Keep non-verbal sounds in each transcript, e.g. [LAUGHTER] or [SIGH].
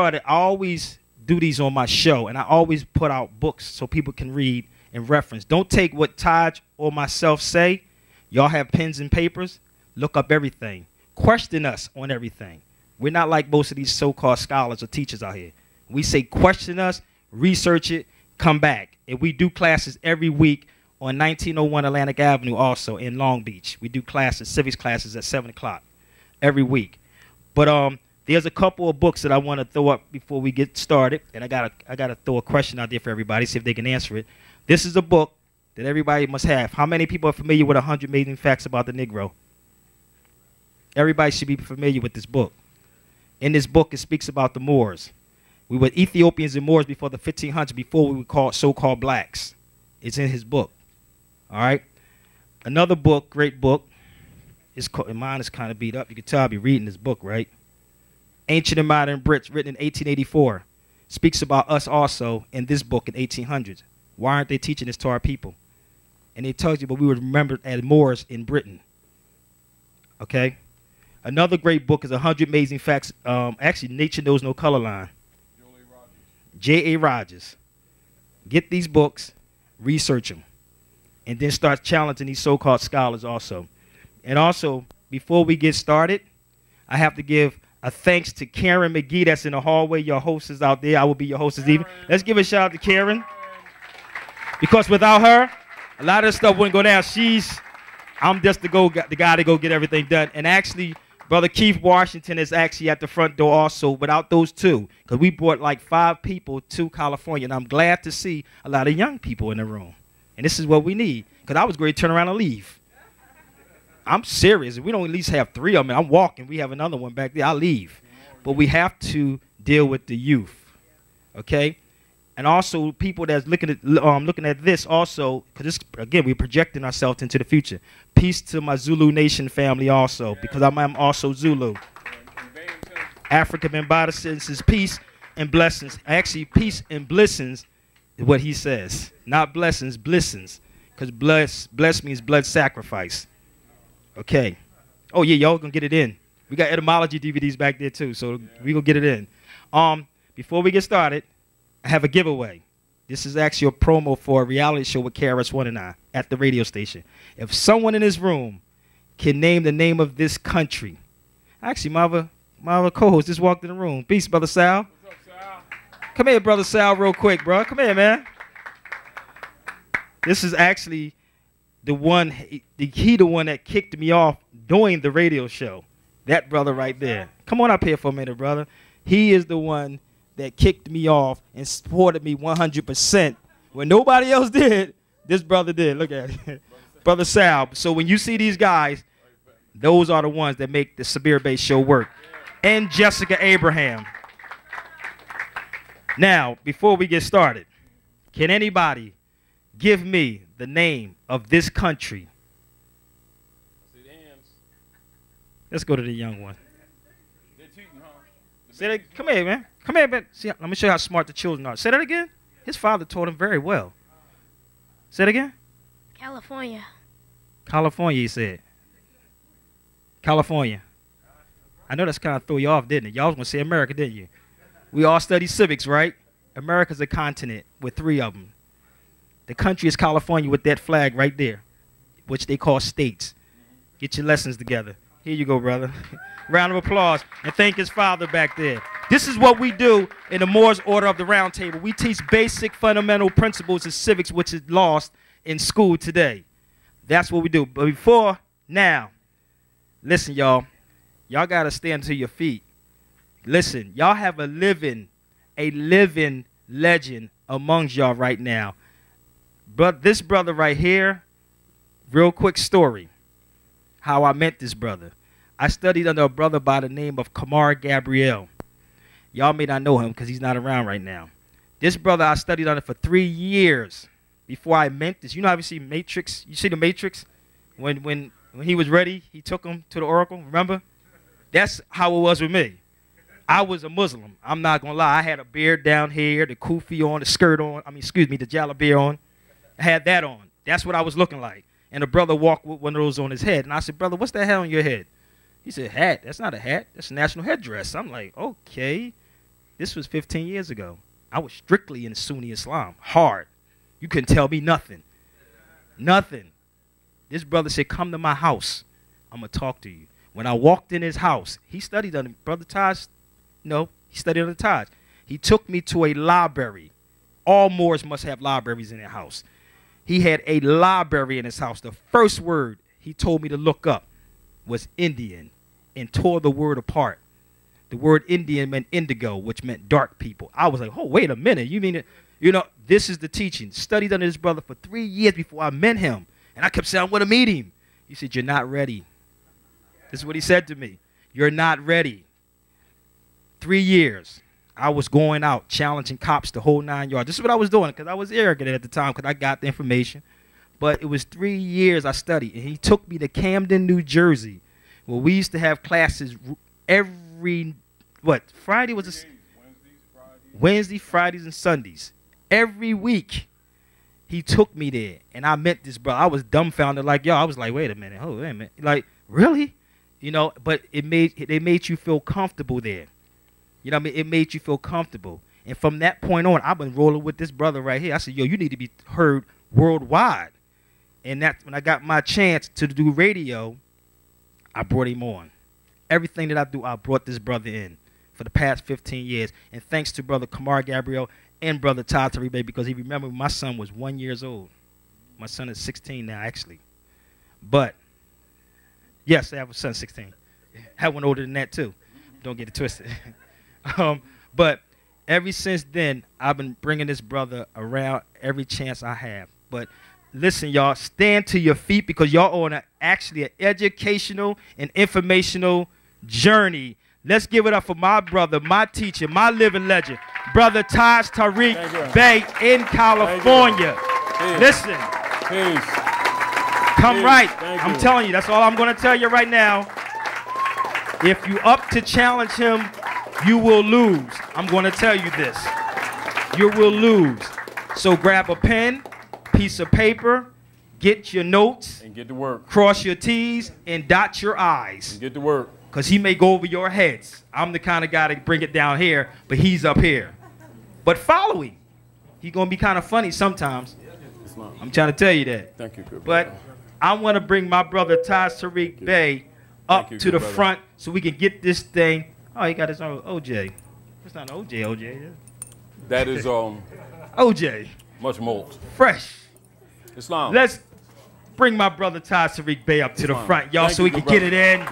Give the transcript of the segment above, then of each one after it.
started, I always do these on my show, and I always put out books so people can read and reference. Don't take what Taj or myself say. Y'all have pens and papers. Look up everything. Question us on everything. We're not like most of these so-called scholars or teachers out here. We say question us, research it, come back. And we do classes every week on 1901 Atlantic Avenue also in Long Beach. We do classes, civics classes at 7 o'clock every week. But um, there's a couple of books that I want to throw up before we get started. And I got I gotta throw a question out there for everybody, see if they can answer it. This is a book that everybody must have. How many people are familiar with 100 Amazing Facts About the Negro? Everybody should be familiar with this book. In this book, it speaks about the Moors. We were Ethiopians and Moors before the 1500s, before we were called so-called blacks. It's in his book. All right. Another book, great book. It's called, mine is kind of beat up. You can tell I'll be reading this book, right? Ancient and Modern Britons, written in 1884, speaks about us also in this book in 1800s. Why aren't they teaching this to our people? And it tells you, but we were remembered as Moors in Britain. Okay? Another great book is 100 Amazing Facts. Um, actually, Nature Knows No Color Line. J.A. Rogers. Get these books, research them, and then start challenging these so called scholars also. And also, before we get started, I have to give a thanks to Karen McGee that's in the hallway. Your host is out there. I will be your host this evening. Let's give a shout out to Karen. Because without her, a lot of this stuff wouldn't go down. She's, I'm just the go, the guy to go get everything done. And actually, Brother Keith Washington is actually at the front door also. Without those two, because we brought like five people to California, and I'm glad to see a lot of young people in the room. And this is what we need. Because I was going to turn around and leave. I'm serious. If we don't at least have three of them, I'm walking. We have another one back there. I'll leave. But we have to deal with the youth. Okay? And also people that's looking at um, looking at this also, because this again, we're projecting ourselves into the future. Peace to my Zulu Nation family also, because I'm, I'm also Zulu. Afrika Bambaataa says peace and blessings. Actually, peace and blessings is what he says. Not blessings, blessings. Because bless, bless means blood sacrifice. Okay. Oh yeah, y'all gonna get it in. We got etymology DVDs back there too, so yeah. we gonna get it in. Um, before we get started, I have a giveaway. This is actually a promo for a reality show with KRS One and I at the radio station. If someone in this room can name the name of this country, actually, my other, my other co-host just walked in the room. Peace, brother Sal. What's up, Sal? Come here, brother Sal, real quick, bro. Come here, man. This is actually the one, he the one that kicked me off doing the radio show. That brother right there. Come on up here for a minute, brother. He is the one that kicked me off and supported me 100% when nobody else [LAUGHS] did. This brother did. Look at it. [LAUGHS] brother Sal. So when you see these guys, those are the ones that make the Sabir Bey show work. And Jessica Abraham. Now, before we get started, can anybody give me the name of this country. Let's go to the young one. Say that, come here, man. Come here, man. See, let me show you how smart the children are. Say that again. His father taught him very well. Say it again. California. California, he said. California. I know that's kind of threw you off, didn't it? Y'all was going to say America, didn't you? We all study civics, right? America's a continent with three of them. The country is California with that flag right there, which they call states. Get your lessons together. Here you go, brother. [LAUGHS] Round of applause. And thank his father back there. This is what we do in the Moors Order of the Round Table. We teach basic fundamental principles of civics, which is lost in school today. That's what we do. But before now, listen, y'all. Y'all got to stand to your feet. Listen, y'all have a living, a living legend amongst y'all right now. But this brother right here, real quick story. How I met this brother. I studied under a brother by the name of Kamar Gabriel. Y'all may not know him because he's not around right now. This brother I studied under for three years before I met this. You know how you see Matrix? You see the Matrix? When when when he was ready, he took him to the Oracle. Remember? That's how it was with me. I was a Muslim. I'm not gonna lie. I had a beard down here, the kufi on, the skirt on. I mean, excuse me, the jalabia on had that on. That's what I was looking like. And the brother walked with one of those on his head. And I said, Brother, what's that hat on your head? He said, Hat? That's not a hat. That's a national headdress. I'm like, Okay. This was 15 years ago. I was strictly in Sunni Islam, hard. You couldn't tell me nothing. Nothing. This brother said, Come to my house. I'm going to talk to you. When I walked in his house, he studied under Brother Taj. No, he studied under Taj. He took me to a library. All Moors must have libraries in their house. He had a library in his house. The first word he told me to look up was Indian and tore the word apart. The word Indian meant indigo, which meant dark people. I was like, oh, wait a minute. You mean it? You know, this is the teaching. Studied under his brother for three years before I met him. And I kept saying, I want to meet him. He said, You're not ready. This is what he said to me. You're not ready. Three years. I was going out challenging cops the whole nine yards. This is what I was doing because I was arrogant at the time because I got the information. But it was three years I studied. And he took me to Camden, New Jersey, where we used to have classes every, what, Friday was a, Fridays. Wednesday, Fridays, and Sundays. Every week he took me there. And I met this brother. I was dumbfounded like, yo, I was like, wait a minute. Oh, wait a minute. Like, really? You know, but it made they made you feel comfortable there. You know what I mean? It made you feel comfortable. And from that point on, I've been rolling with this brother right here. I said, yo, you need to be heard worldwide. And that's when I got my chance to do radio, I brought him on. Everything that I do, I brought this brother in for the past 15 years. And thanks to brother Kamar Gabriel and brother Todd Taribe because he remembered my son was one years old. My son is 16 now, actually. But, yes, I have a son 16. I have one older than that, too. Don't get it twisted. [LAUGHS] um, but ever since then, I've been bringing this brother around every chance I have. But listen, y'all, stand to your feet because y'all on a, actually an educational and informational journey. Let's give it up for my brother, my teacher, my living legend, brother Taj Tarik Bey in California. Listen. Peace. Come Peace. right. Thank I'm you. telling you, that's all I'm going to tell you right now. If you up to challenge him, you will lose. I'm going to tell you this. You will lose. So grab a pen, piece of paper, get your notes, and get to work. Cross your T's and dot your I's. And get to work. Because he may go over your heads. I'm the kind of guy to bring it down here, but he's up here. But follow him. He's going to be kind of funny sometimes. I'm trying to tell you that. Thank you, good But I want to bring my brother Taj Tarik Bey up to the brother. front so we can get this thing Oh, he got his own OJ. It's not OJ, OJ. That is um. [LAUGHS] OJ. Much more. Fresh. Islam. Let's bring my brother Taj Tarik Bey up to Islam. the front, y'all, so we can brother. get it in.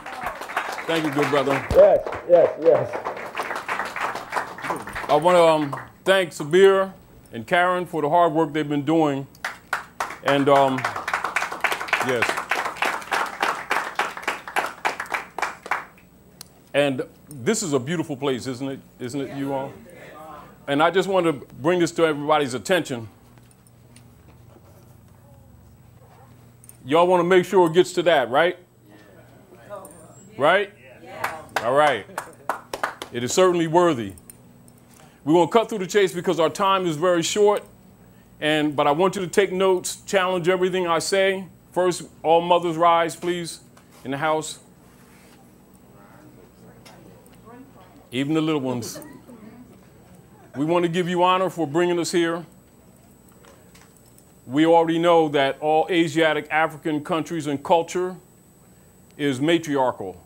Thank you, good brother. Yes, yes, yes. I want to um, thank Sabir and Karen for the hard work they've been doing. And um, yes. And this is a beautiful place, isn't it? Isn't it, you all? And I just want to bring this to everybody's attention. Y'all want to make sure it gets to that, right? Right? All right. It is certainly worthy. We're going to cut through the chase because our time is very short. And but I want you to take notes, challenge everything I say. First, all mothers rise, please, in the house. Even the little ones. We want to give you honor for bringing us here. We already know that all Asiatic African countries and culture is matriarchal,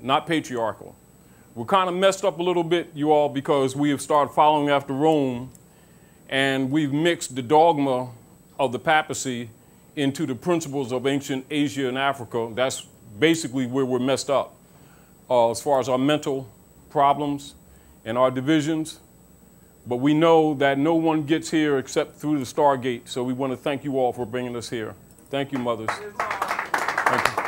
not patriarchal. We're kind of messed up a little bit, you all, because we have started following after Rome and we've mixed the dogma of the papacy into the principles of ancient Asia and Africa. That's basically where we're messed up uh, as far as our mental problems and our divisions, but we know that no one gets here except through the Stargate. So we want to thank you all for bringing us here. Thank you, mothers. Thank you.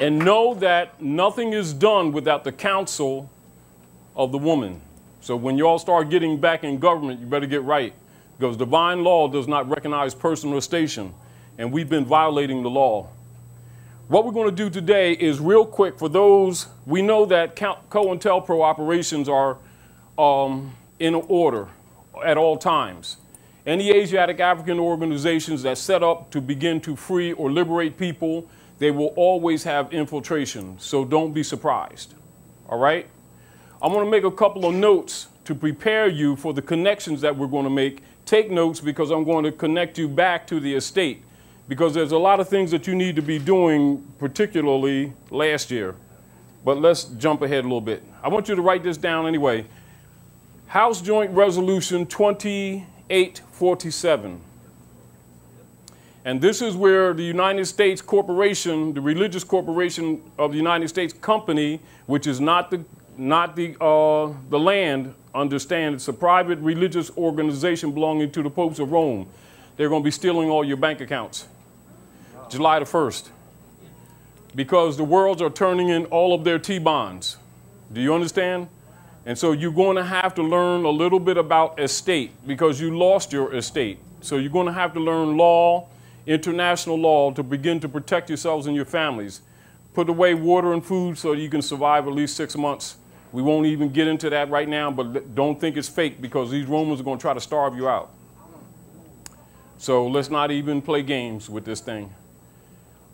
And know that nothing is done without the counsel of the woman. So when you all start getting back in government, you better get right. Because divine law does not recognize person or station. And we've been violating the law. What we're going to do today is real quick for those, we know that COINTELPRO operations are um, in order at all times. Any Asiatic African organizations that set up to begin to free or liberate people, they will always have infiltration. So don't be surprised. All right? I'm going to make a couple of notes to prepare you for the connections that we're going to make. Take notes because I'm going to connect you back to the estate because there's a lot of things that you need to be doing, particularly last year. But let's jump ahead a little bit. I want you to write this down anyway. House Joint Resolution 2847. And this is where the United States Corporation, the religious corporation of the United States company, which is not the, not the, uh, the land, understand it's a private religious organization belonging to the popes of Rome. They're going to be stealing all your bank accounts. July the 1st. Because the worlds are turning in all of their T-bonds. Do you understand? And so you're going to have to learn a little bit about estate because you lost your estate. So you're going to have to learn law, international law to begin to protect yourselves and your families. Put away water and food so you can survive at least six months. We won't even get into that right now, but don't think it's fake because these Romans are going to try to starve you out. So let's not even play games with this thing.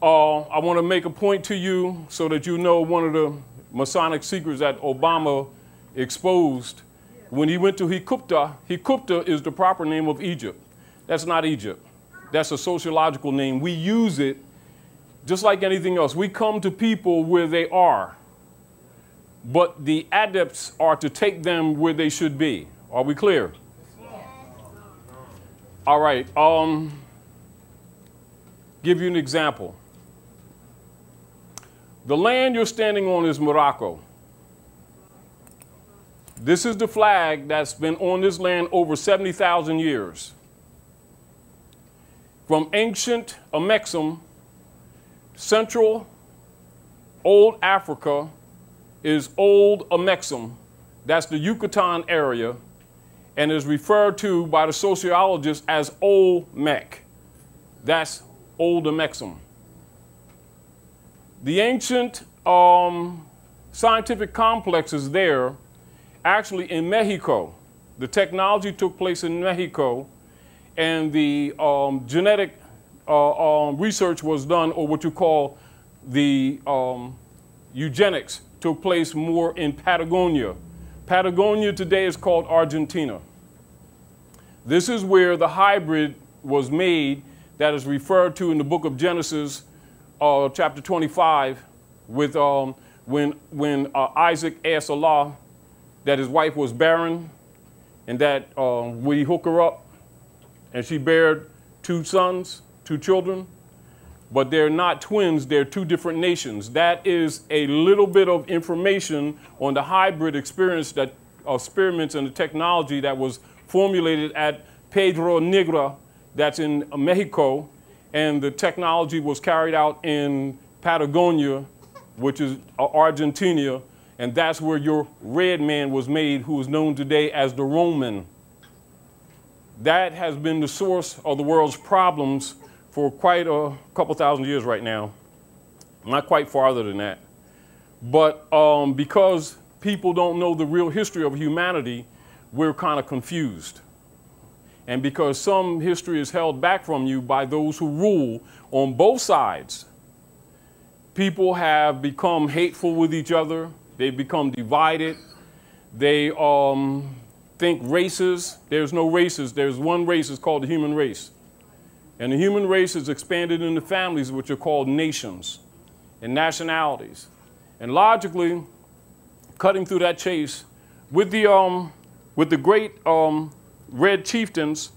Uh, I want to make a point to you so that you know one of the Masonic secrets that Obama exposed. When he went to Hikupta, Hikupta is the proper name of Egypt. That's not Egypt. That's a sociological name. We use it just like anything else. We come to people where they are, but the adepts are to take them where they should be. Are we clear? All right. Um, give you an example. The land you're standing on is Morocco. This is the flag that's been on this land over 70,000 years. From ancient Amexem, central old Africa is old Amexem. That's the Yucatan area and is referred to by the sociologists as Olmec. That's old Amexem. The ancient um, scientific complexes there, actually in Mexico, the technology took place in Mexico and the um, genetic uh, um, research was done, or what you call the um, eugenics, took place more in Patagonia. Patagonia today is called Argentina. This is where the hybrid was made that is referred to in the book of Genesis, uh, chapter 25, with um, when, when uh, Isaac asked Allah that his wife was barren and that uh, we hook her up and she bared two sons, two children, but they're not twins, they're two different nations. That is a little bit of information on the hybrid experience that experiments and the technology that was formulated at Pedro Negra, that's in Mexico, and the technology was carried out in Patagonia, which is uh, Argentina, and that's where your red man was made, who is known today as the Roman that has been the source of the world's problems for quite a couple thousand years right now. Not quite farther than that. But um, because people don't know the real history of humanity, we're kind of confused. And because some history is held back from you by those who rule on both sides, people have become hateful with each other. They've become divided. They um, think races. There's no races. There's one race. It's called the human race. And the human race is expanded into families, which are called nations and nationalities. And logically, cutting through that chase, with the, um, with the great um, red chieftains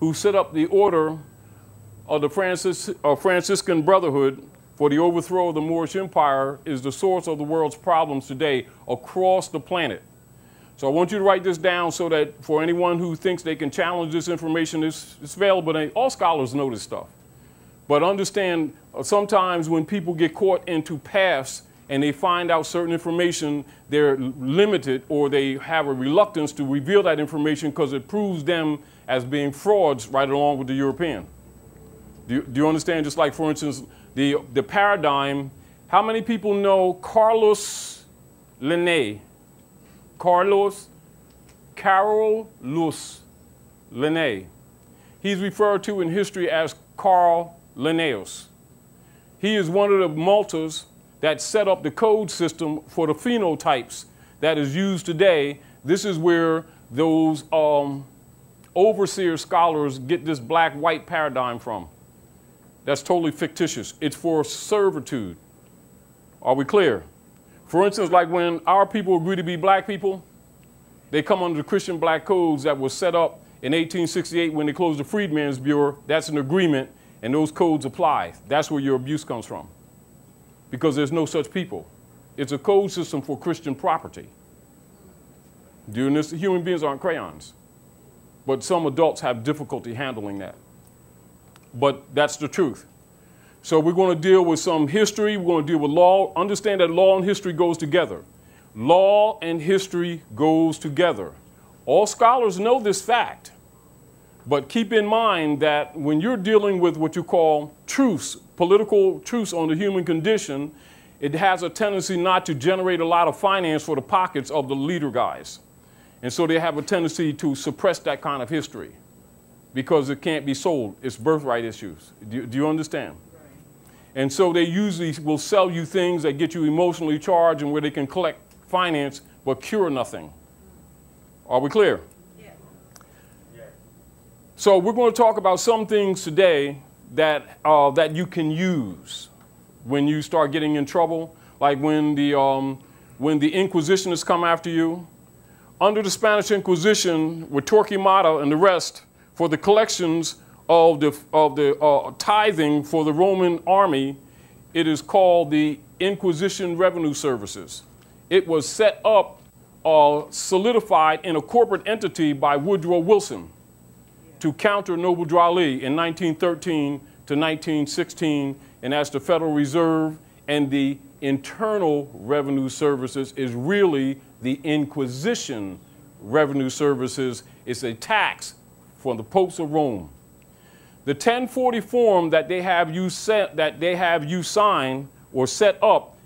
who set up the order of the Francis, uh, Franciscan Brotherhood for the overthrow of the Moorish Empire, is the source of the world's problems today across the planet. So I want you to write this down so that for anyone who thinks they can challenge this information, it's, it's available. All scholars know this stuff. But understand, uh, sometimes when people get caught into paths and they find out certain information, they're limited or they have a reluctance to reveal that information because it proves them as being frauds right along with the European. Do you, do you understand? Just like, for instance, the, the paradigm, how many people know Carlos Linné? Carlos Carolus Linné. He's referred to in history as Carl Linnaeus. He is one of the Maltas that set up the code system for the phenotypes that is used today. This is where those um, overseer scholars get this black white paradigm from. That's totally fictitious. It's for servitude. Are we clear? For instance, like when our people agree to be black people, they come under the Christian black codes that were set up in 1868 when they closed the Freedmen's Bureau. That's an agreement, and those codes apply. That's where your abuse comes from. Because there's no such people. It's a code system for Christian property. Doing this, human beings aren't crayons. But some adults have difficulty handling that. But that's the truth. So we're going to deal with some history. We're going to deal with law. Understand that law and history goes together. Law and history goes together. All scholars know this fact. But keep in mind that when you're dealing with what you call truths, political truths on the human condition, it has a tendency not to generate a lot of finance for the pockets of the leader guys. And so they have a tendency to suppress that kind of history because it can't be sold. It's birthright issues. Do you, do you understand? And so they usually will sell you things that get you emotionally charged and where they can collect finance but cure nothing. Are we clear? So we're going to talk about some things today that, uh, that you can use when you start getting in trouble, like when the, um, when the Inquisitionists come after you, under the Spanish Inquisition with Torquemada and the rest for the collections of the, of the uh, tithing for the Roman army, it is called the Inquisition Revenue Services. It was set up, uh, solidified in a corporate entity by Woodrow Wilson to counter Noble Drew Ali in 1913 to 1916, and as the Federal Reserve and the Internal Revenue Services is really the Inquisition Revenue Services It's a tax for the popes of Rome. The 1040 form that they have you set, that they have you sign or set up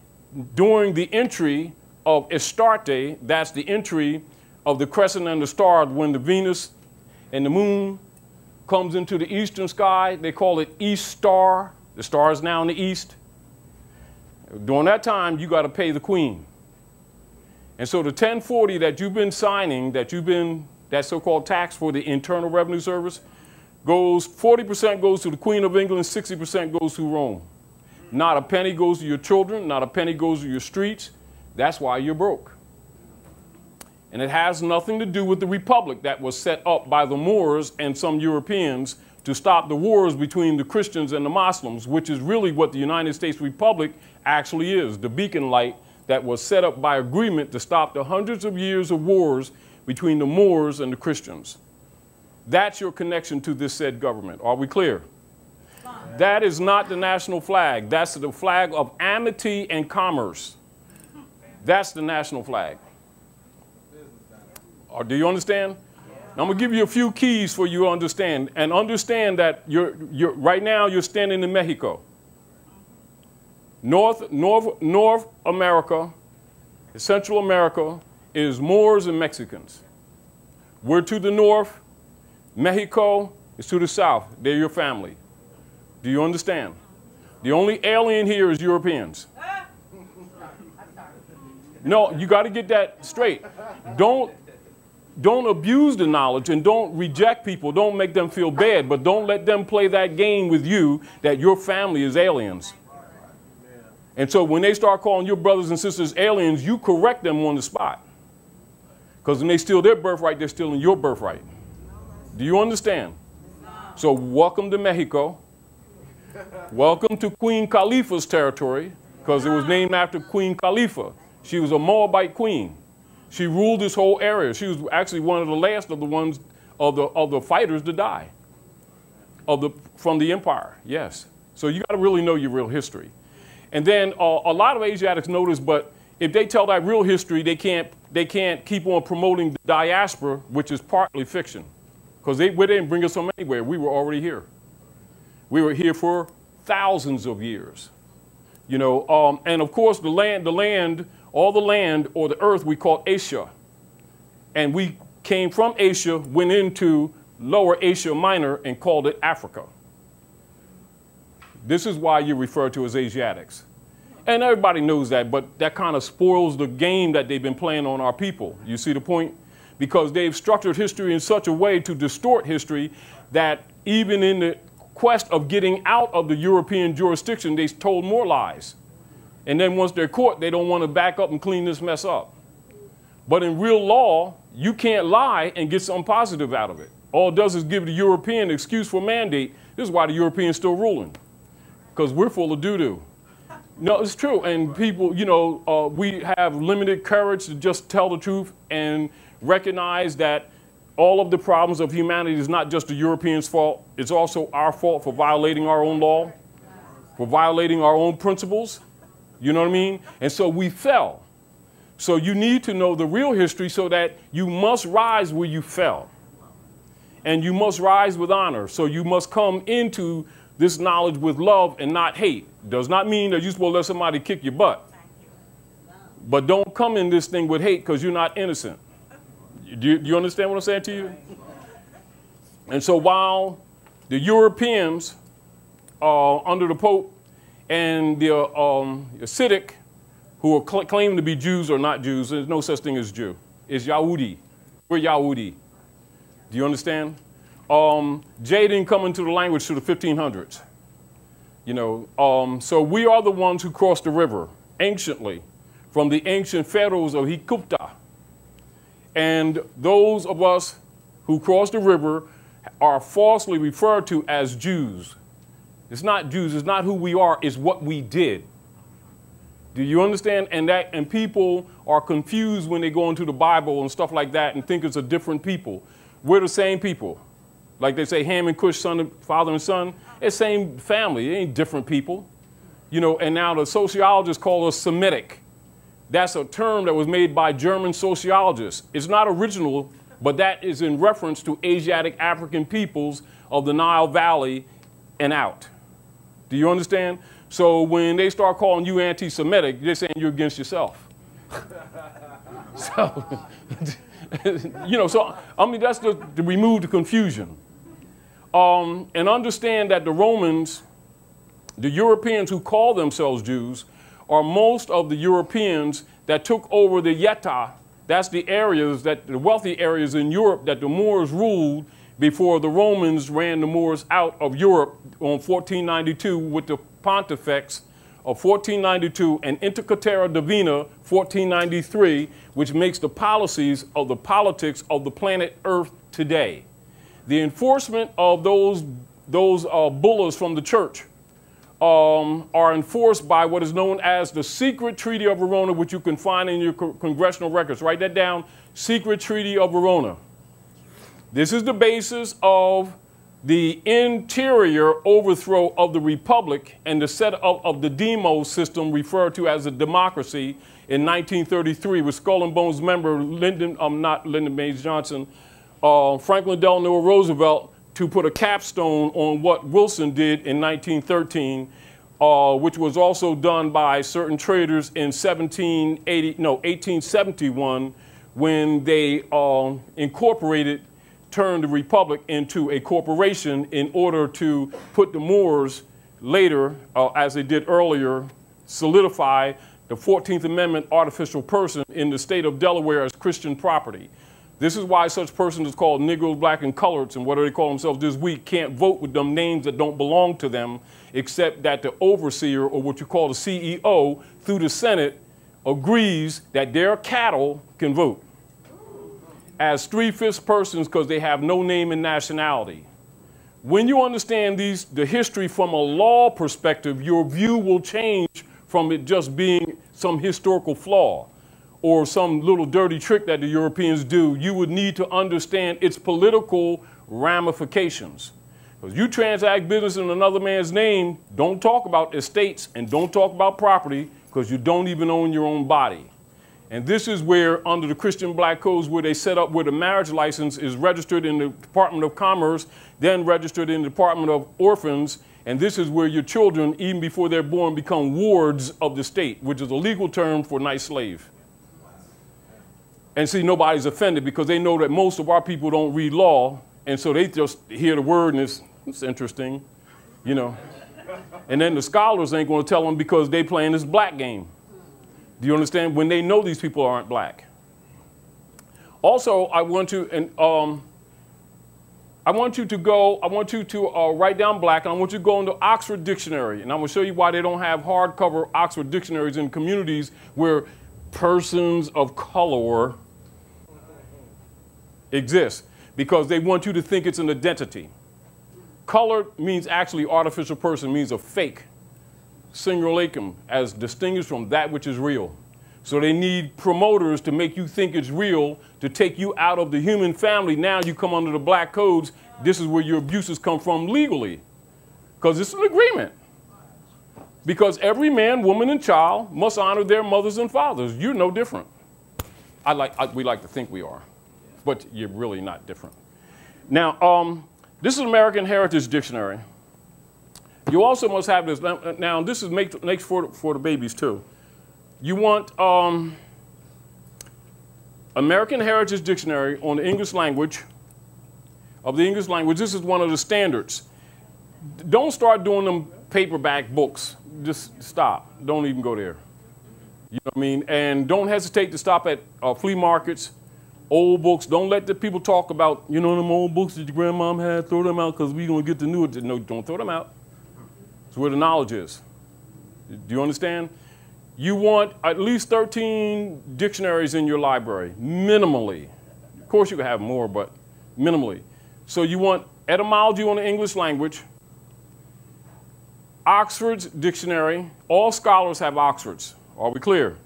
during the entry of Astarte, that's the entry of the crescent and the star when the Venus and the moon comes into the eastern sky. They call it East Star. The star is now in the east. During that time, you got to pay the queen. And so the 1040 that you've been signing, that you've been, that so-called tax for the Internal Revenue Service, goes, 40% goes to the Queen of England, 60% goes to Rome. Not a penny goes to your children, not a penny goes to your streets. That's why you're broke. And it has nothing to do with the republic that was set up by the Moors and some Europeans to stop the wars between the Christians and the Muslims, which is really what the United States Republic actually is the beacon light that was set up by agreement to stop the hundreds of years of wars between the Moors and the Christians. That's your connection to this said government. Are we clear? That is not the national flag. That's the flag of amity and commerce. That's the national flag. Or do you understand? Now, I'm going to give you a few keys for you to understand. And understand that you're, you're, right now you're standing in Mexico. North, North, North America, Central America is Moors and Mexicans. We're to the north. Mexico is to the south. They're your family. Do you understand? The only alien here is Europeans. [LAUGHS] No, you got to get that straight. Don't don't abuse the knowledge and don't reject people. Don't make them feel bad, but don't let them play that game with you that your family is aliens. And so when they start calling your brothers and sisters aliens, you correct them on the spot. Because when they steal their birthright, they're stealing your birthright. Do you understand? So welcome to Mexico. Welcome to Queen Khalifa's territory, because it was named after Queen Khalifa. She was a Moabite queen. She ruled this whole area. She was actually one of the last of the ones of the, of the fighters to die of the, from the empire, yes. So you got to really know your real history. And then uh, a lot of Asiatics notice, but if they tell that real history, they can't, they can't keep on promoting the diaspora, which is partly fiction. Because they, they didn't bring us from anywhere. We were already here. We were here for thousands of years. You know, um, and of course, the land, the land, all the land or the earth we call Asia. And we came from Asia, went into lower Asia Minor, and called it Africa. This is why you're referred to as Asiatics. And everybody knows that, but that kind of spoils the game that they've been playing on our people. You see the point? Because they've structured history in such a way to distort history that even in the quest of getting out of the European jurisdiction, they told more lies. And then once they're caught, they don't want to back up and clean this mess up. But in real law, you can't lie and get something positive out of it. All it does is give the European excuse for mandate. This is why the Europeans still ruling, because we're full of doo-doo. No, it's true. And people, you know, uh, we have limited courage to just tell the truth and recognize that all of the problems of humanity is not just the Europeans' fault. It's also our fault for violating our own law, for violating our own principles. You know what I mean? And so we fell. So you need to know the real history so that you must rise where you fell. And you must rise with honor. So you must come into this knowledge with love and not hate. Does not mean that you're supposed to let somebody kick your butt. But don't come in this thing with hate because you're not innocent. Do you, do you understand what I'm saying to you? And so while the Europeans uh, under the Pope and the um, Hasidic, who are cl- claiming to be Jews or not Jews, there's no such thing as Jew. It's Yahudi. We're Yahudi. Do you understand? Um, J didn't come into the language to the 1500s. You know, um, so we are the ones who crossed the river anciently from the ancient pharaohs of Hikupta. And those of us who crossed the river are falsely referred to as Jews. It's not Jews, it's not who we are, it's what we did. Do you understand? And that and people are confused when they go into the Bible and stuff like that and think it's a different people. We're the same people. Like they say, Ham and Cush, son father and son, it's same family. It ain't different people. You know, and now the sociologists call us Semitic. That's a term that was made by German sociologists. It's not original, but that is in reference to Asiatic African peoples of the Nile Valley and out. Do you understand? So when they start calling you anti Semitic, they're saying you're against yourself. [LAUGHS] so, [LAUGHS] you know, so I mean, that's to, remove the confusion. Um, and understand that the Romans, the Europeans who call themselves Jews, are most of the Europeans that took over the Yeta. That's the areas that the wealthy areas in Europe that the Moors ruled before the Romans ran the Moors out of Europe on 1492 with the Pontifex of 1492 and Inter Caetera Divina 1493, which makes the policies of the politics of the planet Earth today. The enforcement of those, those uh, bullas from the church um, are enforced by what is known as the Secret Treaty of Verona, which you can find in your co congressional records. Write that down Secret Treaty of Verona. This is the basis of the interior overthrow of the republic and the setup of the demo system referred to as a democracy in 1933 with Skull and Bones member Lyndon, um, not Lyndon Baines Johnson, uh, Franklin Delano Roosevelt to put a capstone on what Wilson did in 1913, uh, which was also done by certain traders in 1780, no, 1871, when they uh, incorporated, turned the republic into a corporation in order to put the Moors later, uh, as they did earlier, solidify the 14th Amendment artificial person in the state of Delaware as Christian property. This is why such persons is called Negroes, black, and coloreds, and what do they call themselves this week, can't vote with them names that don't belong to them, except that the overseer, or what you call the CEO, through the Senate, agrees that their cattle can vote as three-fifths persons because they have no name and nationality. When you understand these, the history from a law perspective, your view will change from it just being some historical flaw or some little dirty trick that the Europeans do, you would need to understand its political ramifications. Because you transact business in another man's name, don't talk about estates and don't talk about property because you don't even own your own body. And this is where, under the Christian black codes, where they set up where the marriage license is registered in the Department of Commerce, then registered in the Department of Orphans, and this is where your children, even before they're born, become wards of the state, which is a legal term for nice slave. And see, nobody's offended because they know that most of our people don't read law, and so they just hear the word and it's, it's interesting, you know. And then the scholars ain't going to tell them because they playing this black game. Do you understand? When they know these people aren't black. Also, I want to, and um, I want you to go, I want you to uh, write down black, and I want you to go into Oxford Dictionary. And I'm going to show you why they don't have hardcover Oxford dictionaries in communities where persons of color exist. Because they want you to think it's an identity. Color means actually artificial person, means a fake. Simulacrum, as distinguished from that which is real. So they need promoters to make you think it's real, to take you out of the human family. Now you come under the black codes. This is where your abuses come from legally. Because it's an agreement. Because every man, woman, and child must honor their mothers and fathers. You're no different. I like, I, we like to think we are, but you're really not different. Now, um, this is American Heritage Dictionary. You also must have this. Now, this is makes for, for the babies too. You want um, American Heritage Dictionary on the English language, of the English language. This is one of the standards. Don't start doing them paperback books. Just stop. Don't even go there. You know what I mean? And don't hesitate to stop at uh, flea markets, old books. Don't let the people talk about, you know, them old books that your grandmom had. Throw them out because we're going to get the new. No, don't throw them out. It's where the knowledge is. Do you understand? You want at least 13 dictionaries in your library, minimally. Of course, you can have more, but minimally. So you want etymology on the English language, Oxford's dictionary. All scholars have Oxford's. Are we clear?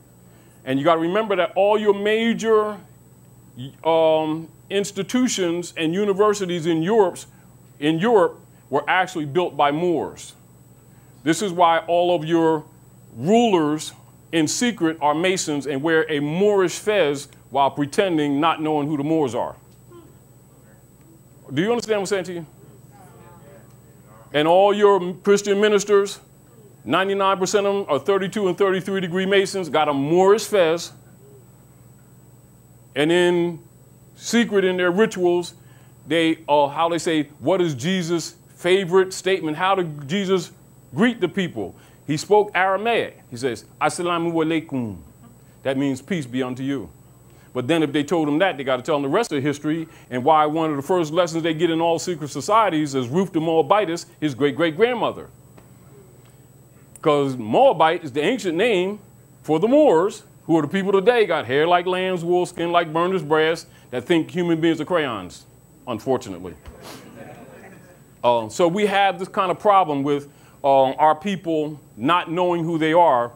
And you got to remember that all your major um, institutions and universities in Europe, in Europe were actually built by Moors. This is why all of your rulers in secret are Masons and wear a Moorish fez while pretending not knowing who the Moors are. Do you understand what I'm saying to you? And all your Christian ministers, 99% of them are 32 and 33 degree Masons, got a Moorish fez. And in secret in their rituals, they, uh, how they say, what is Jesus' favorite statement? How did Jesus greet the people? He spoke Aramaic. He says, Assalamu alaikum. That means peace be unto you. But then if they told him that, they got to tell him the rest of the history and why one of the first lessons they get in all secret societies is Ruth the Moabitess, his great-great-grandmother. Because Moabite is the ancient name for the Moors, who are the people today, got hair like lamb's wool, skin like burnished brass, that think human beings are crayons, unfortunately. Uh, so we have this kind of problem with uh, our people not knowing who they are.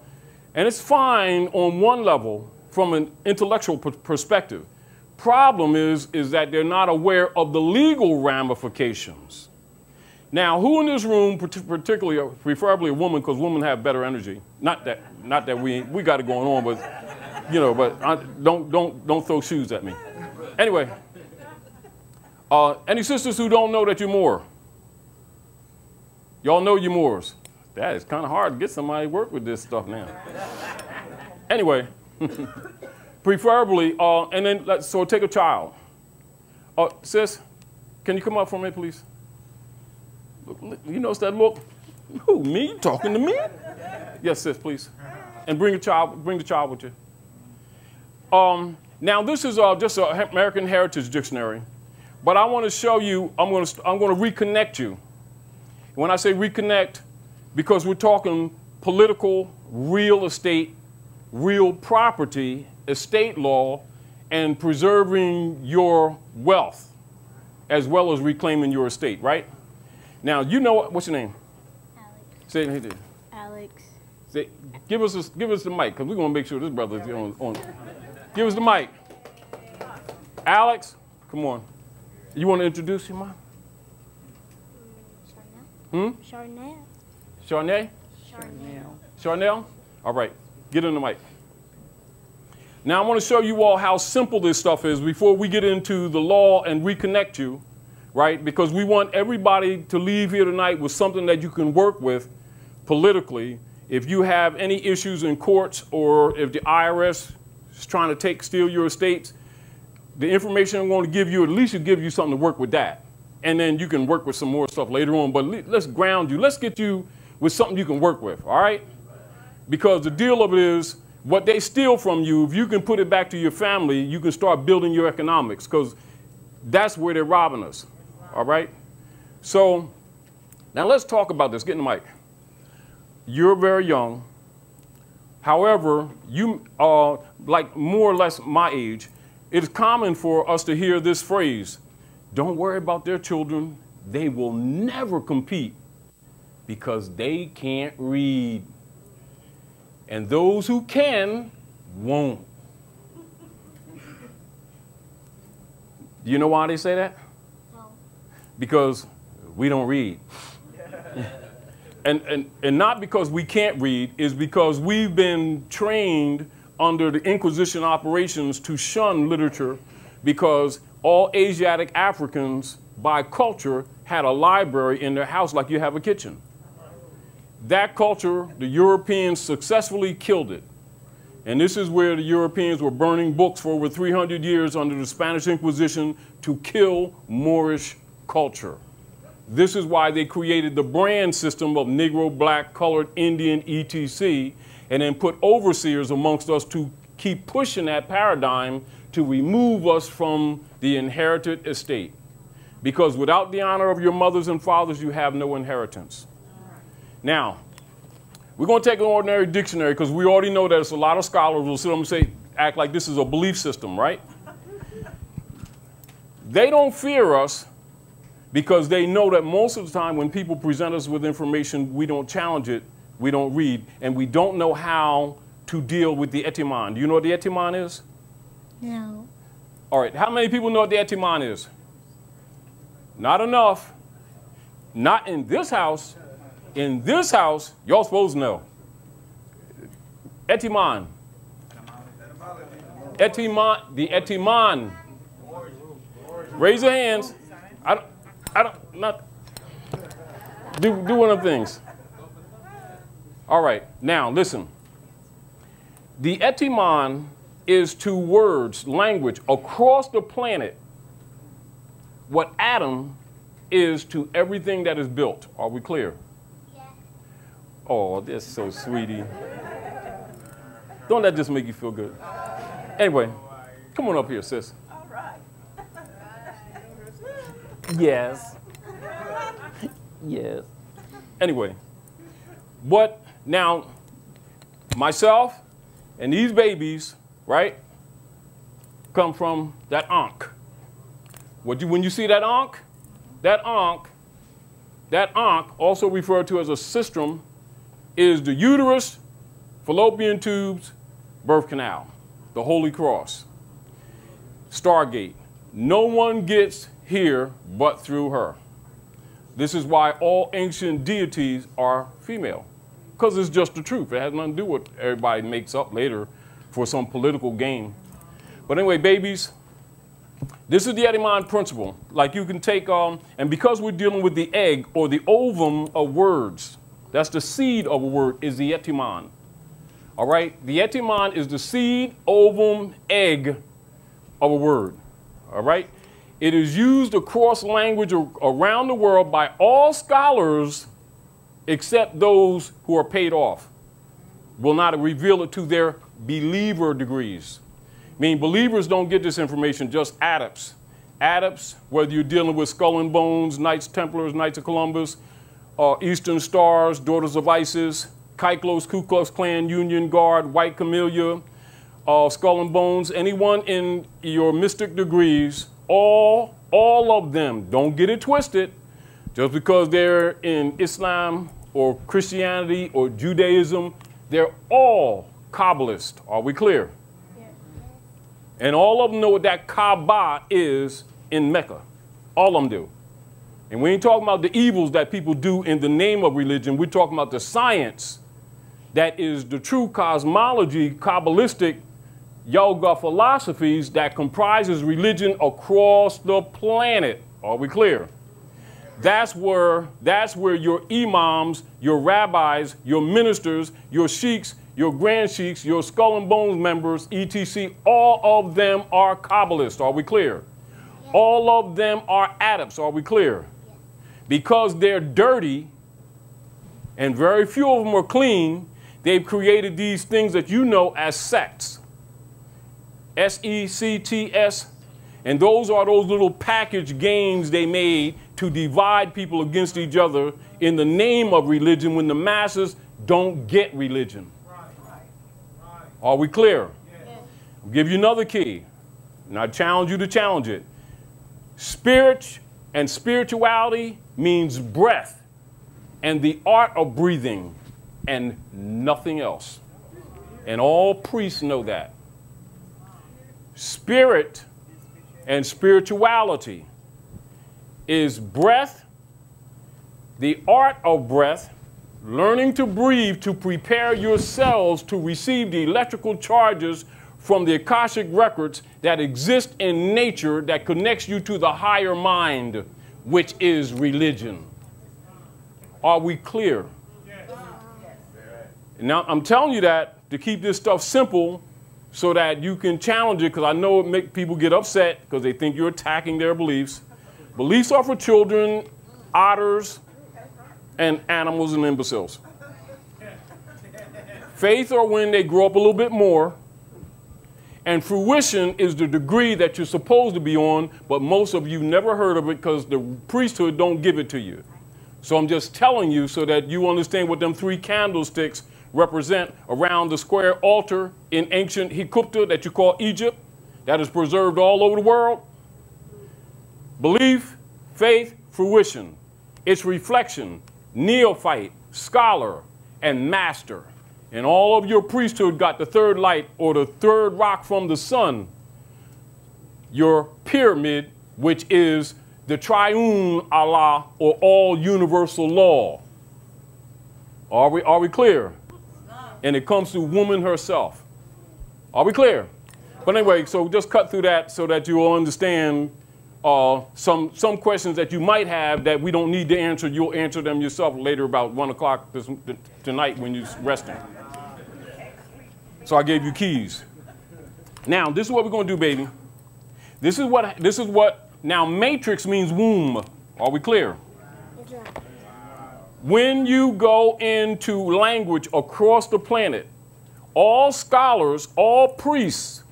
And it's fine on one level from an intellectual perspective. Problem is, is that they're not aware of the legal ramifications. Now, who in this room, particularly, uh, preferably a woman, because women have better energy. Not that, not that we we got it going on, but you know, but I, don't don't don't throw shoes at me. Anyway, uh, any sisters who don't know that you're Moor? Y'all know your Moors. That is kind of hard to get somebody to work with this stuff now. anyway, [LAUGHS] preferably, uh, and then let's, so take a child. Uh, sis, can you come up for me, please? Look, You notice that look? Who, me? Talking to me? Yes, sis, please. And bring a child, bring the child with you. Um, now, this is uh, just an American Heritage Dictionary, but I want to show you, I'm going to, I'm going to reconnect you when I say reconnect, because we're talking political, real estate, real property, estate law, and preserving your wealth as well as reclaiming your estate, right? Now, you know what, what's your name? Alex. Say it here. Alex. Say, give us a, give us the mic because we're gonna make sure this brother's on, on. Give us the mic. Alex, come on. You want to introduce your mom? Hmm? Charnel. Charnay? Charnel. Charnel? All right, get in the mic. Now I want to show you all how simple this stuff is before we get into the law and reconnect you, right? Because we want everybody to leave here tonight with something that you can work with politically. If you have any issues in courts or if the IRS is trying to take, steal your estates, the information I'm going to give you, at least will give you something to work with that and then you can work with some more stuff later on. But let's ground you. Let's get you with something you can work with, all right? Because the deal of it is what they steal from you, if you can put it back to your family, you can start building your economics because that's where they're robbing us, all right? So now let's talk about this. Get the mic. You're very young. However, you are like more or less my age. It is common for us to hear this phrase don't worry about their children. They will never compete because they can't read. And those who can won't. Do you know why they say that? No. Because we don't read. [LAUGHS] and, and, and not because we can't read, is because we've been trained under the Inquisition operations to shun literature because all Asiatic Africans, by culture, had a library in their house like you have a kitchen. That culture, the Europeans successfully killed it. And this is where the Europeans were burning books for over 300 years under the Spanish Inquisition to kill Moorish culture. This is why they created the brand system of Negro, Black, Colored, Indian, etc., and then put overseers amongst us to keep pushing that paradigm to remove us from the inherited estate. Because without the honor of your mothers and fathers, you have no inheritance. Now, we're going to take an ordinary dictionary because we already know that it's a lot of scholars will sit up and say, act like this is a belief system, right? they don't fear us because they know that most of the time when people present us with information, we don't challenge it, we don't read, and we don't know how to deal with the etymon. Do you know what the etymon is? No. All right, how many people know what the etymon is? Not enough. Not in this house. In this house, y'all supposed to know. Etymon. Etymon, the etymon. Raise your hands. I don't, I don't, not, do, do one of the things. All right, now listen. The etymon is to words, language across the planet what Adam is to everything that is built. Are we clear? Yeah. Oh, that's so sweetie. Don't that just make you feel good? Anyway, come on up here, sis. All right. Yes. yes. Anyway, what now, myself and these babies, right, come from that ankh. What you, when you see that ankh, that ankh, that ankh, also referred to as a sistrum, is the uterus, fallopian tubes, birth canal, the Holy Cross, Stargate. No one gets here but through her. This is why all ancient deities are female, because it's just the truth. It has nothing to do with what everybody makes up later for some political gain. But anyway, babies, this is the etymon principle. Like you can take, um, and because we're dealing with the egg or the ovum of words, that's the seed of a word, is the etymon. All right? The etymon is the seed, ovum, egg of a word. All right? It is used across language around the world by all scholars except those who are paid off. Will not reveal it to their believer degrees. I mean, believers don't get this information, just adepts. Adepts, whether you're dealing with skull and bones, Knights Templars, Knights of Columbus, uh, Eastern Stars, Daughters of Isis, Kyklos, Ku Klux Klan, Union Guard, White Camellia, uh, Skull and Bones, anyone in your mystic degrees, all, all of them, don't get it twisted, just because they're in Islam or Christianity or Judaism, they're all Kabbalists. Are we clear? And all of them know what that Kaaba is in Mecca. All of them do. And we ain't talking about the evils that people do in the name of religion. We're talking about the science that is the true cosmology, Kabbalistic yoga philosophies that comprises religion across the planet. Are we clear? That's where, that's where your imams, your rabbis, your ministers, your sheiks, your grand sheiks, your skull and bones members, etc., all of them are Kabbalists. Are we clear? Yeah. All of them are adepts. Are we clear? Yeah. Because they're dirty, and very few of them are clean, they've created these things that you know as sects. S E C T S. And those are those little package games they made to divide people against each other in the name of religion when the masses don't get religion. Are we clear? I'll give you another key, and I challenge you to challenge it. Spirit and spirituality means breath and the art of breathing and nothing else. And all priests know that. Spirit and spirituality is breath, the art of breath, learning to breathe to prepare yourselves to receive the electrical charges from the Akashic records that exist in nature that connects you to the higher mind, which is religion. Are we clear? Now, I'm telling you that to keep this stuff simple so that you can challenge it because I know it makes people get upset because they think you're attacking their beliefs. Beliefs are for children, otters, and animals and imbeciles. Faith are when they grow up a little bit more. And fruition is the degree that you're supposed to be on, but most of you never heard of it because the priesthood don't give it to you. So I'm just telling you so that you understand what them three candlesticks represent around the square altar in ancient Hekupta that you call Egypt, that is preserved all over the world. Belief, faith, fruition. Its reflection, neophyte, scholar, and master. And all of your priesthood got the third light or the third rock from the sun, your pyramid, which is the triune Allah or all universal law. Are we, are we clear? And it comes to woman herself. Are we clear? But anyway, so just cut through that so that you'll understand uh, some, some questions that you might have that we don't need to answer. You'll answer them yourself later about 1 o'clock tonight when you're resting. So I gave you keys. Now, this is what we're going to do, baby. This is what, this is what, now matrix means womb. Are we clear? When you go into language across the planet, all scholars, all priests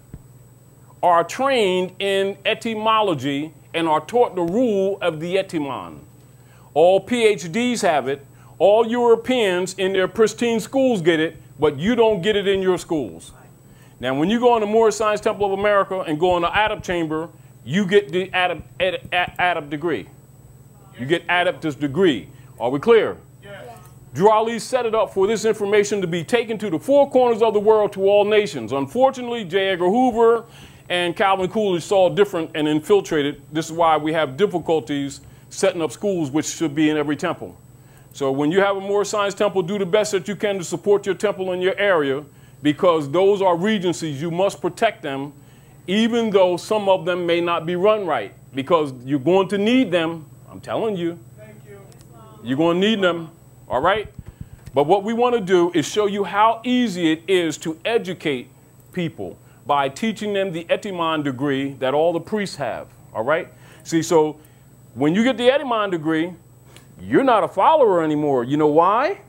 are trained in etymology and are taught the rule of the etymon. All PhDs have it. All Europeans in their pristine schools get it, but you don't get it in your schools. Now, when you go in the Moorish Science Temple of America and go in the chamber, you get the adept, adept degree. You get adeptus degree. Are we clear? Yes. Drew Ali set it up for this information to be taken to the four corners of the world to all nations. Unfortunately, J. Edgar Hoover and Calvin Coolidge saw different and infiltrated. This is why we have difficulties setting up schools, which should be in every temple. So when you have a Moorish Science temple, do the best that you can to support your temple in your area because those are regencies. You must protect them, even though some of them may not be run right because you're going to need them. I'm telling you. You're going to need them, all right? But what we want to do is show you how easy it is to educate people by teaching them the etymon degree that all the priests have, all right? See, so when you get the etymon degree, you're not a follower anymore. You know why?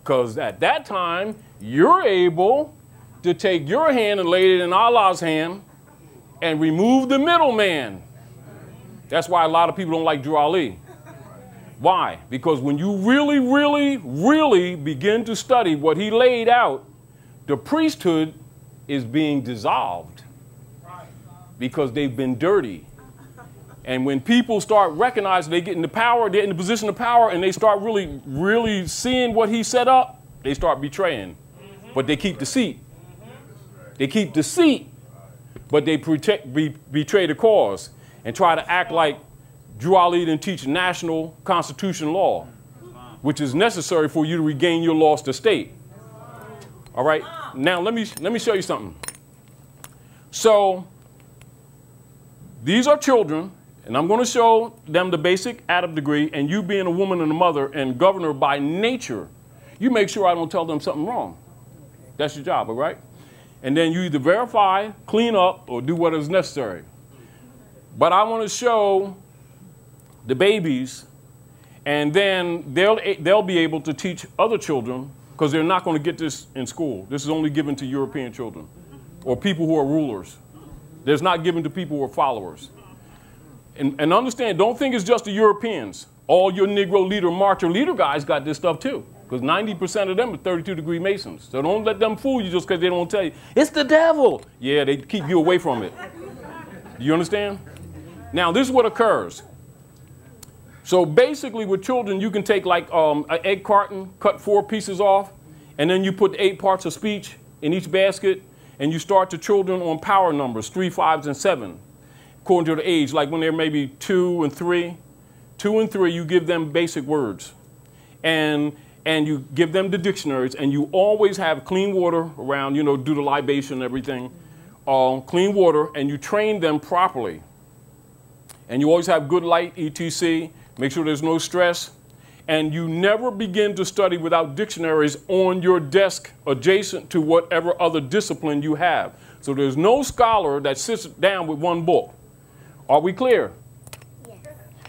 Because at that time, you're able to take your hand and lay it in Allah's hand and remove the middleman. That's why a lot of people don't like Drew Ali. Why? Because when you really, really, really begin to study what he laid out, the priesthood is being dissolved because they've been dirty. And when people start recognizing they get in the power, they're in the position of power, and they start really, really seeing what he set up, they start betraying. But they keep the seat. They keep the seat, but they protect, be, betray the cause and try to act like Drew Ali didn't teach national constitution law, which is necessary for you to regain your lost estate. All right. Now let me let me show you something. So these are children, and I'm going to show them the basic adept degree. And you being a woman and a mother and governor by nature, you make sure I don't tell them something wrong. That's your job, all right? And then you either verify, clean up, or do what is necessary. But I want to show the babies And then they'll, they'll be able to teach other children because they're not going to get this in school. This is only given to European children or people who are rulers. There's not given to people who are followers. And, and understand, don't think it's just the Europeans. All your Negro leader, marcher leader guys got this stuff too. Because 90% of them are 32 degree Masons. So don't let them fool you just because they don't tell you, it's the devil. Yeah, they keep you away from it. Do you understand? Now, this is what occurs. So basically, with children, you can take like um, an egg carton, cut four pieces off, and then you put eight parts of speech in each basket, and you start the children on power numbers, three, fives, and seven, according to the age. Like when they're maybe two and three, two and three, you give them basic words. And and you give them the dictionaries, and you always have clean water around, you know, do the libation and everything, uh, clean water, and you train them properly. And you always have good light, ETC, make sure there's no stress. And you never begin to study without dictionaries on your desk adjacent to whatever other discipline you have. So there's no scholar that sits down with one book. Are we clear? Yes.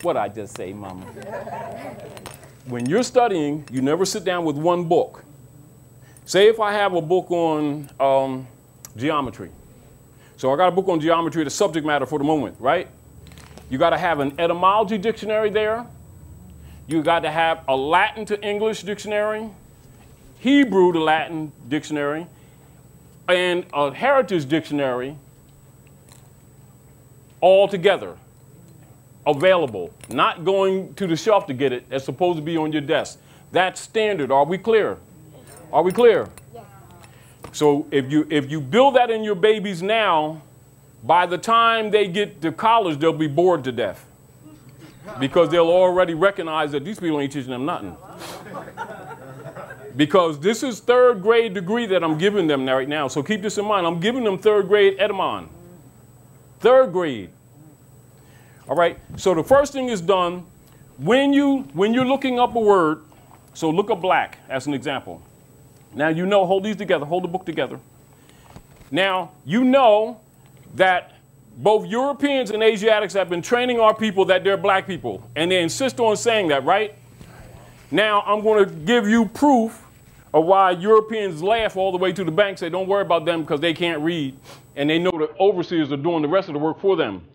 What I just say, mama? when you're studying, you never sit down with one book. Say if I have a book on um, geometry. So I got a book on geometry, the subject matter for the moment, right? You got to have an etymology dictionary there. You got to have a Latin to English dictionary, Hebrew to Latin dictionary, and a heritage dictionary all together available, not going to the shelf to get it. That's supposed to be on your desk. That's standard. Are we clear? Are we clear? Yes. So if you if you build that in your babies now, by the time they get to college, they'll be bored to death. Because they'll already recognize that these people ain't teaching them nothing. Because this is third grade degree that I'm giving them right now. So keep this in mind. I'm giving them third grade etymon. Third grade. All right. So the first thing is done when you when you're looking up a word. So look up black as an example. Now you know. Hold these together. Hold the book together. Now you know that both Europeans and Asiatics have been training our people that they're black people, and they insist on saying that, right? Now I'm going to give you proof of why Europeans laugh all the way to the bank, say, don't worry about them because they can't read, and they know the overseers are doing the rest of the work for them.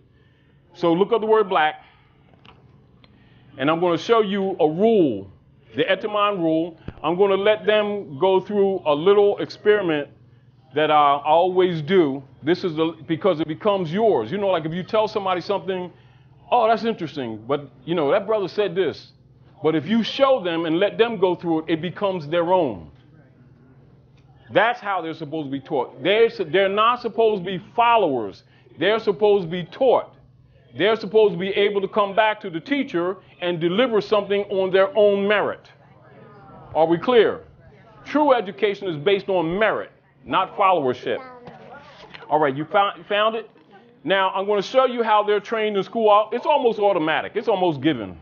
So look up the word black, and I'm going to show you a rule, the etymon rule. I'm going to let them go through a little experiment that I always do. This is the, because it becomes yours. You know, like if you tell somebody something, oh, that's interesting, but you know, that brother said this. But if you show them and let them go through it, it becomes their own. That's how they're supposed to be taught. They're, they're not supposed to be followers. They're supposed to be taught. They're supposed to be able to come back to the teacher and deliver something on their own merit. Are we clear? True education is based on merit, not followership. All right, you found, you found it? Now, I'm going to show you how they're trained in school. It's almost automatic, it's almost given.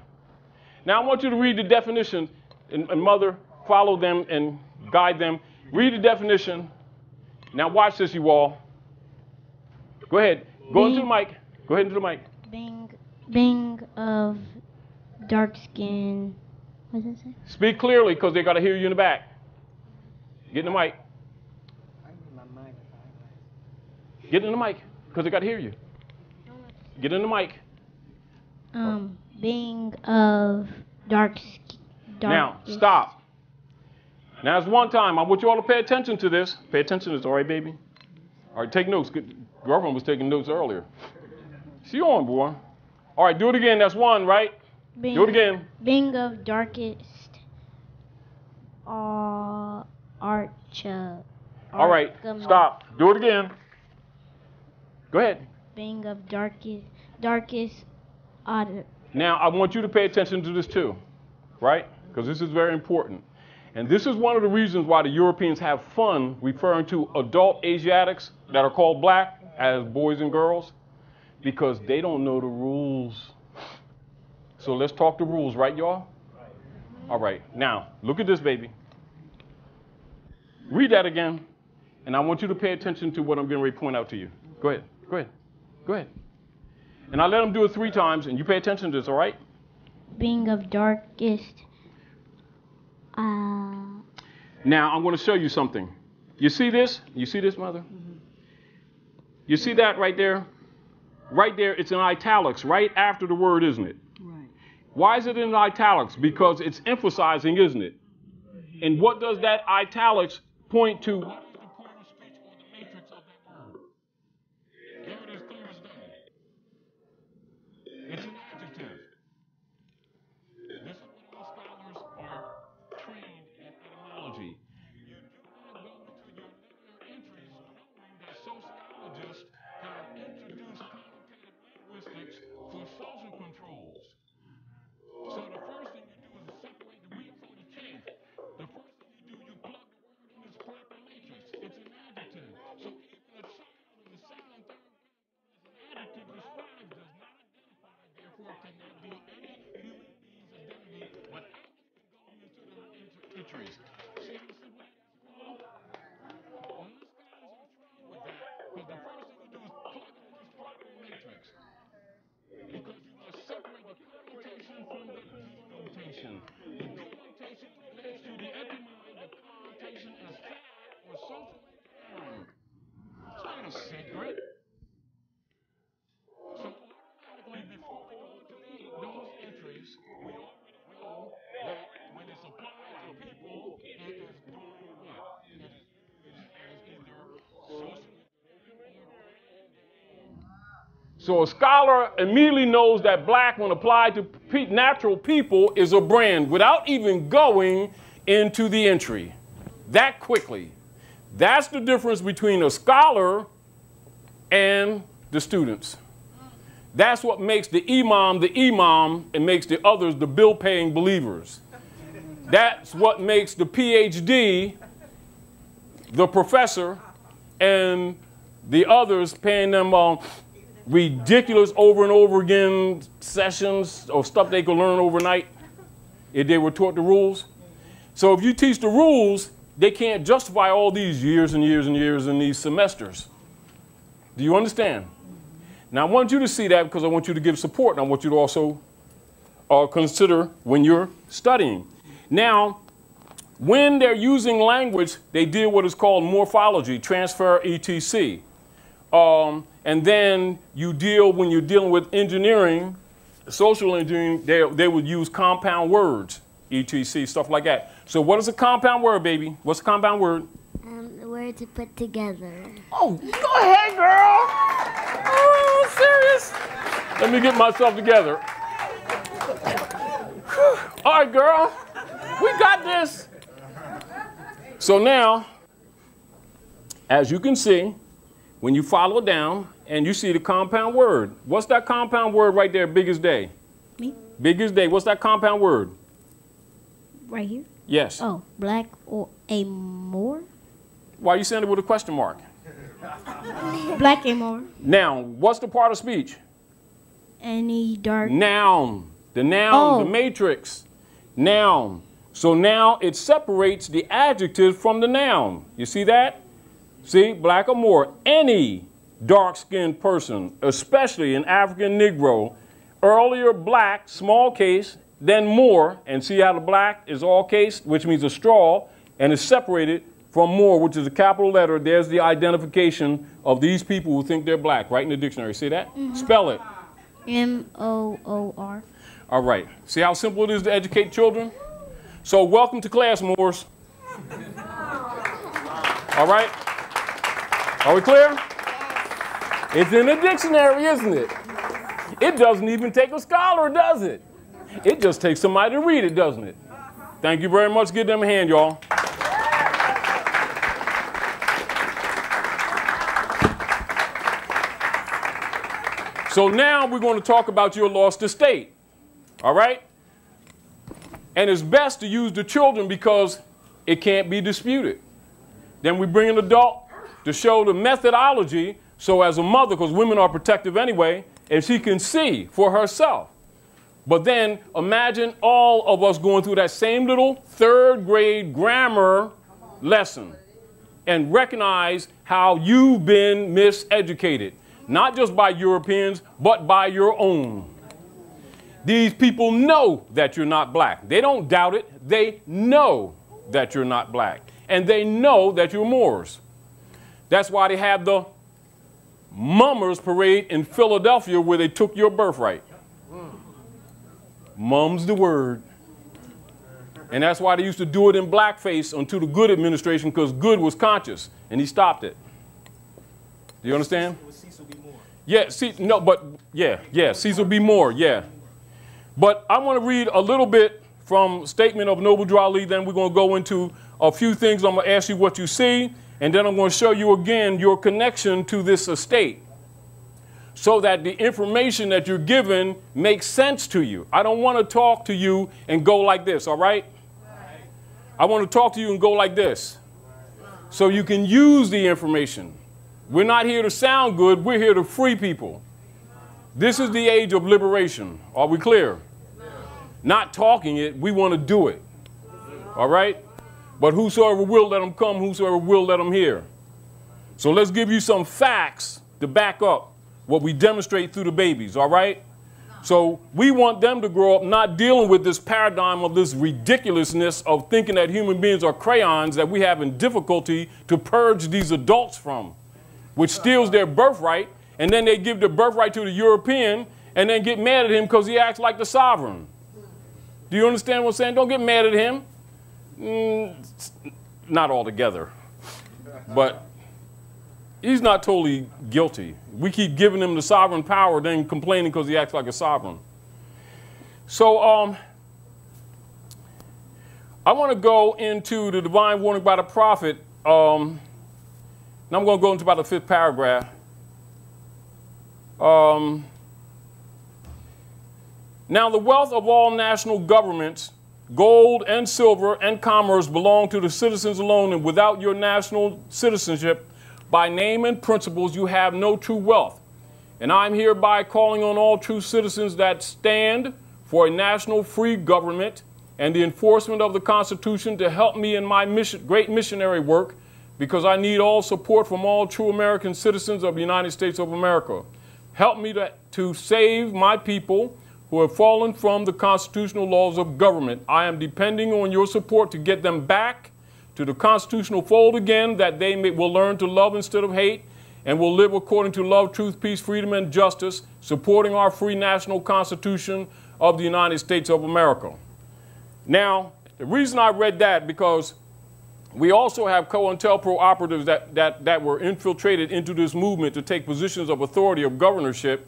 Now, I want you to read the definition, and, and mother, follow them and guide them. Read the definition. Now, watch this, you all. Go ahead. Go into the mic. Go ahead into the mic. Being, being of dark skin. What does it say? Speak clearly because they got to hear you in the back. Get in the mic. Get in the mic because they got to hear you. Get in the mic. Um, being of dark. Now, stop. Now, it's one time. I want you all to pay attention to this. Pay attention to this, all right, baby? All right, take notes. Good. Girlfriend was taking notes earlier. She on, boy. All right, do it again. That's one, right? Being, Do it again. Being of darkest. Uh, archa. All right, stop. Do it again. Go ahead. Being of darkest, darkest. Odd, Now, I want you to pay attention to this too, right? Because this is very important. And this is one of the reasons why the Europeans have fun referring to adult Asiatics that are called black as boys and girls, because they don't know the rules. So let's talk the rules, right, y'all? All right. Now, look at this, baby. Read that again, and I want you to pay attention to what I'm ready to point out to you. Go ahead. Go ahead. Go ahead. And I let them do it three times, and you pay attention to this, all right? being of darkest. Uh, Now I'm going to show you something. You see this? You see this, mother? You see that right there? Right there, it's in italics, right after the word, isn't it? Right. Why is it in italics? Because it's emphasizing, isn't it? And what does that italics point to? So a scholar immediately knows that black, when applied to pe- natural people, is a brand without even going into the entry. That quickly. That's the difference between a scholar and the students. That's what makes the imam the imam and makes the others the bill paying believers. That's what makes the PhD the professor and the others paying them uh, ridiculous over and over again sessions of stuff they could learn overnight if they were taught the rules. So if you teach the rules, they can't justify all these years and years and years and these semesters. Do you understand? Now I want you to see that because I want you to give support and I want you to also uh, consider when you're studying. Now, when they're using language, they deal what is called morphology, transfer, etc. Um, and then you deal, when you're dealing with engineering, social engineering, they, they would use compound words, etc., stuff like that. So what is a compound word, baby? What's a compound word? Um, the word to put together. Oh, go ahead, girl. Oh, serious? Let me get myself together. All right, girl. We got this. So now, as you can see, when you follow down and you see the compound word, what's that compound word right there, biggest day? Me? Biggest day. What's that compound word? right here. Yes. Oh, black or a more? Why are you saying it with a question mark? [LAUGHS] Black and more. Now, what's the part of speech? Any dark. Noun. The noun, Oh. the matrix. Noun. So now it separates the adjective from the noun. You see that? See, blackamoor. Any dark skinned person, especially an African Negro, earlier black, small case, then Moor, and see how the black is all case, which means a straw, and is separated from Moor, which is a capital letter. There's the identification of these people who think they're black, right in the dictionary. See that? Mm-hmm. Spell it. M O O R. All right. See how simple it is to educate children? So, welcome to class, Moors. [LAUGHS] All right? Are we clear? It's in the dictionary, isn't it? It doesn't even take a scholar, does it? It just takes somebody to read it, doesn't it? Thank you very much. Give them a hand, y'all. So now we're going to talk about your lost estate. All right? And it's best to use the children because it can't be disputed. Then we bring an adult to show the methodology. So, as a mother, because women are protective anyway, if she can see for herself. But then imagine all of us going through that same little third grade grammar lesson and recognize how you've been miseducated, not just by Europeans, but by your own. These people know that you're not black. They don't doubt it. They know that you're not black. And they know that you're Moors. That's why they have the Mummers Parade in Philadelphia where they took your birthright. Mum's the word. And that's why they used to do it in blackface until the Goode administration because Goode was conscious and he stopped it. Do you understand? Yeah, see, no, but yeah, yeah, Cecil B. Moore, yeah. But I want to read a little bit from Statement of Noble Ali, then we're going to go into a few things. I'm going to ask you what you see, and then I'm going to show you again your connection to this estate so that the information that you're given makes sense to you. I don't want to talk to you and go like this, all right? I want to talk to you and go like this so you can use the information. We're not here to sound good, we're here to free people. This is the age of liberation. Are we clear? Not talking it, we want to do it. All right? But whosoever will, let them come. Whosoever will, let them hear. So let's give you some facts to back up what we demonstrate through the babies. All right? So we want them to grow up not dealing with this paradigm of this ridiculousness of thinking that human beings are crayons that we have in difficulty to purge these adults from, which steals their birthright and then they give the birthright to the European and then get mad at him because he acts like the sovereign. Do you understand what I'm saying? Don't get mad at him. Mm, not altogether. But he's not totally guilty. We keep giving him the sovereign power, then complaining because he acts like a sovereign. So um, I want to go into the divine warning by the prophet. Um, and I'm going to go into about the fifth paragraph. Um, now, the wealth of all national governments, gold and silver and commerce belong to the citizens alone, and without your national citizenship, by name and principles, you have no true wealth. And I'm hereby calling on all true citizens that stand for a national free government and the enforcement of the Constitution to help me in my mission, great missionary work because I need all support from all true American citizens of the United States of America. Help me to, to save my people who have fallen from the constitutional laws of government. I am depending on your support to get them back to the constitutional fold again, that they may, will learn to love instead of hate and will live according to love, truth, peace, freedom, and justice, supporting our free national constitution of the United States of America. Now, the reason I read that because we also have COINTELPRO operatives that, that, that were infiltrated into this movement to take positions of authority of governorship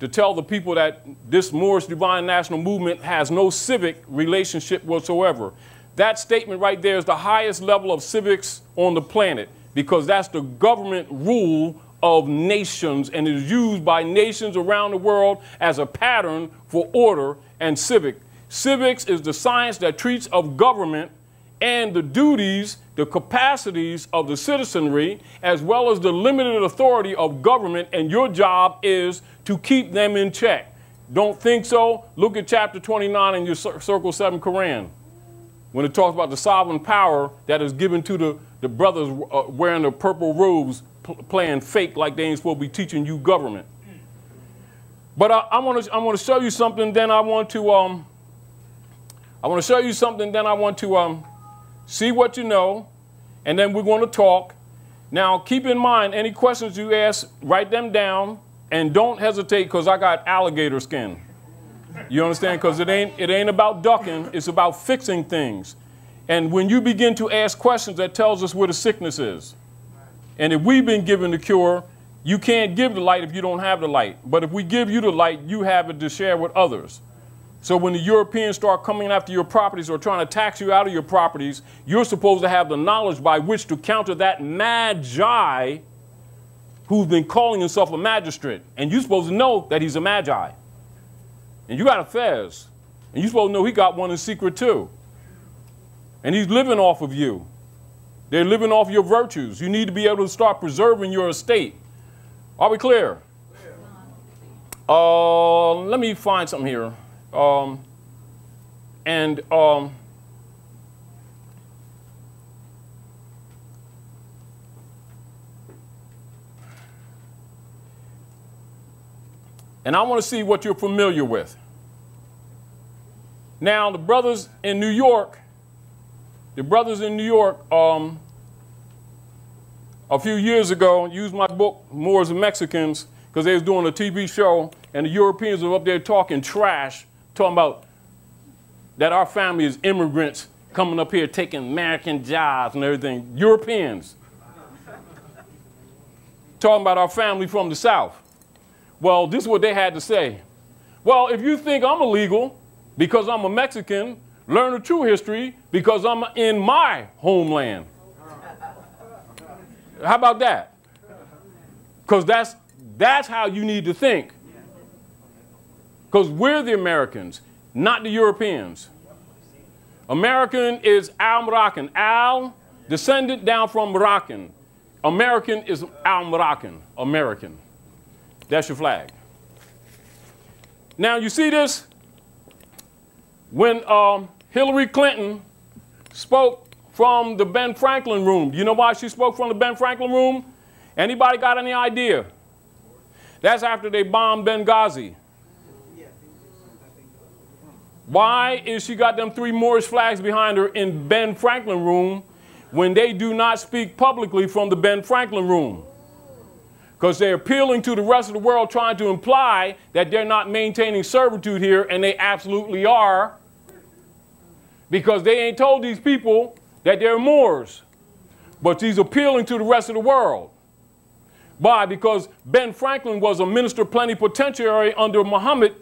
to tell the people that this Moorish Divine National Movement has no civic relationship whatsoever. That statement right there is the highest level of civics on the planet because that's the government rule of nations and is used by nations around the world as a pattern for order and civic. Civics is the science that treats of government and the duties, the capacities of the citizenry, as well as the limited authority of government, and your job is to keep them in check. Don't think so? Look at chapter 29 in your Circle 7 Quran when it talks about the sovereign power that is given to the, the brothers uh, wearing the purple robes playing fake like they ain't supposed to be teaching you government. But I, I want to I want to show you something. Then I want to um I want to show you something. Then I want to um see what you know, and then we're going to talk. Now, keep in mind, any questions you ask, write them down, and don't hesitate because I got alligator skin. You understand? Because it ain't, it ain't about ducking, it's about fixing things. And when you begin to ask questions, that tells us where the sickness is. And if we've been given the cure, you can't give the light if you don't have the light. But if we give you the light, you have it to share with others. So when the Europeans start coming after your properties or trying to tax you out of your properties, you're supposed to have the knowledge by which to counter that magi who's been calling himself a magistrate. And you're supposed to know that he's a magi. And you got affairs. And you're supposed to know he got one in secret too. And he's living off of you. They're living off your virtues. You need to be able to start preserving your estate. Are we clear? Uh, let me find something here. Um, and um, and I want to see what you're familiar with. Now, the brothers in New York, the brothers in New York, um, a few years ago, used my book, Moors and Mexicans, because they was doing a TV show, and the Europeans were up there talking trash, talking about that our family is immigrants coming up here taking American jobs and everything. Europeans. talking about our family from the South. Well, this is what they had to say. Well, if you think I'm illegal because I'm a Mexican, learn the true history because I'm in my homeland. How about that? Because that's, that's how you need to think. Because we're the Americans, not the Europeans. American is Al Moroccan. Al, descendant down from Moroccan. American is Al Moroccan. American. That's your flag. Now, you see this? When um, Hillary Clinton spoke from the Ben Franklin room, you know why she spoke from the Ben Franklin room? Anybody got any idea? That's after they bombed Benghazi. Why is she got them three Moorish flags behind her in Ben Franklin room when they do not speak publicly from the Ben Franklin room? Because they're appealing to the rest of the world trying to imply that they're not maintaining servitude here, and they absolutely are. Because they ain't told these people that they're Moors. But she's appealing to the rest of the world. Why? Because Ben Franklin was a minister plenipotentiary under Muhammad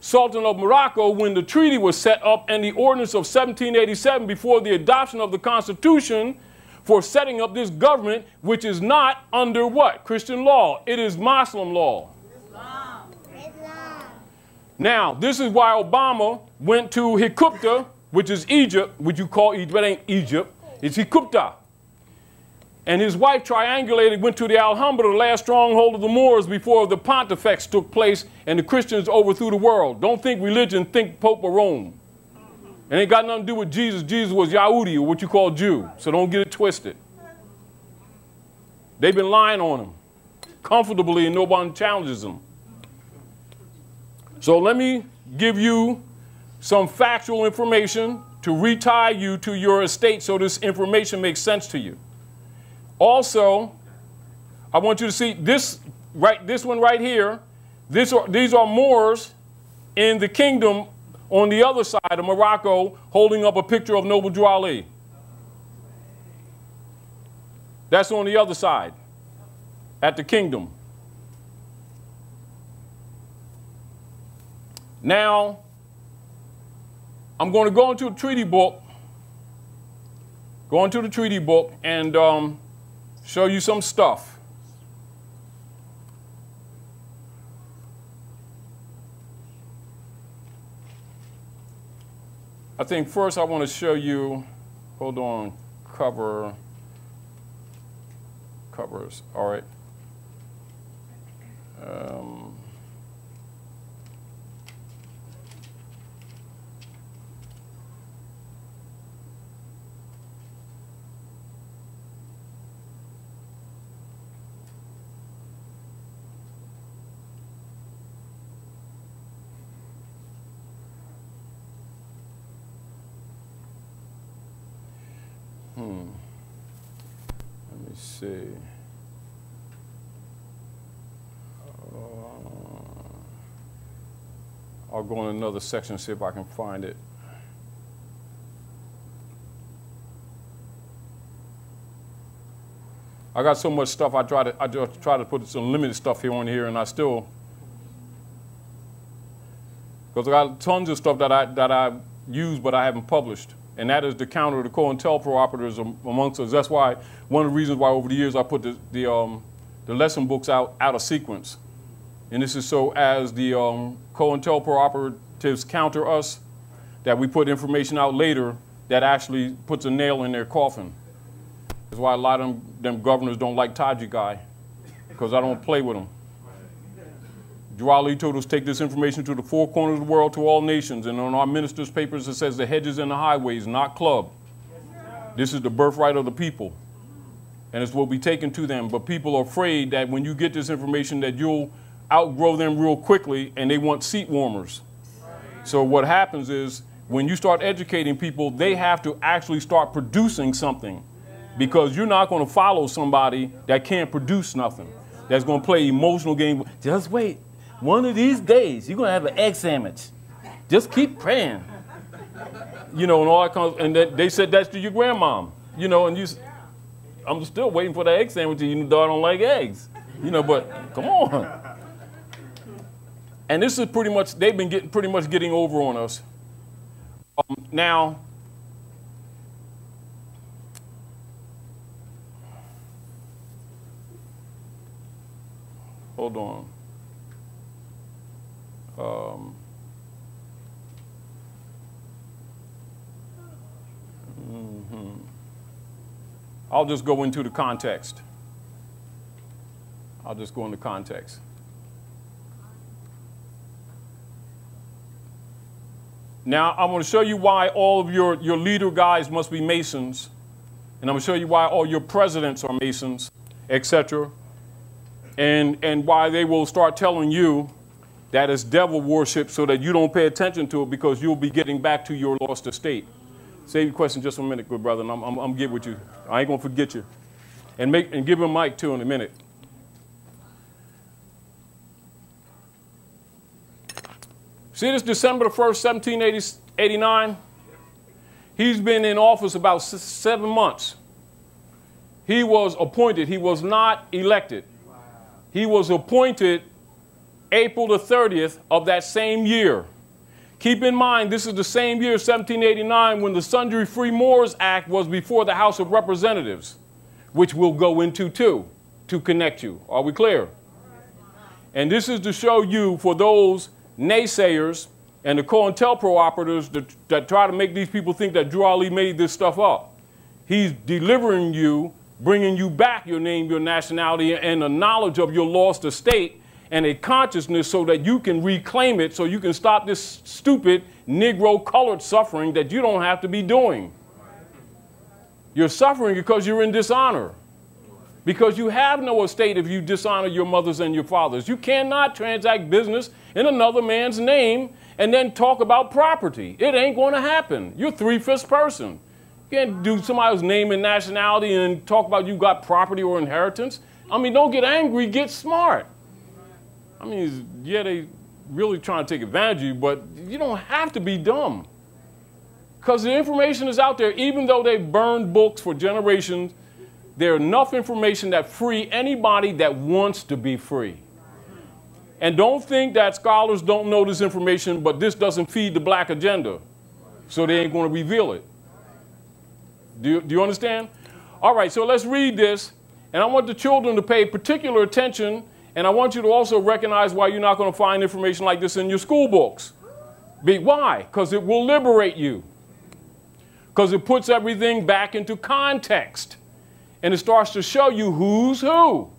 Sultan of Morocco when the treaty was set up and the ordinance of 1787 before the adoption of the Constitution for setting up this government, which is not under what? Christian law. It is Muslim law. Islam. Now, this is why Obama went to Hikupta, which is Egypt, which you call Egypt, but ain't Egypt. It's Hikupta and his wife triangulated, went to the Alhambra, the last stronghold of the Moors before the pontifex took place and the Christians overthrew the world. Don't think religion, think Pope of Rome. It ain't got nothing to do with Jesus. Jesus was Yahudi, or what you call Jew. So don't get it twisted. They've been lying on him comfortably and no one challenges them. So let me give you some factual information to retie you to your estate so this information makes sense to you. Also, I want you to see this right this one right here. This are, these are Moors in the kingdom on the other side of Morocco holding up a picture of Noble Ali. That's on the other side at the kingdom. Now, I'm going to go into the treaty book, go into the treaty book, and um, show you some stuff. I think first I want to show you, hold on, cover, covers, all right. Um, Hmm. Let me see. Uh, I'll go in another section and see if I can find it. I got so much stuff. I try to I just try to put some limited stuff here on here, and I still because I got tons of stuff that I that I use but I haven't published and that is the counter to COINTELPRO operators amongst us. That's why one of the reasons why over the years I put the, the, um, the lesson books out out of sequence. And this is so as the um, COINTELPRO operatives counter us, that we put information out later that actually puts a nail in their coffin. That's why a lot of them, them governors don't like Taji guy, because I don't play with him. Drew told us take this information to the four corners of the world, to all nations. And on our minister's papers, it says the hedges and the highways, not club. This is the birthright of the people. And it's what we taken to them. But people are afraid that when you get this information that you'll outgrow them real quickly and they want seat warmers. So what happens is when you start educating people, they have to actually start producing something because you're not going to follow somebody that can't produce nothing, that's going to play emotional game. Just wait. One of these days, you're going to have an egg sandwich. Just keep praying. You know, and all of, and they said that's to your grandmom. You know, and you, I'm still waiting for the egg sandwich. And you daughter don't like eggs. You know, but come on. And this is pretty much, they've been getting pretty much getting over on us. Um, now, hold on. Um, mhm. I'll just go into the context. I'll just go into context. Now, I'm going to show you why all of your, your leader guys must be Masons. And I'm going to show you why all your presidents are Masons, etc. And, and why they will start telling you that it's devil worship so that you don't pay attention to it because you'll be getting back to your lost estate. Save your question just a minute, good brother, and I'm, I'm, I'm get with you. I ain't going to forget you. And, make, and give him a mic, too, in a minute. See this December the 1st, 1789? He's been in office about seven months. He was appointed, he was not elected. He was appointed April the 30th of that same year. Keep in mind, this is the same year, 1789, when the Sundry Free Moors Act was before the House of Representatives, which we'll go into too, to connect you. Are we clear? And this is to show you, for those naysayers and the COINTELPRO operatives that, that try to make these people think that Drew Ali made this stuff up. He's delivering you, bringing you back your name, your nationality, and a knowledge of your lost estate and a consciousness so that you can reclaim it, so you can stop this stupid Negro colored suffering that you don't have to be doing. You're suffering because you're in dishonor because you have no estate if you dishonor your mothers and your fathers. You cannot transact business in another man's name and then talk about property. It ain't going to happen. You're three fifths person. You can't do somebody's name and nationality and talk about you got property or inheritance. I mean, don't get angry, get smart. I mean, yeah, they really trying to take advantage of you, but you don't have to be dumb. Because the information is out there, even though they've burned books for generations there's enough information that free anybody that wants to be free. And don't think that scholars don't know this information, but this doesn't feed the black agenda. So they ain't going to reveal it. Do you, do you understand? All right, so let's read this. And I want the children to pay particular attention. And I want you to also recognize why you're not going to find information like this in your school books. Be, why? Because it will liberate you. Because it puts everything back into context and it starts to show you who's who.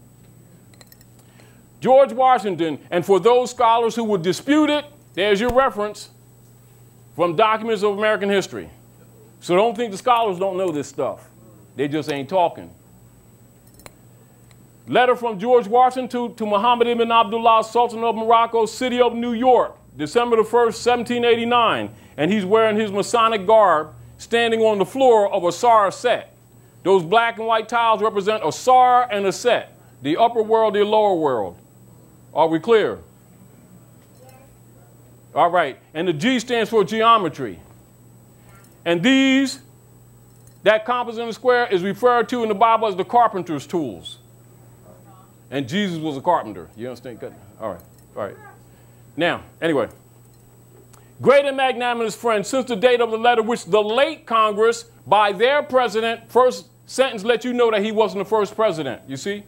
George Washington, and for those scholars who would dispute it, there's your reference from documents of American history. So don't think the scholars don't know this stuff. They just ain't talking. Letter from George Washington to, to Muhammad ibn Abdullah, Sultan of Morocco, city of New York, December the 1st, 1789. And he's wearing his Masonic garb, standing on the floor of a Sar set. Those black and white tiles represent a Sar and a Set, the upper world, the lower world. Are we clear? All right. And the G stands for geometry. And these, that composite square is referred to in the Bible as the carpenter's tools. And Jesus was a carpenter. You understand? All right. All right. Now, anyway. Great and magnanimous friend, since the date of the letter which the late Congress, by their president, first sentence let you know that he wasn't the first president, you see,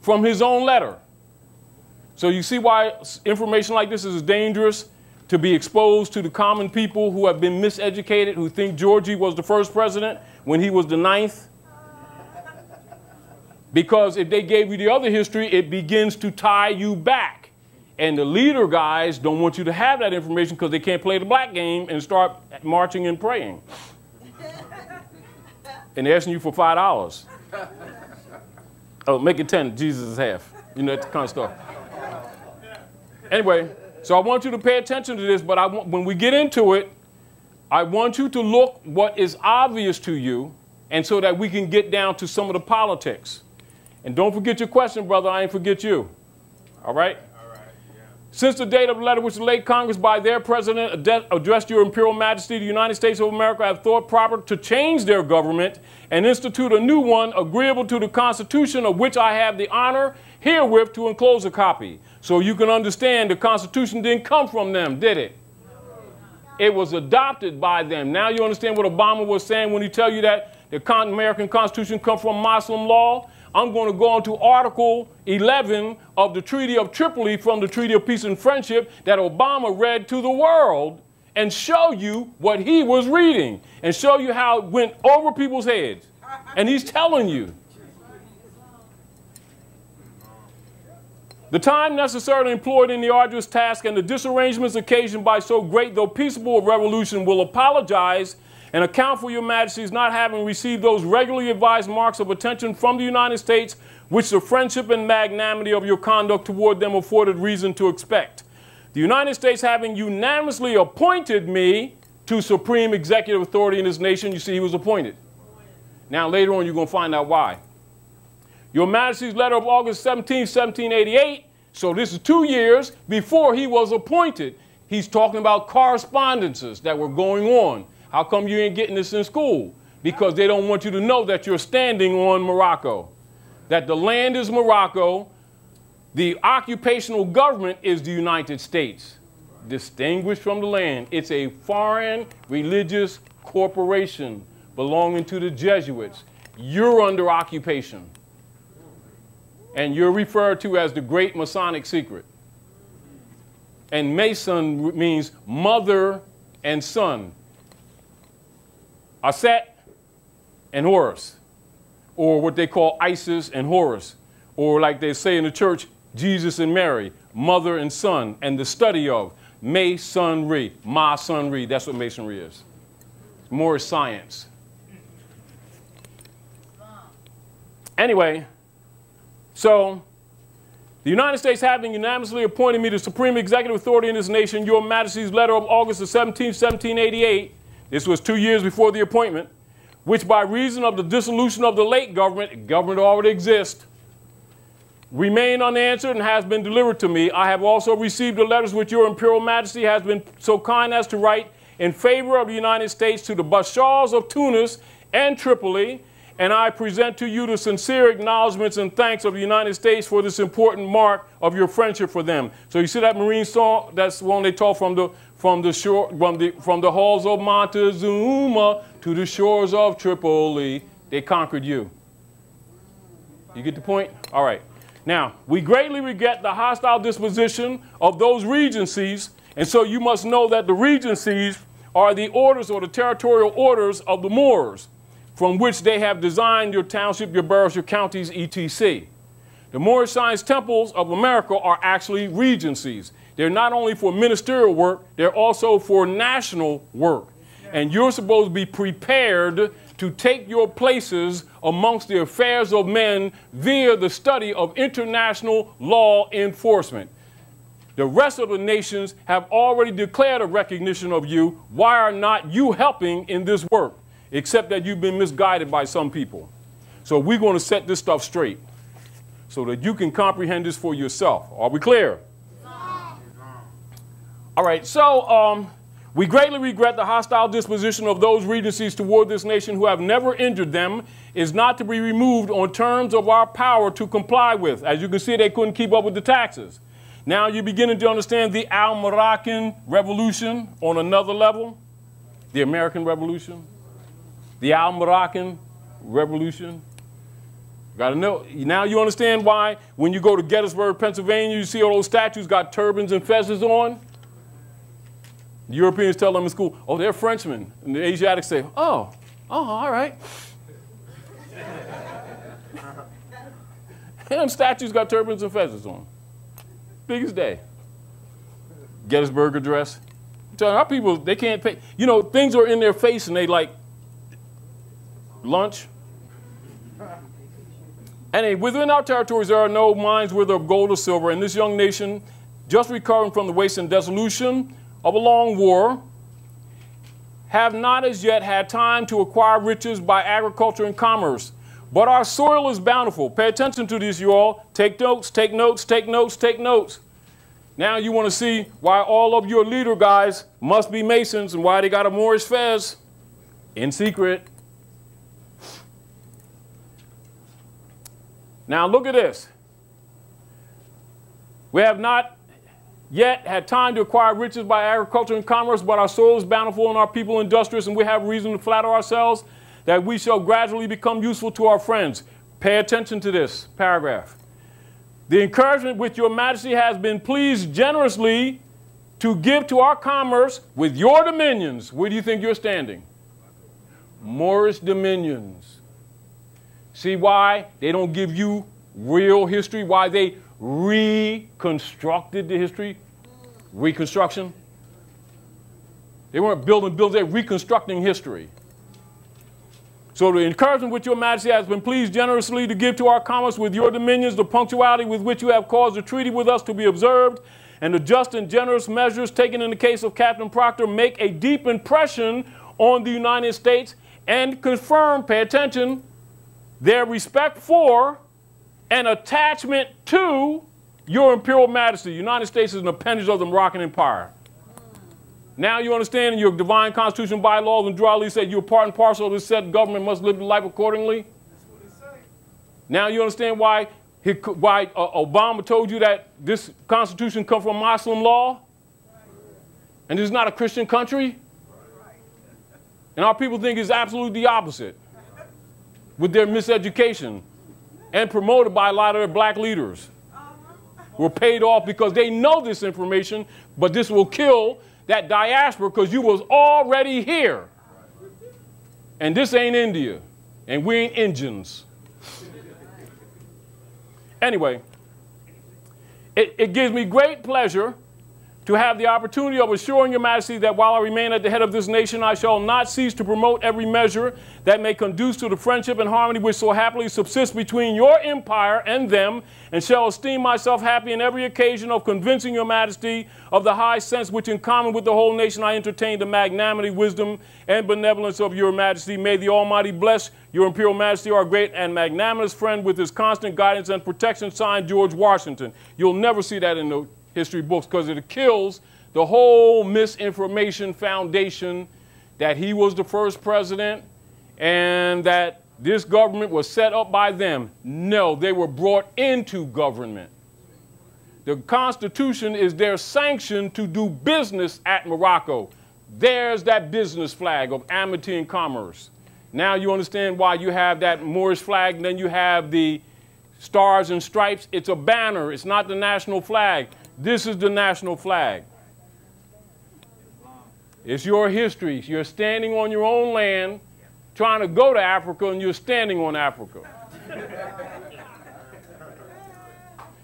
from his own letter. So you see why information like this is dangerous to be exposed to the common people who have been miseducated, who think Georgie was the first president when he was the ninth? Because if they gave you the other history, it begins to tie you back. And the leader guys don't want you to have that information because they can't play the black game and start marching and praying [LAUGHS] and they're asking you for five dollars. oh, make it ten. Jesus is half. You know that kind of stuff. Anyway, so I want you to pay attention to this. But I want, when we get into it, I want you to look what is obvious to you, and so that we can get down to some of the politics. And don't forget your question, brother. I ain't forget you. All right? Since the date of the letter which the late Congress by their president addressed your imperial majesty, the United States of America have thought proper to change their government and institute a new one agreeable to the Constitution of which I have the honor herewith to enclose a copy. So you can understand the Constitution didn't come from them, did it? It was adopted by them. Now you understand what Obama was saying when he tell you that the American Constitution come from Muslim law? I'm going to go on to Article 11 of the Treaty of Tripoli from the Treaty of Peace and Friendship that Obama read to the world and show you what he was reading and show you how it went over people's heads. And he's telling you. The time necessarily employed in the arduous task and the disarrangements occasioned by so great though peaceable a revolution will apologize and account for your majesty's not having received those regularly advised marks of attention from the United States which the friendship and magnanimity of your conduct toward them afforded reason to expect. The United States having unanimously appointed me to supreme executive authority in this nation, you see he was appointed. Now later on you're going to find out why. Your Majesty's letter of August 17, 1788, so this is two years before he was appointed. He's talking about correspondences that were going on how come you ain't getting this in school? Because they don't want you to know that you're standing on Morocco, that the land is Morocco, the occupational government is the United States, distinguished from the land. It's a foreign religious corporation belonging to the Jesuits. You're under occupation. And you're referred to as the Great Masonic Secret. And Mason means mother and son. Aset and Horus, or what they call Isis and Horus, or like they say in the church, Jesus and Mary, mother and son, and the study of Masonry, Ma Masonry. That's what Masonry is. More science. Anyway, so the United States having unanimously appointed me the supreme executive authority in this nation, your majesty's letter of August the 17th, 1788, this was two years before the appointment, which by reason of the dissolution of the late government, government already exists, remain unanswered and has been delivered to me. I have also received the letters which your imperial majesty has been so kind as to write in favor of the United States to the Bashaws of Tunis and Tripoli, and I present to you the sincere acknowledgments and thanks of the United States for this important mark of your friendship for them. So you see that Marine song? That's one they taught from the from the shore, from the, from the halls of Montezuma to the shores of Tripoli, they conquered you. You get the point? All right. Now, we greatly regret the hostile disposition of those regencies, and so you must know that the regencies are the orders or the territorial orders of the Moors, from which they have designed your township, your boroughs, your counties, etc. The Moorish Science Temples of America are actually regencies. They're not only for ministerial work, they're also for national work. And you're supposed to be prepared to take your places amongst the affairs of men via the study of international law enforcement. The rest of the nations have already declared a recognition of you. Why are not you helping in this work? Except that you've been misguided by some people. So we're going to set this stuff straight so that you can comprehend this for yourself. Are we clear? All right, so um, we greatly regret the hostile disposition of those regencies toward this nation who have never injured them is not to be removed on terms of our power to comply with. As you can see, they couldn't keep up with the taxes. Now you're beginning to understand the Al-Moroccan Revolution on another level, the American Revolution, the Al-Moroccan Revolution. Got to know. Now you understand why when you go to Gettysburg, Pennsylvania, you see all those statues got turbans and fezzes on? The Europeans tell them in school, oh, they're Frenchmen. And the Asiatics say, oh, oh, all right. [LAUGHS] and statues got turbans and feathers on. Biggest day. Gettysburg Address. Telling our people they can't pay. You know, things are in their face and they like lunch. And within our territories, there are no mines whether of gold or silver. And this young nation, just recovering from the waste and dissolution of a long war have not as yet had time to acquire riches by agriculture and commerce. But our soil is bountiful. Pay attention to this, you all. Take notes, take notes, take notes, take notes. Now you want to see why all of your leader guys must be Masons and why they got a Moorish fez in secret. Now look at this. We have not yet had time to acquire riches by agriculture and commerce, but our soil is bountiful and our people industrious, and we have reason to flatter ourselves that we shall gradually become useful to our friends. Pay attention to this paragraph. The encouragement which your majesty has been pleased generously to give to our commerce with your dominions. Where do you think you're standing? Moorish dominions. See why they don't give you real history? Why they reconstructed the history? Reconstruction? They weren't building buildings, they're reconstructing history. So the encouragement which your majesty has been pleased generously to give to our commerce with your dominions, the punctuality with which you have caused the treaty with us to be observed, and the just and generous measures taken in the case of Captain Proctor make a deep impression on the United States and confirm, pay attention, their respect for and attachment to your imperial majesty. The United States is an appendage of the Moroccan Empire. Now you understand in your divine constitution, bylaws, and draw said you're part and parcel of this said government must live the life accordingly. That's what it's saying. Now you understand why, he, why uh, Obama told you that this constitution comes from Muslim law? And this is not a Christian country? And our people think it's absolutely the opposite with their miseducation and promoted by a lot of their black leaders who are paid off because they know this information, but this will kill that diaspora because you was already here. And this ain't India. And we ain't Indians. Anyway, it, it gives me great pleasure to have the opportunity of assuring your majesty that while I remain at the head of this nation, I shall not cease to promote every measure that may conduce to the friendship and harmony which so happily subsists between your empire and them, and shall esteem myself happy in every occasion of convincing your majesty of the high sense which in common with the whole nation I entertain the magnanimity, wisdom, and benevolence of your majesty. May the Almighty bless your imperial majesty, our great and magnanimous friend, with his constant guidance and protection, signed George Washington. You'll never see that in the history books because it kills the whole misinformation foundation that he was the first president and that this government was set up by them. No, they were brought into government. The Constitution is their sanction to do business at Morocco. There's that business flag of amity and commerce. Now you understand why you have that Moorish flag, and then you have the stars and stripes. It's a banner, it's not the national flag. This is the national flag. It's your history. You're standing on your own land, trying to go to Africa, and you're standing on Africa.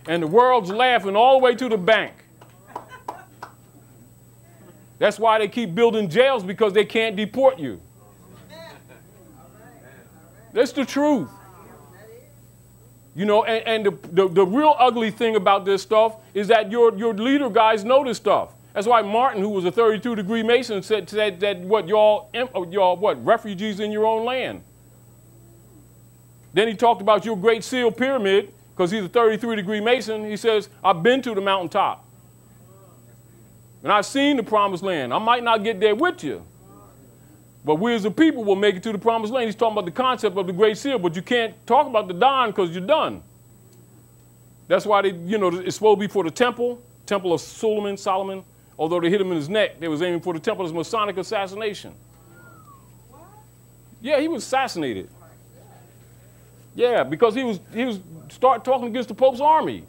and the world's laughing all the way to the bank. That's why they keep building jails because they can't deport you. That's the truth. You know, and, and the, the, the, real ugly thing about this stuff is that your, your leader guys know this stuff. That's why Martin, who was a 32 degree Mason, said, said that what y'all, uh, y'all what refugees in your own land. Then he talked about your Great Seal Pyramid because he's a 33 degree Mason. He says, I've been to the mountaintop. And I've seen the promised land. I might not get there with you, but we as a people will make it to the promised land. He's talking about the concept of the great seal, but you can't talk about the dawn because you're done. That's why they, you know, it's supposed to be for the temple, temple of Solomon, Solomon. Although they hit him in his neck, they was aiming for the temple as Masonic assassination. Yeah, he was assassinated. Yeah, because he was he was start talking against the Pope's army.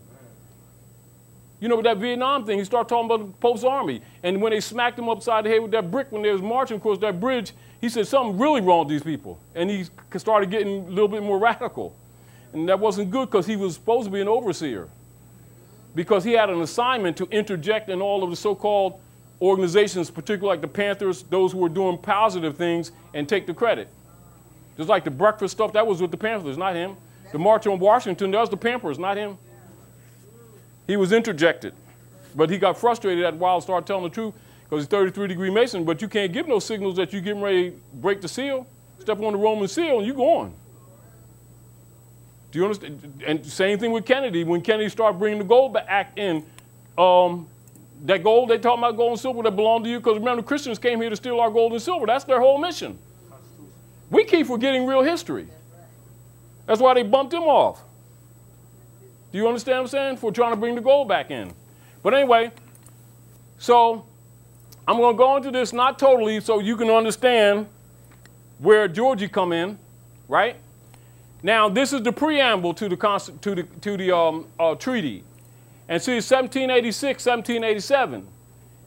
You know, with that Vietnam thing, he started talking about the Pope's army. And when they smacked him upside the head with that brick when they was marching across that bridge, he said something really wrong with these people. And he started getting a little bit more [LAUGHS] radical. And that wasn't good because he was supposed to be an overseer. Because he had an assignment to interject in all of the so-called organizations, particularly like the Panthers, those who were doing positive things, and take the credit. Just like the breakfast stuff, that was with the Panthers, not him. The March on Washington, that was the Pampers, not him. He was interjected. But he got frustrated at while, started telling the truth, because he's 33 degree Mason, but you can't give no signals that you're getting ready to break the seal. Step on the Roman seal and you go on. Do you understand? And same thing with Kennedy. When Kennedy started bringing the Gold Act in, um, that gold they talking about gold and silver that belonged to you, because remember Christians came here to steal our gold and silver. That's their whole mission. We keep forgetting real history. That's why they bumped him off. Do you understand what I'm saying? For trying to bring the gold back in. But anyway, so I'm going to go into this not totally so you can understand where Georgia come in, right? Now, this is the preamble to the, to the, to the um, uh, treaty. And see, 1786, 1787.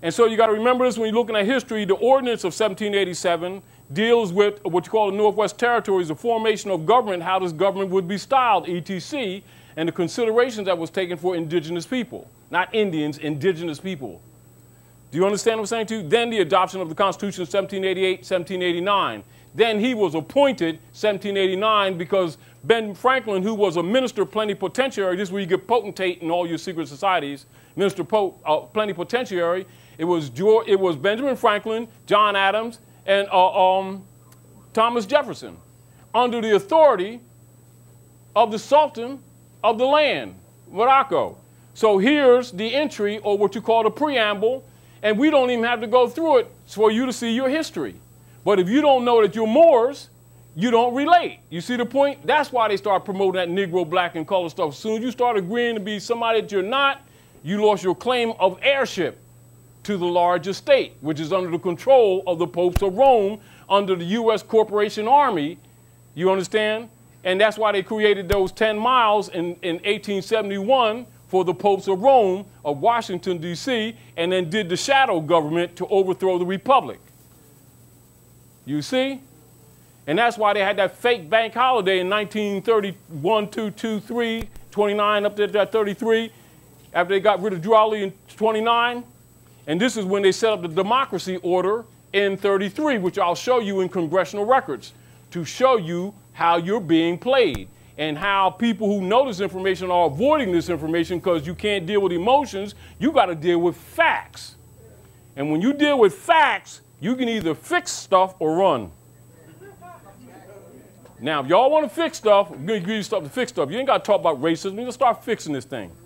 And so you got to remember this when you're looking at history. The ordinance of 1787 deals with what you call the Northwest Territories, the formation of government, how this government would be styled, etc., and the considerations that was taken for indigenous people. Not Indians, indigenous people. Do you understand what I'm saying to you? Then the adoption of the Constitution of 1788, 1789. Then he was appointed 1789 because Ben Franklin, who was a minister plenipotentiary, this is where you get potentate in all your secret societies, minister po uh, plenipotentiary. It was, George, it was Benjamin Franklin, John Adams, and uh, um, Thomas Jefferson under the authority of the Sultan of the land, Morocco. So here's the entry, or what you call the preamble, and we don't even have to go through it for you to see your history. But if you don't know that you're Moors, you don't relate. You see the point? That's why they start promoting that Negro, black, and color stuff. As soon as you start agreeing to be somebody that you're not, you lost your claim of heirship to the large state, which is under the control of the popes of Rome under the U.S. Corporation Army. You understand? And that's why they created those 10 miles in, in 1871 for the popes of Rome, of Washington, D.C., and then did the shadow government to overthrow the republic. You see? And that's why they had that fake bank holiday in 1931, 2, 2, 3, 29 up to that 33, after they got rid of Drew in 29. And this is when they set up the democracy order in 33, which I'll show you in congressional records to show you how you're being played and how people who know this information are avoiding this information because you can't deal with emotions. You got to deal with facts. And when you deal with facts, you can either fix stuff or run. Now, if y'all want to fix stuff, I'm going to give you stuff to fix stuff. You ain't got to talk about racism. You just start fixing this thing. [LAUGHS]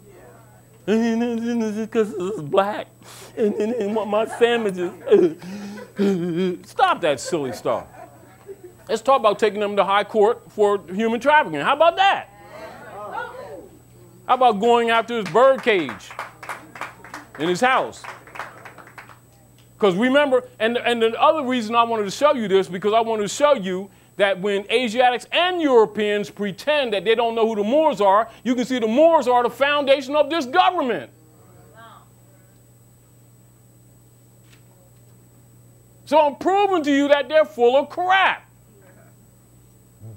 Because it's black. And, and, and my sandwiches. [LAUGHS] Stop that silly stuff. Let's talk about taking them to high court for human trafficking. How about that? How about going after his bird cage in his house? Because remember, and, and the other reason I wanted to show you this, because I wanted to show you that when Asiatics and Europeans pretend that they don't know who the Moors are, you can see the Moors are the foundation of this government. So I'm proving to you that they're full of crap.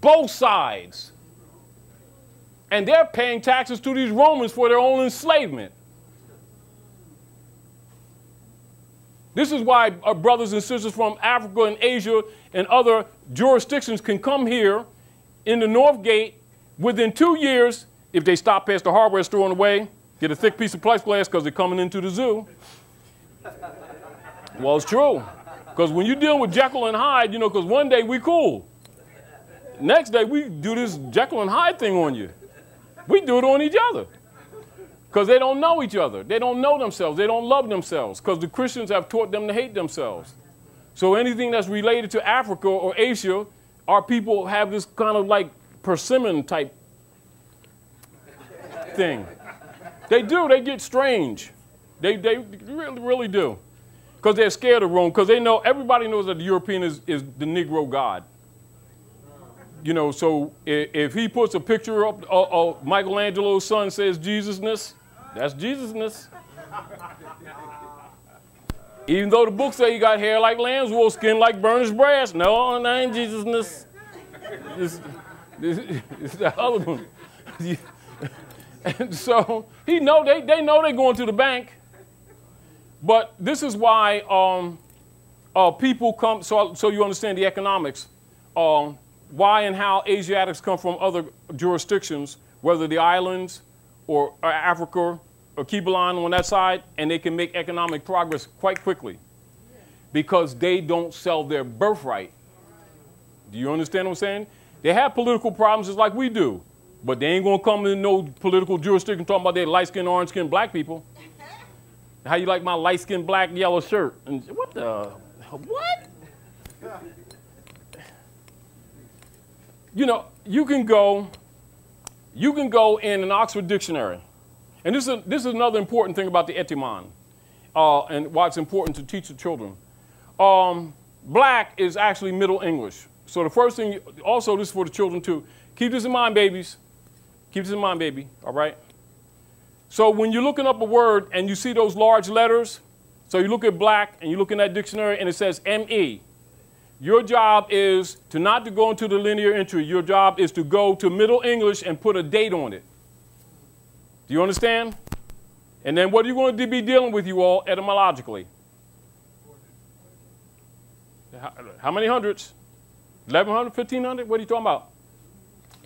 Both sides. And they're paying taxes to these Romans for their own enslavement. This is why our brothers and sisters from Africa and Asia and other jurisdictions can come here in the North Gate within two years if they stop past the hardware store on the way, get a thick piece of plexiglass because they're coming into the zoo. well, it's true. Because when you deal with Jekyll and Hyde, you know, because one day we cool. Next day we do this Jekyll and Hyde thing on you. We do it on each other. Because they don't know each other. They don't know themselves. They don't love themselves. Because the Christians have taught them to hate themselves. So anything that's related to Africa or Asia, our people have this kind of like persimmon type thing. They do. They get strange. They, they really, really do. Because they're scared of Rome. Because they know, everybody knows that the European is, is the Negro God. You know, so if, if he puts a picture up, uh, uh, Michelangelo's son says Jesusness, that's Jesusness. Even though the book say you got hair like lamb's wool, skin like burnished brass. No, that ain't Jesusness. This, this, this the other one. [LAUGHS] and so he know they, they know they're going to the bank. But this is why um, uh, people come, so, so you understand the economics, um, why and how Asiatics come from other jurisdictions, whether the islands, or, or Africa or Kibalan on that side, and they can make economic progress quite quickly. because they don't sell their birthright. Do you understand what I'm saying? They have political problems just like we do, but they ain't gonna come in no political jurisdiction talking about their light skinned, orange skinned black people. How you like my light skinned black yellow shirt? And what the what? You know, you can go, you can go in an Oxford dictionary. And this is, this is another important thing about the etymon uh, and why it's important to teach the children. Um, black is actually Middle English. So the first thing, also this is for the children too. Keep this in mind, babies. Keep this in mind, baby, all right? So when you're looking up a word and you see those large letters, so you look at black and you look in that dictionary and it says M-E. Your job is to not to go into the linear entry. Your job is to go to Middle English and put a date on it. Do you understand? And then what are you going to be dealing with, you all, etymologically? How, many hundreds? 1,100, 1,500? What are you talking about?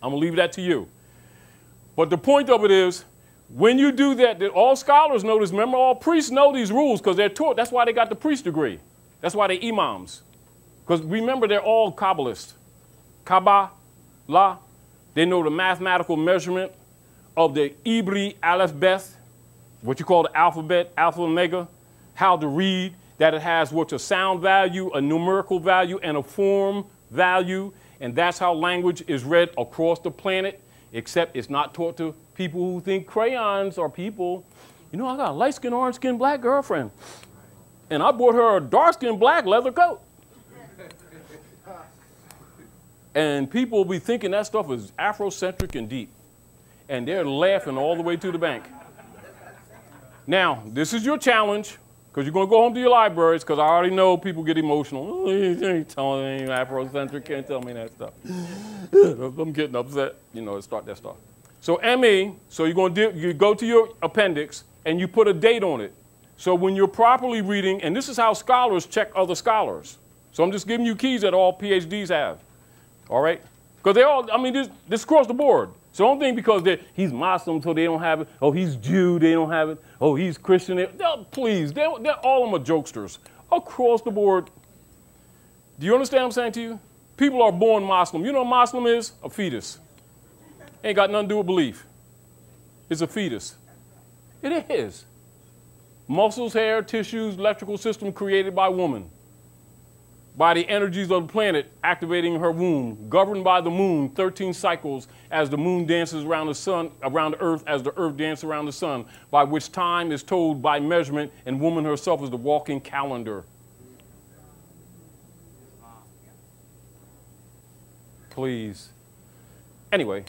I'm going to leave that to you. But the point of it is, when you do that, that all scholars know this. Remember, all priests know these rules because they're taught. That's why they got the priest degree. That's why they're imams. Because remember, they're all Kabbalists. Kabbalah. They know the mathematical measurement of the Ibri Aleph Beth, what you call the alphabet, Alpha Omega, how to read, that it has what's a sound value, a numerical value, and a form value. And that's how language is read across the planet, except it's not taught to people who think crayons are people. You know, I got a light skinned, orange skinned black girlfriend. And I bought her a dark skinned black leather coat. And people will be thinking that stuff is Afrocentric and deep. And they're laughing all the way to the bank. Now, this is your challenge, because you're going to go home to your libraries, because I already know people get emotional. [LAUGHS] Ain't telling me Afrocentric, can't tell me that stuff. [LAUGHS] I'm getting upset. You know, start that stuff. So ME, so you're going to do, you go to your appendix, and you put a date on it. So when you're properly reading, and this is how scholars check other scholars. So I'm just giving you keys that all PhDs have. All right? Because they all, I mean, this, this across the board. So don't think because he's Muslim, so they don't have it. Oh, he's Jew, they don't have it. Oh, he's Christian. They, please, they're, they're, all of them are jokesters. Across the board. Do you understand what I'm saying to you? People are born Muslim. You know what Muslim is? A fetus. Ain't got nothing to do with belief. It's a fetus. It is. Muscles, hair, tissues, electrical system created by woman by the energies of the planet activating her womb, governed by the moon, 13 cycles as the moon dances around the sun, around the earth as the earth dances around the sun, by which time is told by measurement, and woman herself is the walking calendar. Please. Anyway,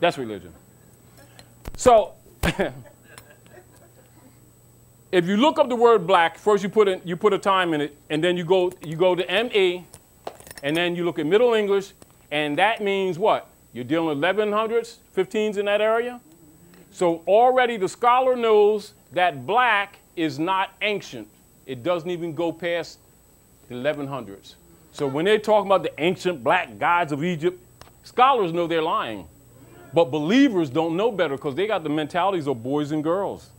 that's religion. So [LAUGHS] if you look up the word black, first you put, in, you put a time in it, and then you go, you go to ME, and then you look at Middle English, and that means what? You're dealing with 1100s, 15s in that area? So already the scholar knows that black is not ancient. It doesn't even go past the 1100s. So when they're talking about the ancient black gods of Egypt, scholars know they're lying. But believers don't know better because they got the mentalities of boys and girls.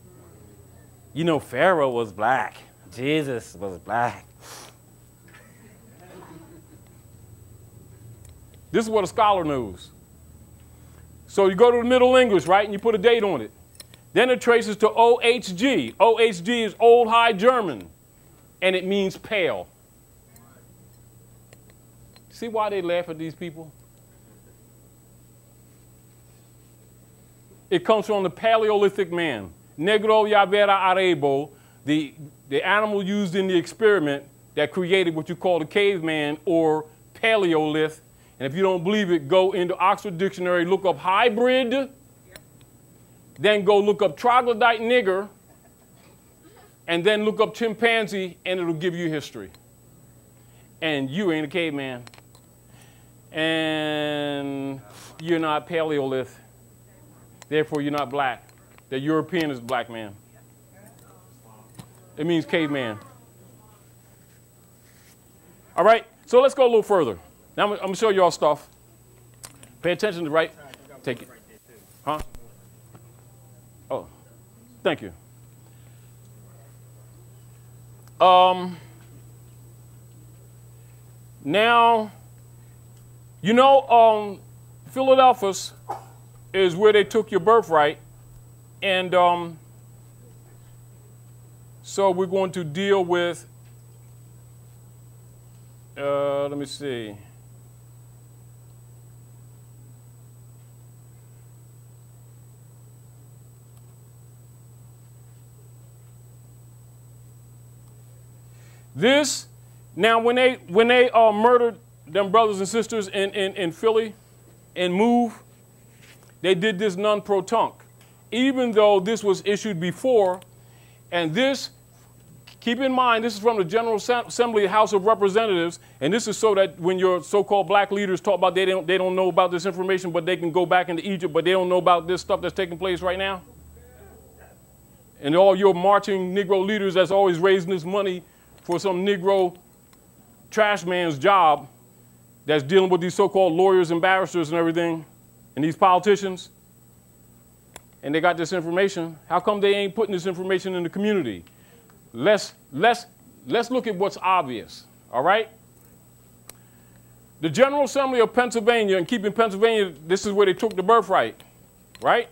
You know, Pharaoh was black. Jesus was black. This is what a scholar knows. So you go to the Middle English, right, and you put a date on it. Then it traces to OHG. OHG is Old High German, and it means pale. See why they laugh at these people? It comes from the Paleolithic man. Negro Yavera Arebo, the, the animal used in the experiment that created what you call the caveman or paleolith. And if you don't believe it, go into Oxford Dictionary, look up hybrid, then go look up troglodyte nigger, and then look up chimpanzee, and it'll give you history. And you ain't a caveman. And you're not paleolith. Therefore, you're not black. The European is black man. It means caveman. All right, so let's go a little further. Now I'm, I'm gonna show you all stuff. Pay attention to right. Take it. Huh? Oh, thank you. Um, Now, you know, um, Philadelphia is where they took your birthright. And um, so we're going to deal with, uh, let me see. This, now when they when they uh, murdered them brothers and sisters in, in, in Philly and move, they did this non pro. Even though this was issued before, and this, keep in mind, this is from the General Assembly House of Representatives, and this is so that when your so-called black leaders talk about they don't, they don't know about this information, but they can go back into Egypt, but they don't know about this stuff that's taking place right now. And all your marching Negro leaders that's always raising this money for some Negro trash man's job that's dealing with these so-called lawyers and barristers and everything, and these politicians, and they got this information, how come they ain't putting this information in the community? Let's, let's, let's look at what's obvious, all right? The General Assembly of Pennsylvania, and keep in Pennsylvania, this is where they took the birthright, right?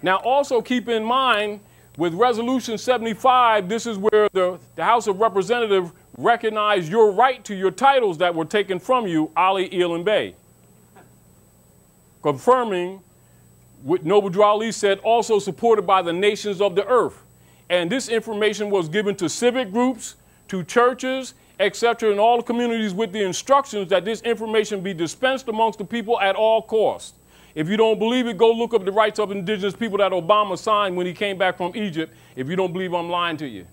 Now also keep in mind with Resolution 75, this is where the, the House of Representatives recognized your right to your titles that were taken from you, Ali, Elam Bey. Confirming what Noble Drew Ali said, also supported by the nations of the earth. And this information was given to civic groups, to churches, etc., in all the communities with the instructions that this information be dispensed amongst the people at all costs. If you don't believe it, go look up the rights of indigenous people that Obama signed when he came back from Egypt. If you don't believe I'm lying to you.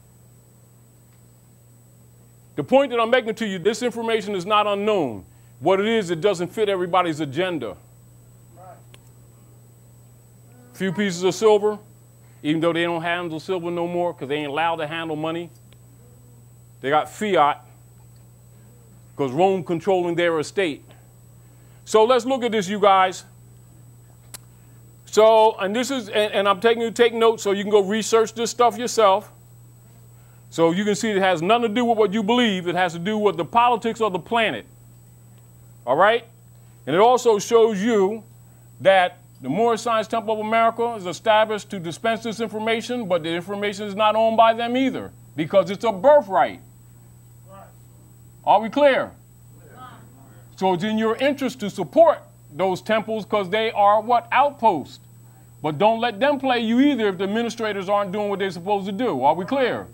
The point that I'm making to you, this information is not unknown. What it is, it doesn't fit everybody's agenda. Few pieces of silver, even though they don't handle silver no more because they ain't allowed to handle money. They got fiat because Rome controlling their estate. So let's look at this, you guys. So, and this is, and, and I'm taking you to take notes so you can go research this stuff yourself. So you can see it has nothing to do with what you believe. It has to do with the politics of the planet. All right? And it also shows you that the Moorish Science Temple of America is established to dispense this information, but the information is not owned by them either because it's a birthright. Are we clear? So it's in your interest to support those temples because they are what? Outposts. But don't let them play you either if the administrators aren't doing what they're supposed to do. Are we clear?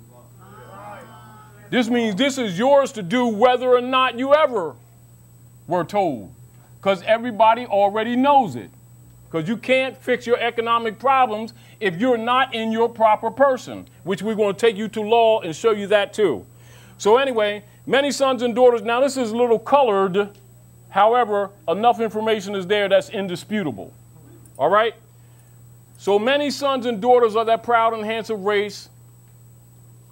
This means this is yours to do whether or not you ever were told. Because everybody already knows it. Because you can't fix your economic problems if you're not in your proper person, which we're going to take you to law and show you that too. So, anyway, many sons and daughters. Now, this is a little colored. However, enough information is there that's indisputable. All right? So many sons and daughters of that proud and handsome race,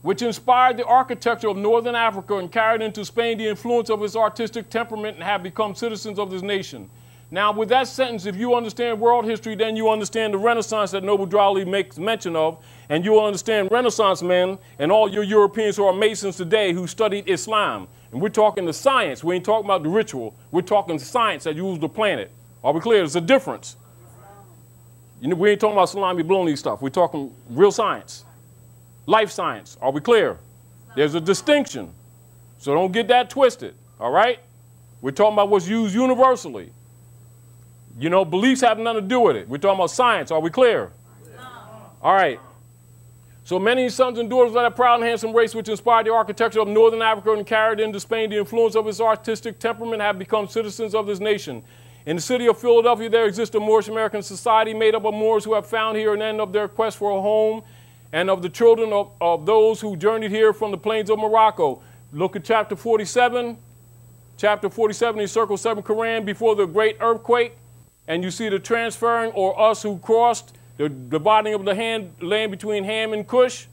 which inspired the architecture of Northern Africa and carried into Spain the influence of its artistic temperament and have become citizens of this nation. Now, with that sentence, if you understand world history, then you understand the Renaissance that Noble Ali makes mention of, and you'll understand Renaissance men and all your Europeans who are Masons today who studied Islam. And we're talking the science. We ain't talking about the ritual. We're talking science that rules the planet. Are we clear? There's a difference. You know, we ain't talking about salami bologna stuff. We're talking real science, life science. Are we clear? There's a distinction. So don't get that twisted, all right? We're talking about what's used universally. You know, beliefs have nothing to do with it. We're talking about science. Are we clear? No. All right. So many sons and daughters of that proud and handsome race which inspired the architecture of northern Africa and carried into Spain the influence of its artistic temperament have become citizens of this nation. In the city of Philadelphia, there exists a Moorish American society made up of Moors who have found here an end of their quest for a home and of the children of, of those who journeyed here from the plains of Morocco. Look at chapter 47. Chapter 47, you circle 7 Quran before the great earthquake, and you see the transferring or us who crossed, the dividing of the hand, land between Ham and Cush.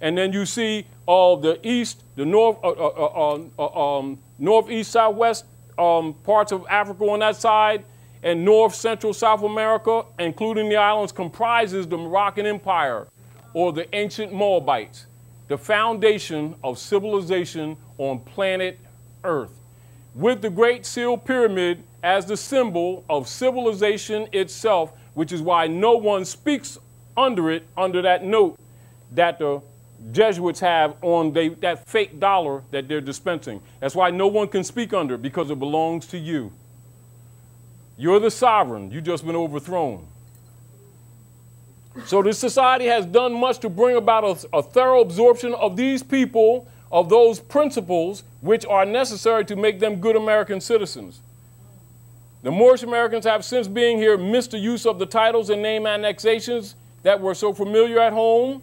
And then you see all the east, the north, uh, uh, uh, uh um, northeast, southwest, um, parts of Africa on that side, and North, Central, South America, including the islands, comprises the Moroccan Empire or the ancient Moabites, the foundation of civilization on planet Earth. with the Great Seal Pyramid as the symbol of civilization itself, which is why no one speaks under it, under that note that the Jesuits have on they, that fake dollar that they're dispensing. That's why no one can speak under it, because it belongs to you. You're the sovereign, you've just been overthrown. So this society has done much to bring about a, a thorough absorption of these people, of those principles which are necessary to make them good American citizens. The Moorish Americans have since being here missed the use of the titles and name annexations that were so familiar at home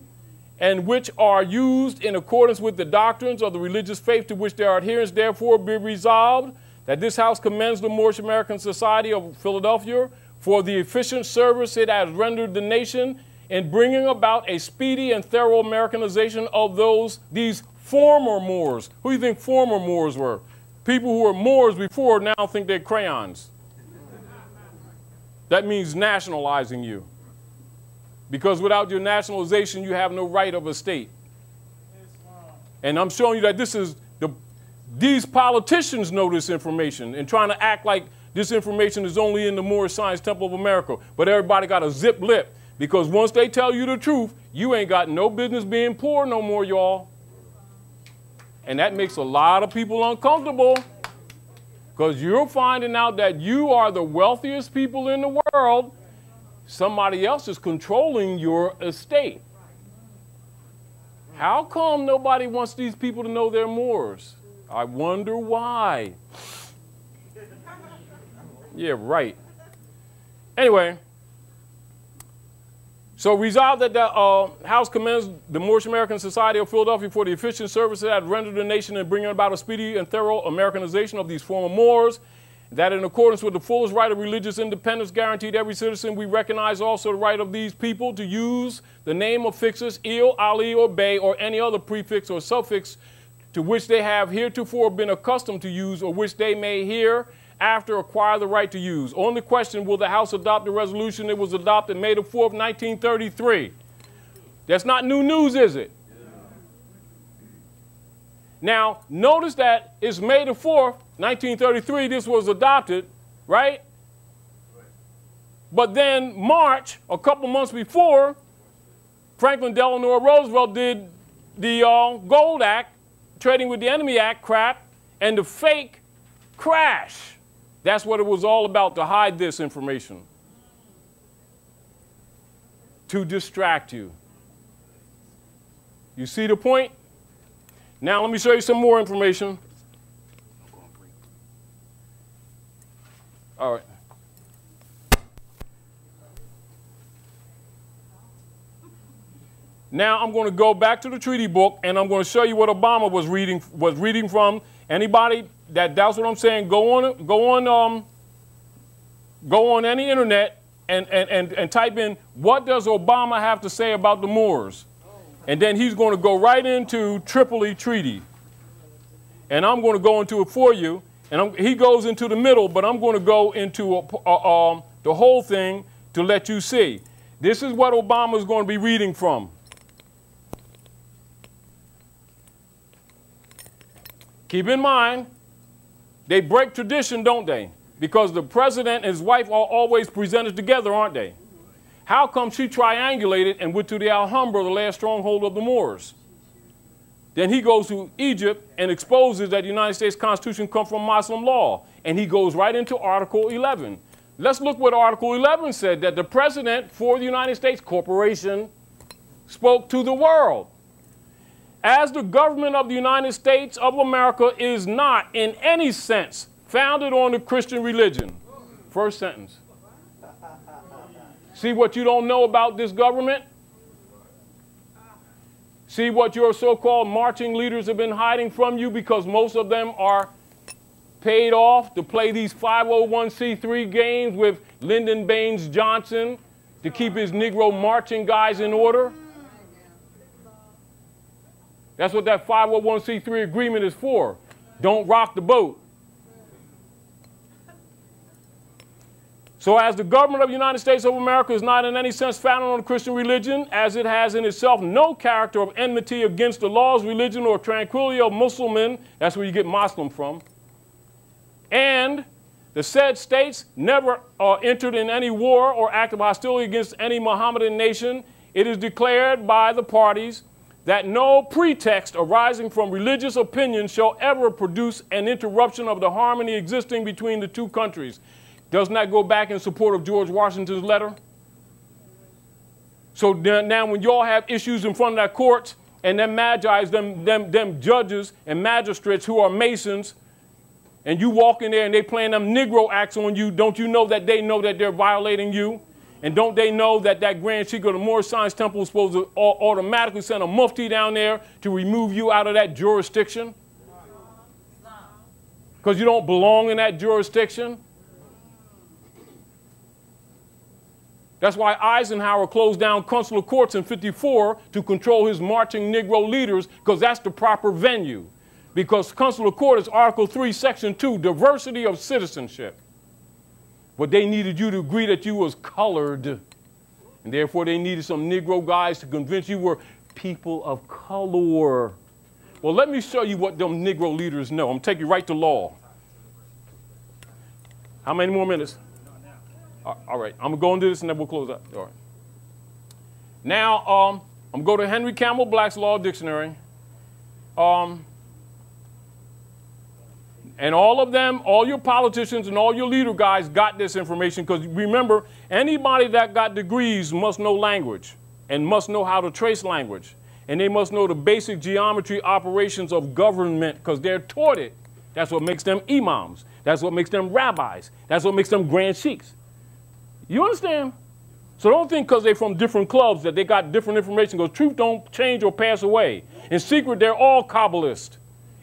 and which are used in accordance with the doctrines of the religious faith to which their adherents therefore be resolved that this house commends the Moorish American Society of Philadelphia for the efficient service it has rendered the nation in bringing about a speedy and thorough Americanization of those these former Moors. Who do you think former Moors were? People who were Moors before now think they're crayons. That means nationalizing you. Because without your nationalization, you have no right of a state. And I'm showing you that this is the these politicians know this information and trying to act like this information is only in the Moorish Science Temple of America. But everybody got a zip lip because once they tell you the truth, you ain't got no business being poor no more, y'all. And that makes a lot of people uncomfortable because you're finding out that you are the wealthiest people in the world. Somebody else is controlling your estate. How come nobody wants these people to know they're Moors? I wonder why. [LAUGHS] Yeah, right. Anyway, so resolved that the uh, House commends the Moorish American Society of Philadelphia for the efficient services that rendered the nation in bringing about a speedy and thorough Americanization of these former Moors. That in accordance with the fullest right of religious independence guaranteed every citizen, we recognize also the right of these people to use the name of fixers, El, Ali, or Bey, or any other prefix or suffix to which they have heretofore been accustomed to use or which they may hereafter acquire the right to use. On the question, will the House adopt the resolution that was adopted May the 4th, 1933? That's not new news, is it? Now, notice that it's May the 4th, 1933, this was adopted, right? But then March, a couple months before, Franklin Delano Roosevelt did the uh, Gold Act, Trading with the Enemy Act crap and the fake crash. That's what it was all about to hide this information. To distract you. You see the point? Now let me show you some more information. All right. Now I'm going to go back to the treaty book and I'm going to show you what Obama was reading was reading from. Anybody that doubts what I'm saying, go on go on um, go on any internet and, and, and, and type in what does Obama have to say about the Moors? And then he's going to go right into Tripoli Treaty. And I'm going to go into it for you. And I'm, he goes into the middle, but I'm going to go into a, a, um, the whole thing to let you see. This is what Obama is going to be reading from. Keep in mind, they break tradition, don't they? Because the president and his wife are always presented together, aren't they? How come she triangulated and went to the Alhambra, the last stronghold of the Moors? Then he goes to Egypt and exposes that the United States Constitution comes from Muslim law. And he goes right into Article 11. Let's look what Article 11 said, that the president for the United States Corporation spoke to the world as the government of the United States of America is not in any sense founded on the Christian religion. First sentence. See what you don't know about this government? See what your so called marching leaders have been hiding from you because most of them are paid off to play these 501c3 games with Lyndon Baines Johnson to keep his Negro marching guys in order? That's what that 501c3 agreement is for. Don't rock the boat. So, as the government of the United States of America is not in any sense founded on the Christian religion, as it has in itself no character of enmity against the laws, religion, or tranquility of Muslimin, that's where you get Muslim from, And the said states never uh, entered in any war or act of hostility against any Mohammedan nation. It is declared by the parties that no pretext arising from religious opinion shall ever produce an interruption of the harmony existing between the two countries. Doesn't that go back in support of George Washington's letter? So now when y'all have issues in front of that court and them magi's, them, them, them judges and magistrates who are masons, and you walk in there and they playing them Negro acts on you, don't you know that they know that they're violating you? And don't they know that that Grand Sheik of the Moorish Science Temple is supposed to automatically send a mufti down there to remove you out of that jurisdiction? Because you don't belong in that jurisdiction? That's why Eisenhower closed down consular courts in 54 to control his marching Negro leaders, because that's the proper venue. Because consular court is Article 3, Section 2, diversity of citizenship. But they needed you to agree that you was colored. And therefore they needed some Negro guys to convince you were people of color. Well, let me show you what them Negro leaders know. I'm take you right to law. How many more minutes? All right, I'm going to go into this and then we'll close up. All right. Now, um, I'm going to go to Henry Campbell Black's Law Dictionary. Um, and all of them, all your politicians and all your leader guys got this information because remember, anybody that got degrees must know language and must know how to trace language. And they must know the basic geometry operations of government because they're taught it. That's what makes them imams. That's what makes them rabbis. That's what makes them grand sheiks. You understand? So don't think because they're from different clubs that they got different information because truth don't change or pass away. In secret, they're all Kabbalists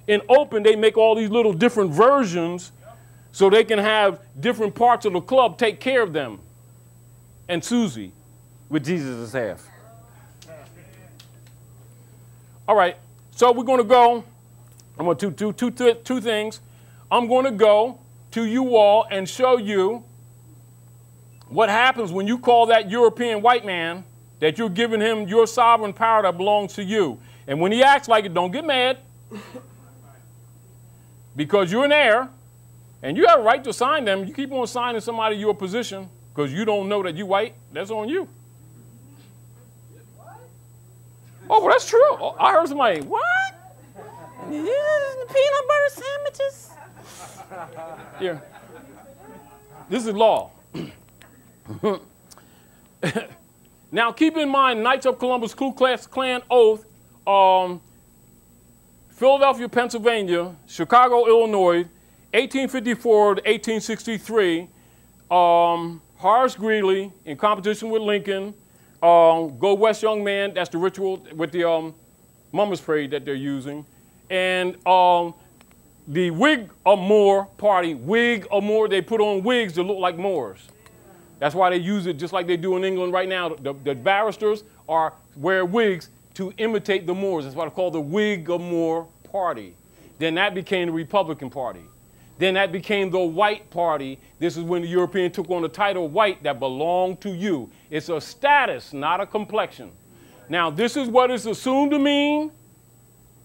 in open, they make all these little different versions so they can have different parts of the club take care of them. And Susie with Jesus' half. All right, so we're going to go. I'm going to do two, two, two things. I'm going to go to you all and show you what happens when you call that European white man that you're giving him your sovereign power that belongs to you. And when he acts like it, don't get mad because you're an heir and you have a right to sign them. You keep on signing somebody your position because you don't know that you white, that's on you. Oh, well, that's true. Oh, I heard somebody, what? Peanut butter sandwiches? Yeah. This is law. [COUGHS] now, keep in mind, Knights of Columbus Ku Klux Klan oath um, Philadelphia, Pennsylvania, Chicago, Illinois, 1854 to 1863. Um, Horace Greeley in competition with Lincoln. Um, Go West Young Man, that's the ritual with the um, Mummers Parade that they're using. And um, the Whig or Moor party, Whig or Moor, they put on wigs that look like Moors. That's why they use it just like they do in England right now. The, the barristers are wear wigs to imitate the Moors. That's what I call the Whig or Moor Party. Then that became the Republican Party. Then that became the White Party. This is when the European took on the title white that belonged to you. It's a status, not a complexion. Now, this is what is assumed to mean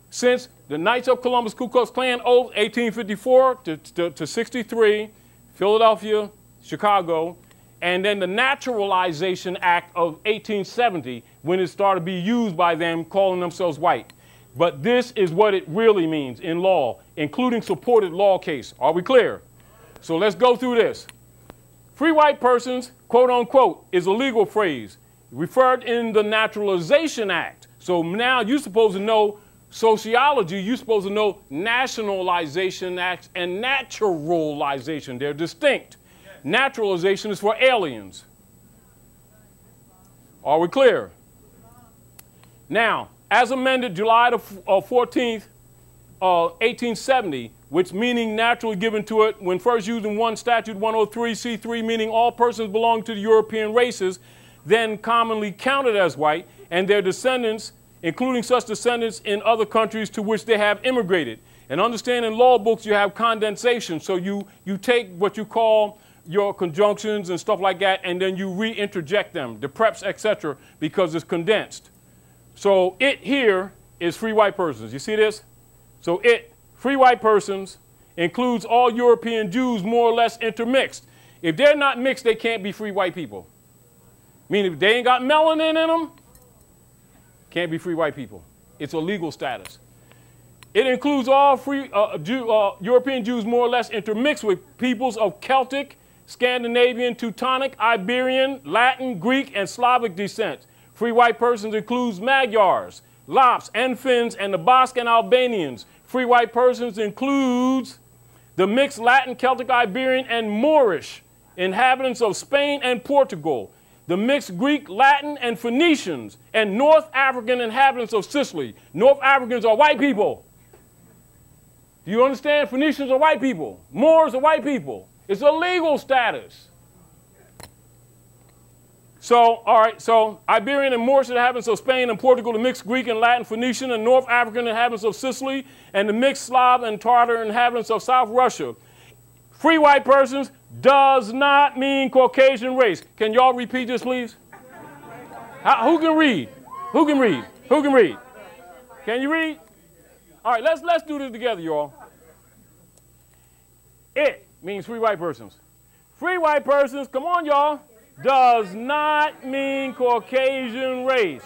since the Knights of Columbus Ku Klux Klan oath, 1854 to, to, to 63, Philadelphia, Chicago, and then the Naturalization Act of 1870 when it started to be used by them calling themselves white. But this is what it really means in law, including supported law case. Are we clear? So let's go through this. Free white persons, quote unquote, is a legal phrase referred in the Naturalization Act. So now you're supposed to know sociology, you're supposed to know nationalization acts and naturalization. They're distinct. Naturalization is for aliens. Are we clear? Now, as amended July the 14th, uh, 1870, which meaning naturally given to it when first used in one statute 103c3, meaning all persons belonging to the European races, then commonly counted as white, and their descendants, including such descendants in other countries to which they have immigrated. And understand in law books you have condensation, so you, you take what you call your conjunctions and stuff like that, and then you re-interject them, the preps, etc., because it's condensed. So it here is free white persons. You see this? So it, free white persons, includes all European Jews more or less intermixed. If they're not mixed, they can't be free white people. Meaning if they ain't got melanin in them, can't be free white people. It's a legal status. It includes all free uh, Jew, uh, European Jews more or less intermixed with peoples of Celtic, Scandinavian, Teutonic, Iberian, Latin, Greek, and Slavic descent. Free white persons includes Magyars, Lapps, and Finns, and the Basque and Albanians. Free white persons includes the mixed Latin, Celtic, Iberian, and Moorish inhabitants of Spain and Portugal, the mixed Greek, Latin, and Phoenicians, and North African inhabitants of Sicily. North Africans are white people. Do you understand? Phoenicians are white people. Moors are white people. It's a legal status. So, all right, so Iberian and Moorish inhabitants of Spain and Portugal, the mixed Greek and Latin, Phoenician and North African inhabitants of Sicily, and the mixed Slav and Tartar inhabitants of South Russia. Free white persons does not mean Caucasian race. Can y'all repeat this, please? How, who can read? Who can read? Who can read? Can you read? All right, let's, let's do this together, y'all. It means free white persons. Free white persons, come on, y'all, does not mean Caucasian race.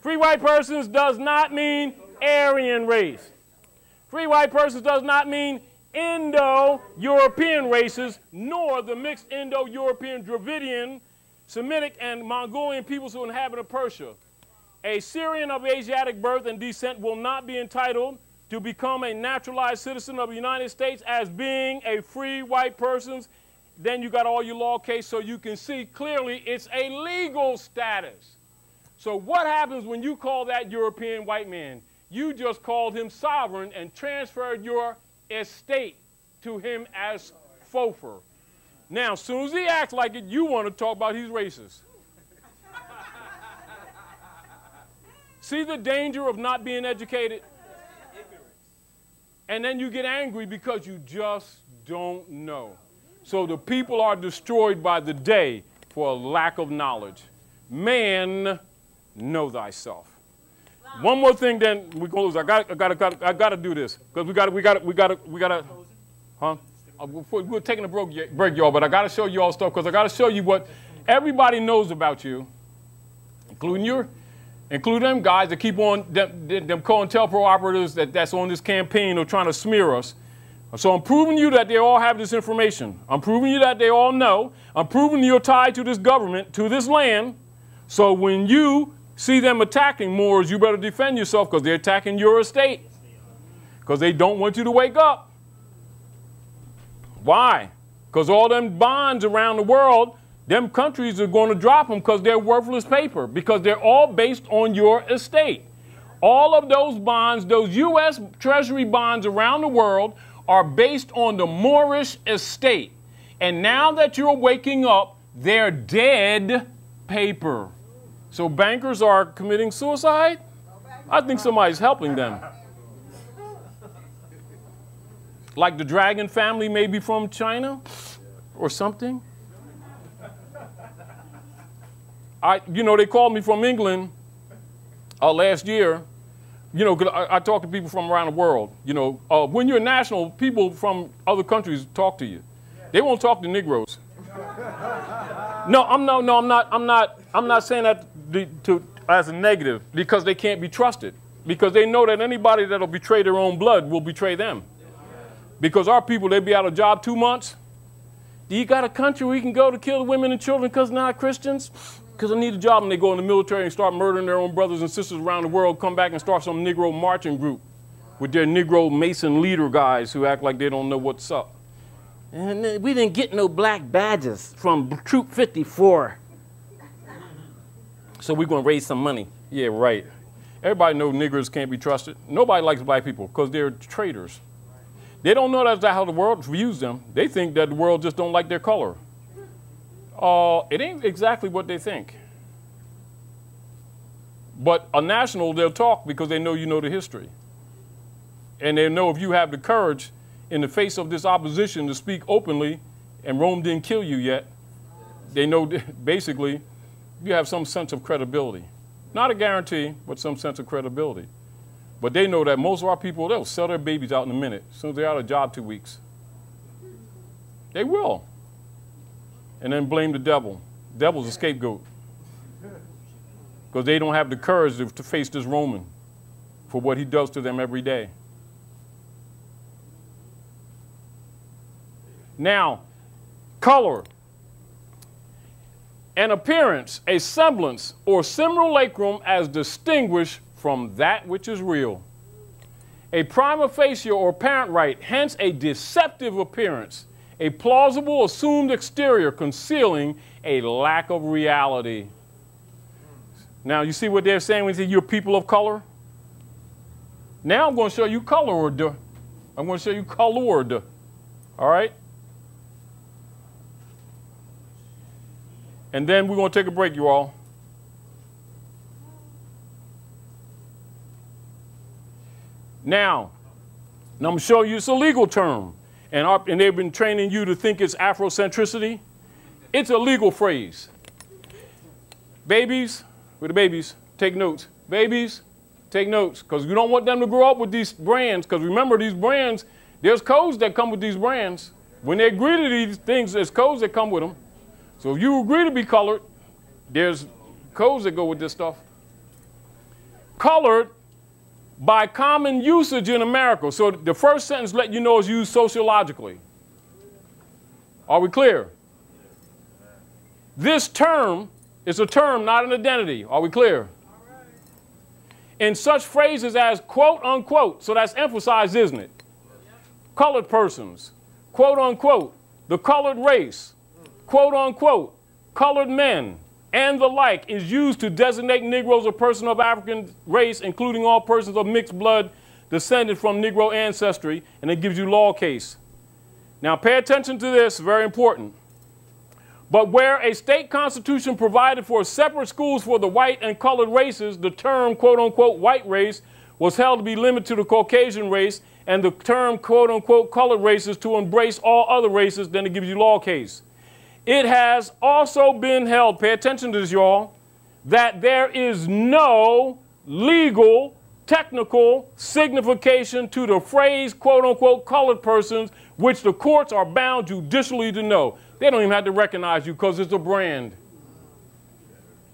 Free white persons does not mean Aryan race. Free white persons does not mean Indo-European races, nor the mixed Indo-European Dravidian, Semitic, and Mongolian peoples who inhabit Persia. A Syrian of Asiatic birth and descent will not be entitled to become a naturalized citizen of the United States as being a free white person. Then you got all your law case so you can see clearly it's a legal status. So what happens when you call that European white man? You just called him sovereign and transferred your estate to him as Fofer. Now, as soon as he acts like it, you want to talk about he's racist. [LAUGHS] See the danger of not being educated? And then you get angry because you just don't know. So the people are destroyed by the day for a lack of knowledge. Man, know thyself. One more thing, then we close. I got, I got, I got, I got to do this because we got, we got, we got, we got to, huh? Uh, we're taking a break, y'all, but I got to show you all stuff because I got to show you what everybody knows about you, including your, including them guys that keep on them, them COINTELPRO operatives that, that's on this campaign or trying to smear us. So I'm proving you that they all have this information. I'm proving you that they all know. I'm proving you're tied to this government, to this land. So when you see them attacking Moors, you better defend yourself because they're attacking your estate. Because they don't want you to wake up. Why? Because all them bonds around the world, them countries are going to drop them because they're worthless paper, because they're all based on your estate. All of those bonds, those U.S. Treasury bonds around the world, are based on the Moorish estate. And now that you're waking up, they're dead paper. So bankers are committing suicide? I think somebody's helping them. Like the dragon family, maybe from China or something. I, you know, they called me from England uh, last year. You know, I, I talk to people from around the world. You know, uh, when you're a national, people from other countries talk to you. They won't talk to Negroes. No, I'm no, no, I'm not, I'm not, I'm not saying that to, as a negative because they can't be trusted. Because they know that anybody that'll betray their own blood will betray them. Because our people, they be out of job two months. Do you got a country where you can go to kill the women and children because not Christians? Because I need a job and they go in the military and start murdering their own brothers and sisters around the world, come back and start some Negro marching group with their Negro Mason leader guys who act like they don't know what's up. And we didn't get no black badges from Troop 54. So we're going to raise some money. Yeah, right. Everybody knows niggers can't be trusted. Nobody likes black people because they're traitors. They don't know that's how the world views them. They think that the world just don't like their color. Uh, it ain't exactly what they think. But a national, they'll talk because they know you know the history. And they know if you have the courage in the face of this opposition to speak openly, and Rome didn't kill you yet, they know [LAUGHS] basically you have some sense of credibility. Not a guarantee, but some sense of credibility. But they know that most of our people, they'll sell their babies out in a minute. As soon as they're out of job two weeks. They will. And then blame the devil. Devil's a scapegoat. Because they don't have the courage to, to face this Roman for what he does to them every day. Now, color. An appearance, a semblance, or simulacrum as distinguished from that which is real. A prima facie or apparent right, hence a deceptive appearance, a plausible assumed exterior concealing a lack of reality. Now, you see what they're saying when they say you're people of color? Now I'm going to show you colored. I'm going to show you colored. All right? And then we're going to take a break, you all. Now, now I'm going to show you it's a legal term. And, our, and they've been training you to think it's Afrocentricity. It's a legal phrase. Babies, with the babies, take notes. Babies, take notes, because you don't want them to grow up with these brands, because remember, these brands, there's codes that come with these brands. When they agree to these things, there's codes that come with them. So if you agree to be colored, there's codes that go with this stuff. Colored by common usage in America. So the first sentence let you know is used sociologically. Are we clear? This term is a term, not an identity. Are we clear? In such phrases as quote unquote, so that's emphasized, isn't it? Colored persons, quote unquote, the colored race, quote unquote, colored men, and the like is used to designate Negroes or persons of African race, including all persons of mixed blood descended from Negro ancestry, and it gives you law case. Now pay attention to this, very important. But where a state constitution provided for separate schools for the white and colored races, the term quote unquote white race was held to be limited to the Caucasian race, and the term quote unquote colored races to embrace all other races, then it gives you law case. It has also been held, pay attention to this, y'all, that there is no legal, technical signification to the phrase, quote unquote, colored persons, which the courts are bound judicially to know. They don't even have to recognize you because it's a brand.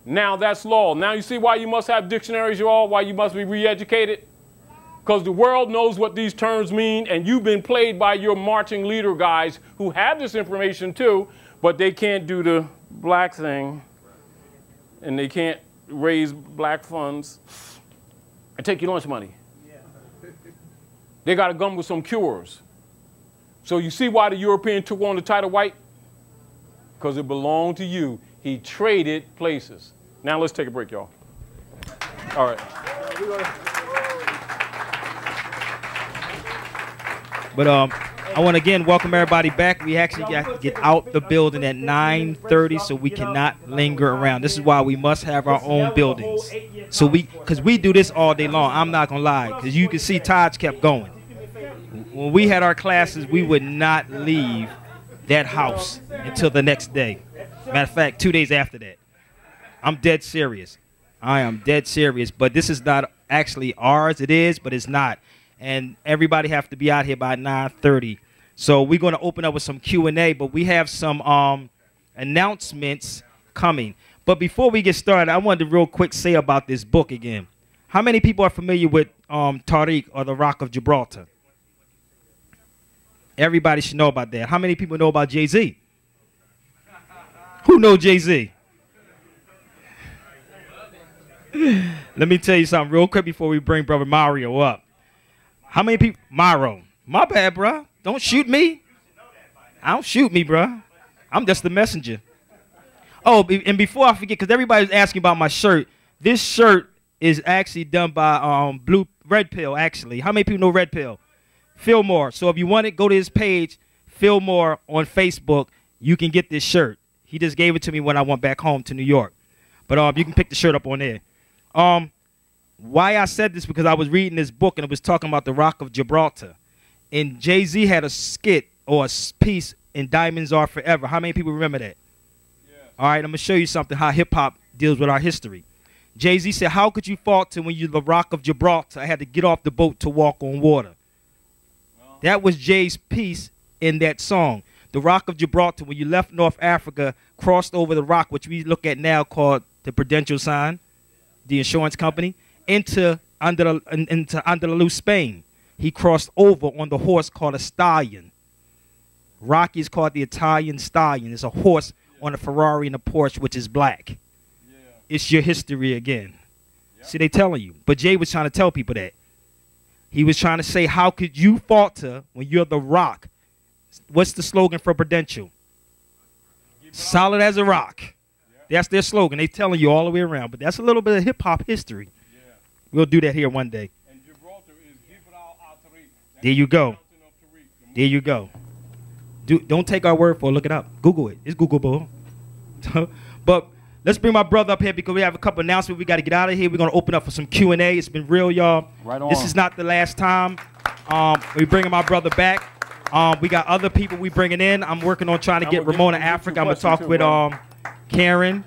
Now that's law. Now you see why you must have dictionaries, y'all, why you must be re educated? Because the world knows what these terms mean, and you've been played by your marching leader guys who have this information too, but they can't do the black thing and they can't raise black funds and take your lunch money. They got to come with some cures. So you see why the European took on the title white? Because it belonged to you. He traded places. Now let's take a break, y'all. All right. But um, I want to again welcome everybody back. We actually got to get out the building at 9:30, so we cannot linger around. This is why we must have our own buildings. So we, because we do this all day long. I'm not gonna lie, because you can see Taj kept going. When we had our classes, we would not leave that house until the next day. Matter of fact, two days after that. I'm dead serious. I am dead serious. But this is not actually ours. It is, but it's not. And everybody have to be out here by 9:30. So we're going to open up with some Q&A, but we have some um, announcements coming. But before we get started, I wanted to real quick say about this book again. How many people are familiar with um, Tariq or the Rock of Gibraltar? Everybody should know about that. How many people know about Jay Z? Who know Jay Z? Let me tell you something real quick before we bring Brother Mario up. How many people? Mario. My bad, bro. Don't shoot me. I don't shoot me, bro. I'm just the messenger. Oh, and before I forget, because everybody's asking about my shirt. This shirt is actually done by um, Blue Red Pill. Actually, how many people know Red Pill? Fillmore. So if you want it, go to his page, Fillmore on Facebook. You can get this shirt. He just gave it to me when I went back home to New York. But um, you can pick the shirt up on there. Um, why I said this because I was reading this book and it was talking about the Rock of Gibraltar, and Jay Z had a skit or a piece in Diamonds Are Forever. How many people remember that? Yes. All right, I'm gonna show you something how hip hop deals with our history. Jay Z said, How could you falter when you're the rock of Gibraltar? I had to get off the boat to walk on water. That was Jay's piece in that song. The rock of Gibraltar, when you left North Africa, crossed over the rock, which we look at now called the Prudential sign, the insurance company, into, Andal- into Andalus, Spain. He crossed over on the horse called a stallion. Rocky is called the Italian stallion. It's a horse on a Ferrari and a Porsche, which is black. It's your history again. See, they telling you. But Jay was trying to tell people that. He was trying to say, how could you falter when you're the rock? What's the slogan for Prudential? Solid as a rock. That's their slogan. They telling you all the way around. But that's a little bit of hip hop history. We'll do that here one day. And Gibraltar is Gibral al-Tariq. That's There you go. mountain of Tariq, the There you go. Do, don't take our word for it. Look it up. Google it. It's Googleable. [LAUGHS] but let's bring my brother up here because we have a couple announcements. We got to get out of here. We're going to open up for some Q&A. It's been real, y'all. Right on. This is not the last time. Um, we bringing my brother back. Um, we got other people we bringing in. I'm working on trying to get Ramona gonna Africa. I'm going to talk too, with um, Karen,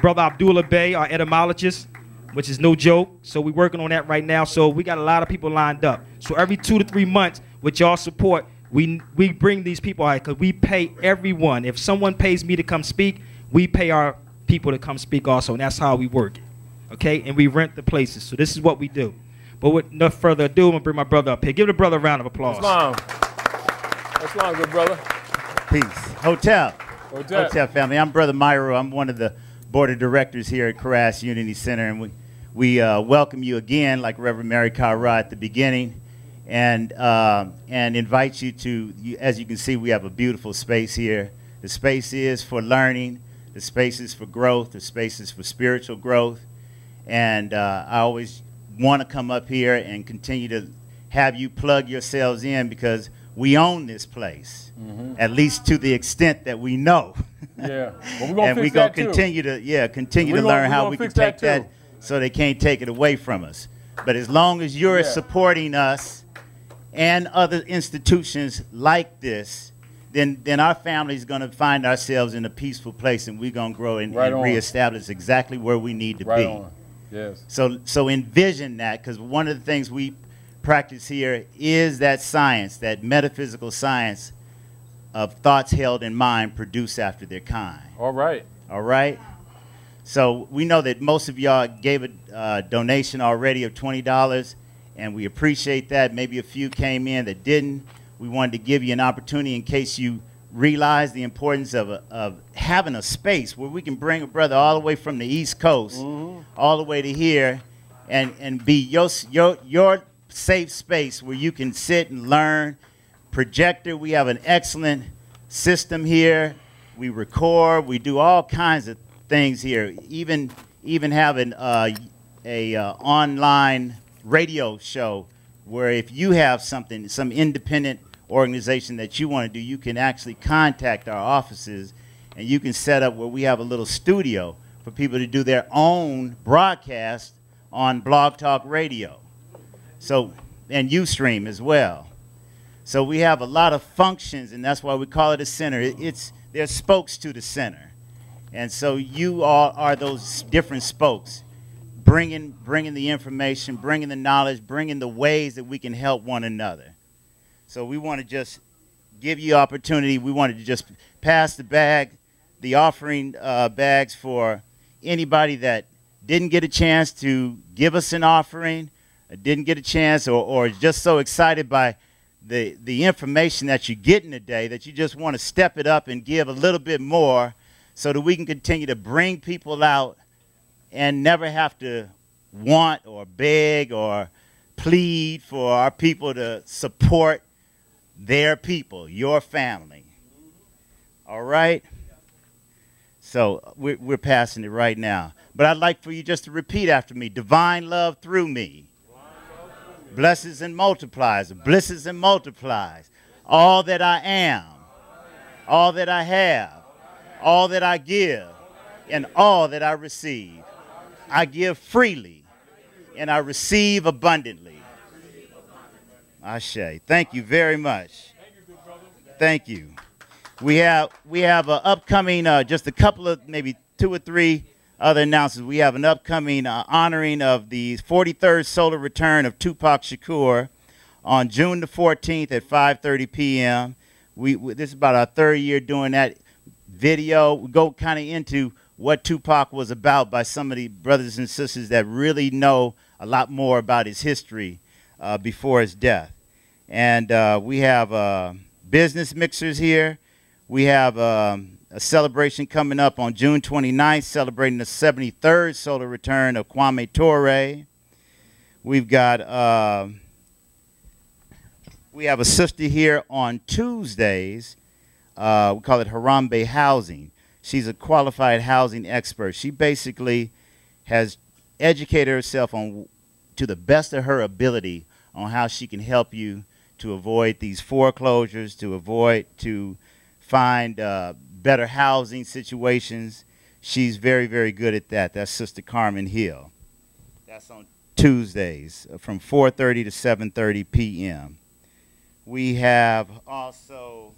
brother Abdullah Bey, our etymologist, which is no joke. So we're working on that right now. So we got a lot of people lined up. So every two to three months, with y'all support, we we bring these people out because we pay everyone. If someone pays me to come speak, we pay our people to come speak also, and that's how we work. It. Okay, and we rent the places. So this is what we do. But with no further ado, I'm gonna bring my brother up here. Give the brother a round of applause. Islam. Islam, good brother. Peace. Hotep. Hotep. Hotep family. I'm Brother Myro. I'm one of the board of directors here at Caras Unity Center, and we we uh, welcome you again, like Reverend Mary Kara at the beginning, and uh, and invite you to. As you can see, we have a beautiful space here. The space is for learning. The space is for growth. The space is for spiritual growth, and uh, I always want to come up here and continue to have you plug yourselves in because we own this place, at least to the extent that we know. Yeah. But we're gonna [LAUGHS] and we're gonna that too. continue to yeah continue to gonna- learn how we can that take that, too. So they can't take it away from us. But as long as you're Yeah. supporting us and other institutions like this, then then our family is gonna find ourselves in a peaceful place, and we're gonna grow and, Right and reestablish exactly where we need to Right be. on. Yes. So so envision that because one of the things we practice here is that science, that metaphysical science of thoughts held in mind produced after their kind. All right. All right. So we know that most of y'all gave a uh, donation already of twenty dollars, and we appreciate that. Maybe a few came in that didn't. We wanted to give you an opportunity in case you realize the importance of, a, of having a space where we can bring a brother all the way from the East Coast, all the way to here, and and be your your your safe space where you can sit and learn. Projector, we have an excellent system here. We record. We do all kinds of things here. Even even having uh, a uh, online radio show where if you have something, some independent organization that you want to do, you can actually contact our offices, and you can set up where we have a little studio for people to do their own broadcast on Blog Talk Radio. So and UStream as well. So we have a lot of functions, and that's why we call it a center. It- It's there's spokes to the center, and so you all are those different spokes, bringing bringing the information, bringing the knowledge, bringing the ways that we can help one another. So we want to just give you opportunity. We wanted to just pass the bag, the offering uh, bags for anybody that didn't get a chance to give us an offering, uh, didn't get a chance, or, or just so excited by the the information that you're getting today that you just want to step it up and give a little bit more so that we can continue to bring people out and never have to want or beg or plead for our people to support their people, your family. All right? So we're, we're passing it right now. But I'd like for you just to repeat after me divine love through me blesses and multiplies, blesses and multiplies. All that I am, all that I have, all that I give, and all that I receive. I give freely, and I receive abundantly. Ashe. Thank you very much. Thank you. We have we have uh, upcoming uh, just a couple of maybe two or three other announcements. We have an upcoming uh, honoring of the 43rd solar return of Tupac Shakur on June the 14th at 5:30 p.m. We, we this is about our third year doing that video. We go kind of into what Tupac was about by some of the brothers and sisters that really know a lot more about his history uh, before his death. And uh, we have uh, business mixers here. We have um, a celebration coming up on June 29th, celebrating the 73rd solar return of Kwame Ture. We've got uh, we have a sister here on Tuesdays. Uh, we call it Harambe Housing. She's a qualified housing expert. She basically has educated herself on to the best of her ability on how she can help you to avoid these foreclosures, to avoid to find uh, better housing situations. She's very, very good at that. That's Sister Carmen Hill. That's on Tuesdays from 4:30 to 7:30 p.m. We have also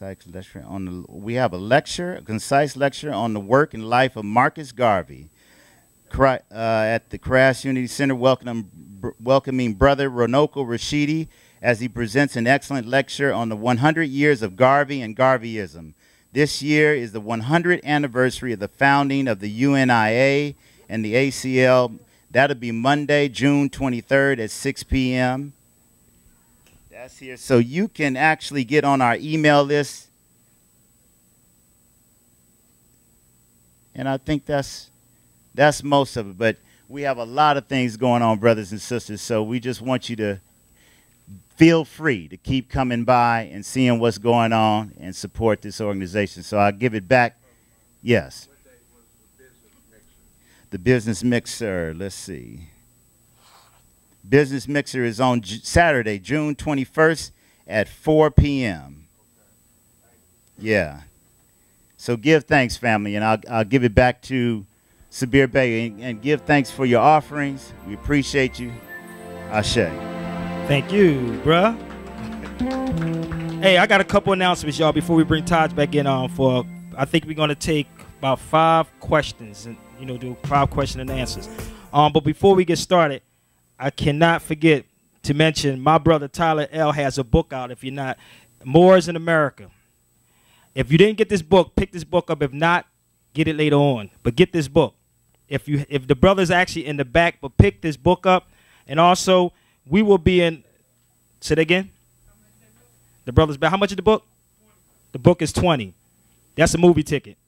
concise lecture on the. We have a lecture, a concise lecture on the work and life of Marcus Garvey, uh, at the Crash Unity Center, welcoming, welcoming Brother Runoko Rashidi as he presents an excellent lecture on the 100 years of Garvey and Garveyism. This year is the 100th anniversary of the founding of the UNIA and the ACL. That'll be Monday, June 23rd at 6 p.m. That's here. So you can actually get on our email list. And I think that's that's most of it. But we have a lot of things going on, brothers and sisters. So we just want you to feel free to keep coming by and seeing what's going on and support this organization. So I'll give it back. Yes. The business mixer. Let's see. Business Mixer is on J Saturday, June 21st at 4 p.m. Yeah. So give thanks, family, and I'll, I'll give it back to Sabir Bey and, and, give thanks for your offerings. We appreciate you. Ashe. Thank you, bruh. hey, I got a couple announcements, y'all, before we bring Taj back in on for I think we're gonna take about five questions and you know do five question and answers. Um, but before we get started, I cannot forget to mention my brother Tyler L has a book out. If you're not, Moors in America. If you didn't get this book, pick this book up. If not, get it later on. But get this book. If you if the brother's actually in the back, but pick this book up. And also, we will be in. Say it again. The brother's back. How much is the book? The book is twenty. That's a movie ticket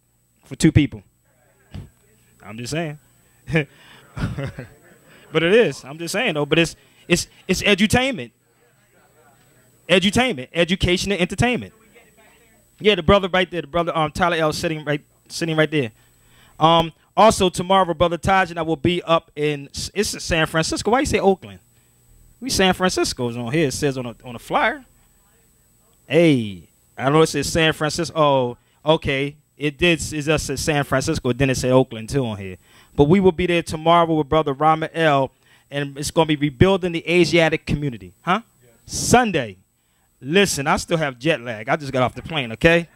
for two people. I'm just saying. [LAUGHS] But it is. I'm just saying though. But it's it's it's edutainment. Edutainment, education and entertainment. Yeah, the brother right there, the brother um Tyler L sitting right sitting right there. Um also tomorrow, brother Taj and I will be up in it's San Francisco. Why you say Oakland? We San Francisco's on here. It says on a on a flyer. Hey, I know it says San Francisco. Oh, okay. It did. It just says San Francisco. Then it said Oakland too on here. But we will be there tomorrow with Brother Ramael, and it's going to be rebuilding the Asiatic community. Huh? Sunday. Listen, I still have jet lag. I just got off the plane, okay?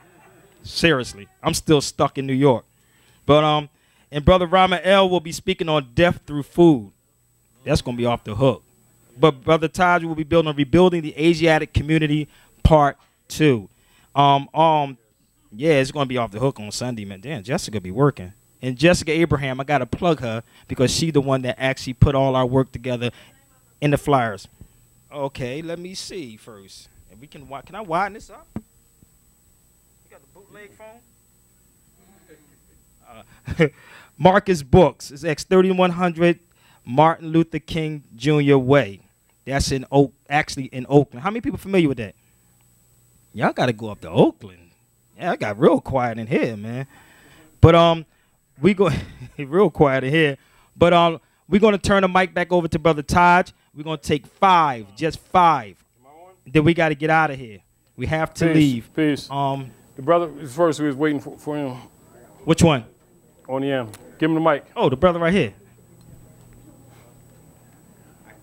Seriously. I'm still stuck in New York. But, um, and Brother Ramael will be speaking on death through food. That's going to be off the hook. But Brother Taj will be building on rebuilding the Asiatic community part two. Um, um, yeah, it's going to be off the hook on Sunday, man. Damn, Jessica be working. And Jessica Abraham, I got to plug her because she's the one that actually put all our work together in the flyers. Okay, let me see first. And we can can I widen this up? You got the bootleg phone? [LAUGHS] Uh, [LAUGHS] Marcus Books is X thirty one hundred Martin Luther King Jr. Way. That's in Oak, actually in Oakland. How many people familiar with that? Y'all got to go up to Oakland. Yeah, I got real quiet in here, man. But um, we go [LAUGHS] real quiet in here. But um, we're gonna turn the mic back over to Brother Taj. We're gonna take five, just five. Then we got to get out of here. We have to peace, leave. Peace. Um, the brother first. We was waiting for, for him. Which one? On the end. Give him the mic. Oh, the brother right here.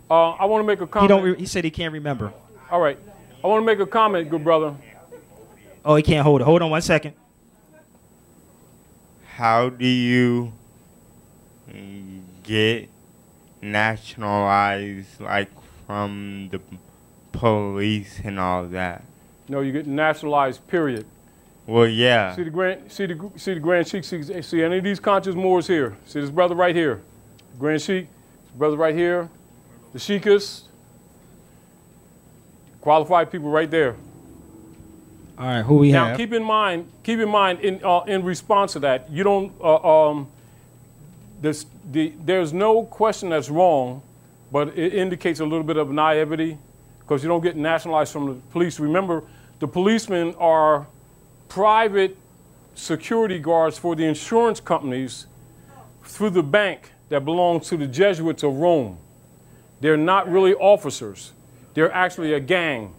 Uh, I want to make a comment. He don't. he said he can't remember. All right. I want to make a comment, good brother. Oh, he can't hold it. Hold on one second. How do you get nationalized, like from the police and all that? No, you get nationalized, period. Well, yeah. See the grand, see the see the Grand Sheik. See, see any of these conscious Moors here? See this brother right here, Grand Sheik, brother right here, the Sheikus, qualified people right there. All right, who we Now, have? keep in mind, keep in mind, in uh, in response to that, you don't. Uh, um, this, the, there's no question that's wrong, but it indicates a little bit of naivety because you don't get nationalized from the police. Remember, the policemen are private security guards for the insurance companies through the bank that belongs to the Jesuits of Rome. They're not really officers. They're actually a gang.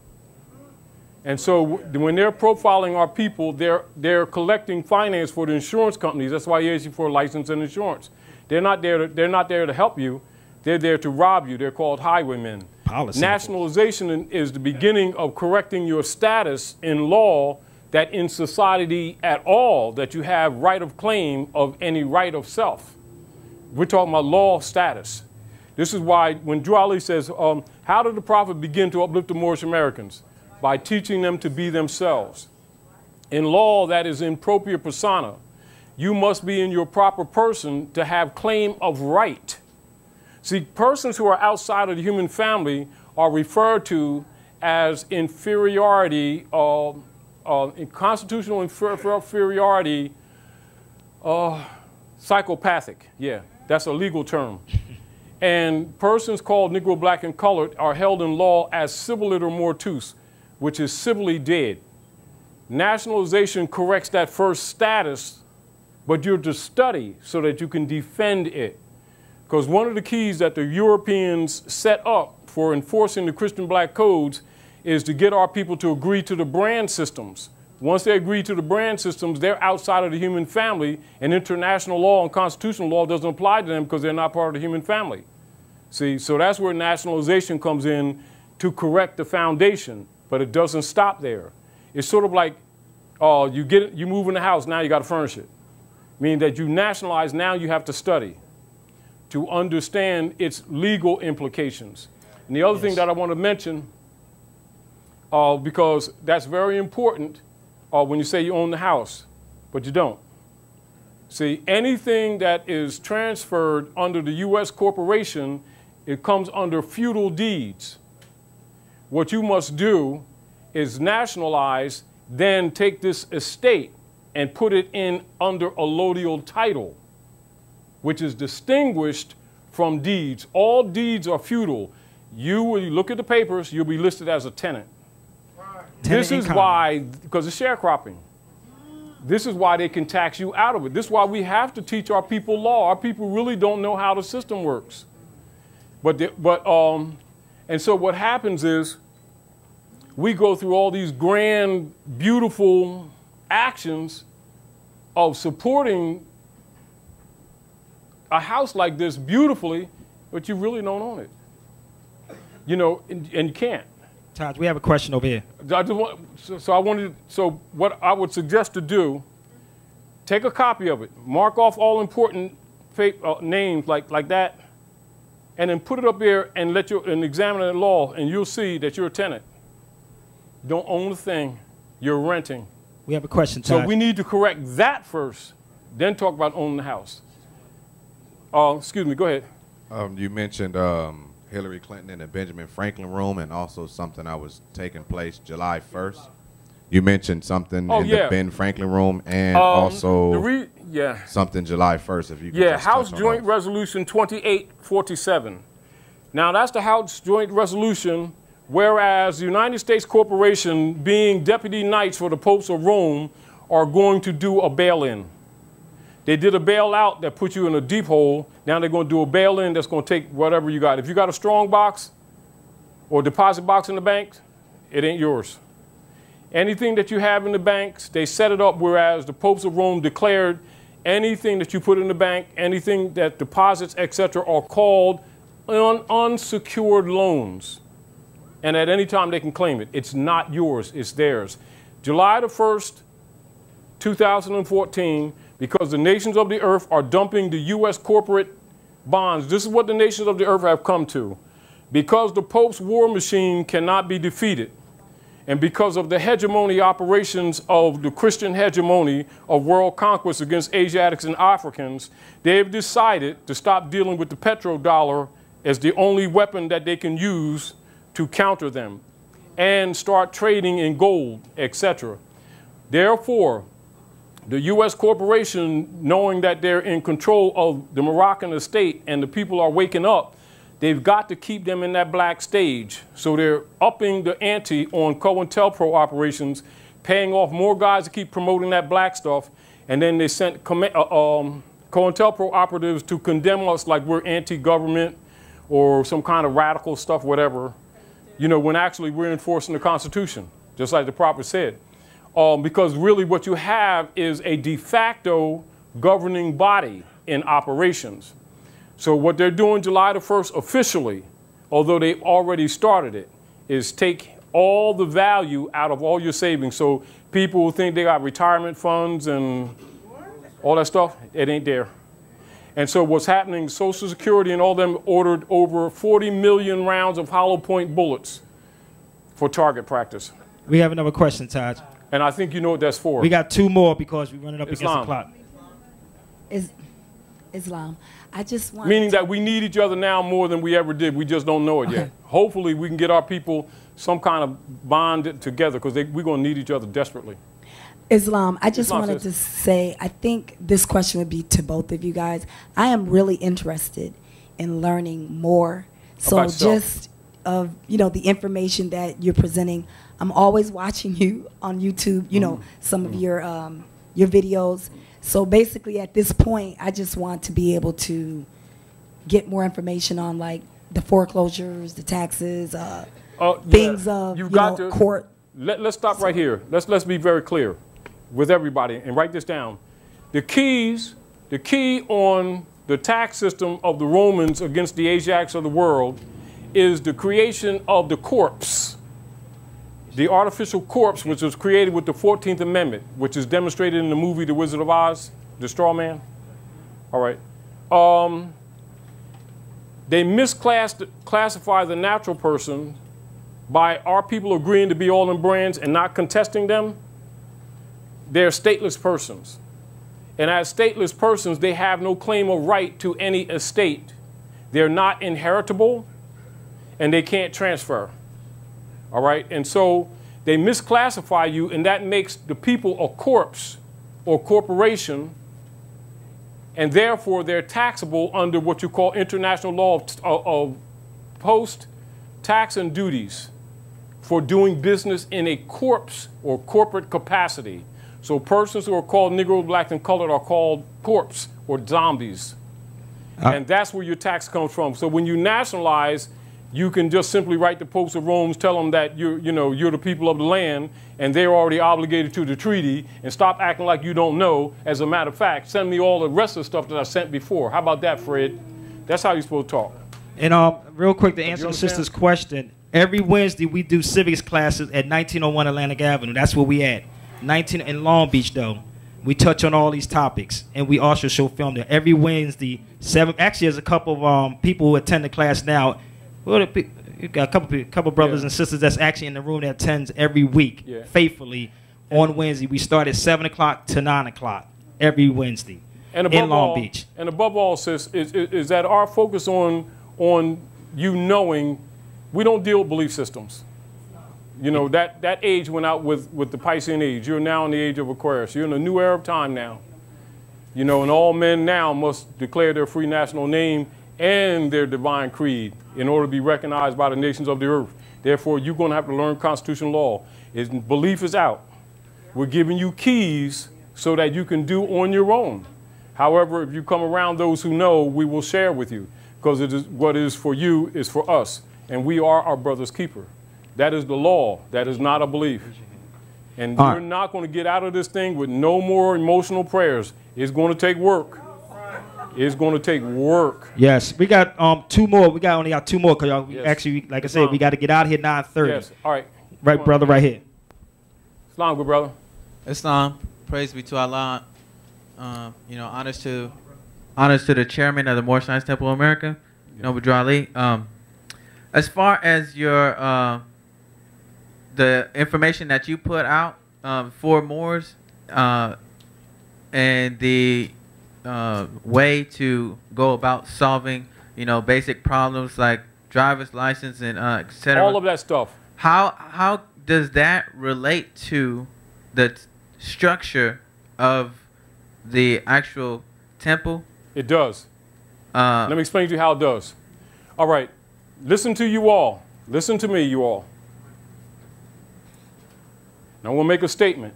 And so when they're profiling our people, they're, they're collecting finance for the insurance companies. That's why you ask you for a license and insurance. They're not there to, they're not there to help you. They're there to rob you. They're called highwaymen. Policy. Nationalization is the beginning of correcting your status in law that in society at all that you have right of claim of any right of self. We're talking about law status. This is why when Drew Ali says, um, how did the prophet begin to uplift the Moorish Americans? By teaching them to be themselves. In law, that is in propria persona. You must be in your proper person to have claim of right. See, persons who are outside of the human family are referred to as inferiority, uh, uh, constitutional infer- inferiority, uh, psychopathic. Yeah, that's a legal term. And persons called Negro, Black, and Colored are held in law as civiliter mortuus, which is civilly dead. Nationalization corrects that first status, but you're to study so that you can defend it. Because one of the keys that the Europeans set up for enforcing the Christian black codes is to get our people to agree to the brand systems. Once they agree to the brand systems, they're outside of the human family, and international law and constitutional law doesn't apply to them because they're not part of the human family. See, so that's where nationalization comes in to correct the foundation, but it doesn't stop there. It's sort of like uh, you get you move in the house, now you got to furnish it. Meaning that you nationalize, now you have to study to understand its legal implications. And the other thing that I want to mention, uh, because that's very important uh, when you say you own the house, but you don't. See, anything that is transferred under the U.S. corporation, it comes under feudal deeds. What you must do is nationalize, then take this estate and put it in under a allodial title, which is distinguished from deeds. All deeds are feudal. You, when you look at the papers, you'll be listed as a tenant. Tenant this is income. why, because of sharecropping. This is why they can tax you out of it. This is why we have to teach our people law. Our people really don't know how the system works. But, the, but um, and so what happens is we go through all these grand, beautiful actions of supporting a house like this beautifully, but you really don't own it. You know, and, and you can't. Taj, we have a question over here. I just want, so, so I wanted, so what I would suggest to do, take a copy of it, mark off all important fa- uh, names like, like that, and then put it up there and let you and examine the law, and you'll see that you're a tenant. Don't own the thing, you're renting. We have a question, Taj. So we need to correct that first, then talk about owning the house. Uh, excuse me, go ahead. Um, you mentioned um, Hillary Clinton in the Benjamin Franklin room, and also something that was taking place July 1st. You mentioned something Oh, in yeah. the Ben Franklin room, and Um, also re- yeah. something July 1st. If you could Yeah, House Joint those. Resolution 2847. Now, that's the House Joint Resolution, whereas the United States Corporation, being deputy knights for the popes of Rome, are going to do a bail in. They did a bailout that put you in a deep hole. Now they're going to do a bail in that's going to take whatever you got. If you got a strong box or deposit box in the bank, it ain't yours. Anything that you have in the banks, they set it up whereas the popes of Rome declared anything that you put in the bank, anything that deposits, etc., are called un- unsecured loans. And at any time they can claim it. It's not yours, it's theirs. July the 1st, 2014, because the nations of the earth are dumping the U.S. corporate bonds. This is what the nations of the earth have come to. Because the Pope's war machine cannot be defeated, and because of the hegemony operations of the Christian hegemony of world conquest against Asiatics and Africans, they've decided to stop dealing with the petrodollar as the only weapon that they can use to counter them and start trading in gold, etc. Therefore, the U.S. corporation, knowing that they're in control of the Moroccan estate and the people are waking up, they've got to keep them in that black stage. So they're upping the ante on COINTELPRO operations, paying off more guys to keep promoting that black stuff, and then they sent uh, um, COINTELPRO operatives to condemn us like we're anti-government or some kind of radical stuff, whatever, you know, when actually we're enforcing the Constitution, just like the prophet said. Um, because really what you have is a de facto governing body in operations. So what they're doing July the 1st officially, although they already started it, is take all the value out of all your savings. So people who think they got retirement funds and all that stuff, it ain't there. And so what's happening, Social Security and all them ordered over 40 million rounds of hollow point bullets for target practice. We have another question, Taj. And I think you know what that's for. We got two more because we're running up Islam. against the clock. Is Islam. I just want Meaning that we need each other now more than we ever did. We just don't know it yet. [LAUGHS] Hopefully, we can get our people some kind of bond together because we're going to need each other desperately. Islam, I just Islam wanted says- to say, I think this question would be to both of you guys. I am really interested in learning more. So just of you know the information that you're presenting, I'm always watching [LAUGHS] you on YouTube. You know some of your um, your videos. So basically, at this point, I just want to be able to get more information on like the foreclosures, the taxes, uh, Uh, yeah, things of you've you got know to- court. Let, let's stop right here. Let's, let's be very clear with everybody and write this down. The keys, the key on the tax system of the Romans against the Asiatics of the world is the creation of the corpse, the artificial corpse, which was created with the 14th Amendment, which is demonstrated in the movie The Wizard of Oz, The Straw Man. All right. Um, they misclassify the natural person by our people agreeing to be all in brands and not contesting them, they're stateless persons. And as stateless persons, they have no claim or right to any estate. They're not inheritable and they can't transfer. All right? And so they misclassify you, and that makes the people a corpse or corporation, and therefore they're taxable under what you call international law of, of, post tax and duties for doing business in a corpse or corporate capacity. So persons who are called Negro, Black, and Colored are called corpse or zombies. and that's where your tax comes from. So when you nationalize, you can just simply write the Popes of Rome, tell them that you're, you know, you're the people of the land, and they're already obligated to the treaty, and stop acting like you don't know. As a matter of fact, send me all the rest of the stuff that I sent before. How about that, Fred? That's how you're supposed to talk. And um, real quick to answer the sister's question, every Wednesday we do civics classes at 1901 Atlantic Avenue. That's where we at. 19 in Long Beach though. We touch on all these topics, and we also show film there every Wednesday. Seven. Actually, there's a couple of um, people who attend the class now. Well, you got a couple pe- couple brothers Yeah. and sisters that's actually in the room that attends every week Yeah. faithfully on Wednesday. We start at seven o'clock to nine o'clock every Wednesday And above in Long all, Beach. And above all, sis, is, is, is that our focus on on you knowing we don't deal with belief systems. You know, that, that age went out with, with the Piscean age. You're now in the age of Aquarius. You're in a new era of time now. You know, and all men now must declare their free national name and their divine creed in order to be recognized by the nations of the earth. Therefore, you're going to have to learn constitutional law. Is belief is out. We're giving you keys so that you can do on your own. However, if you come around those who know, we will share with you because it is what is for you is for us, and we are our brother's keeper. That is the law. That is not a belief. And All you're right. not going to get out of this thing with no more emotional prayers. It's going to take work. It's going to take work. Yes, we got um two more. We got only got two more because y'all Yes. actually, like I said, ma'am. we got to get out here nine thirty. Yes. All right. Right, Come on. brother, right here. Islam, good brother. Islam, praise be to Allah. Um, you know, honors to honors to the chairman of the Moorish Science Temple of America, Noble Drew Ali. Um, as far as your uh, the information that you put out um, for Moors uh, and the uh, way to go about solving, you know, basic problems like driver's license and uh, etc. All of that stuff. How how does that relate to the structure of the actual temple? It does. Uh, Let me explain to you how it does. All right. Listen to you all. Listen to me, you all. Now we'll make a statement,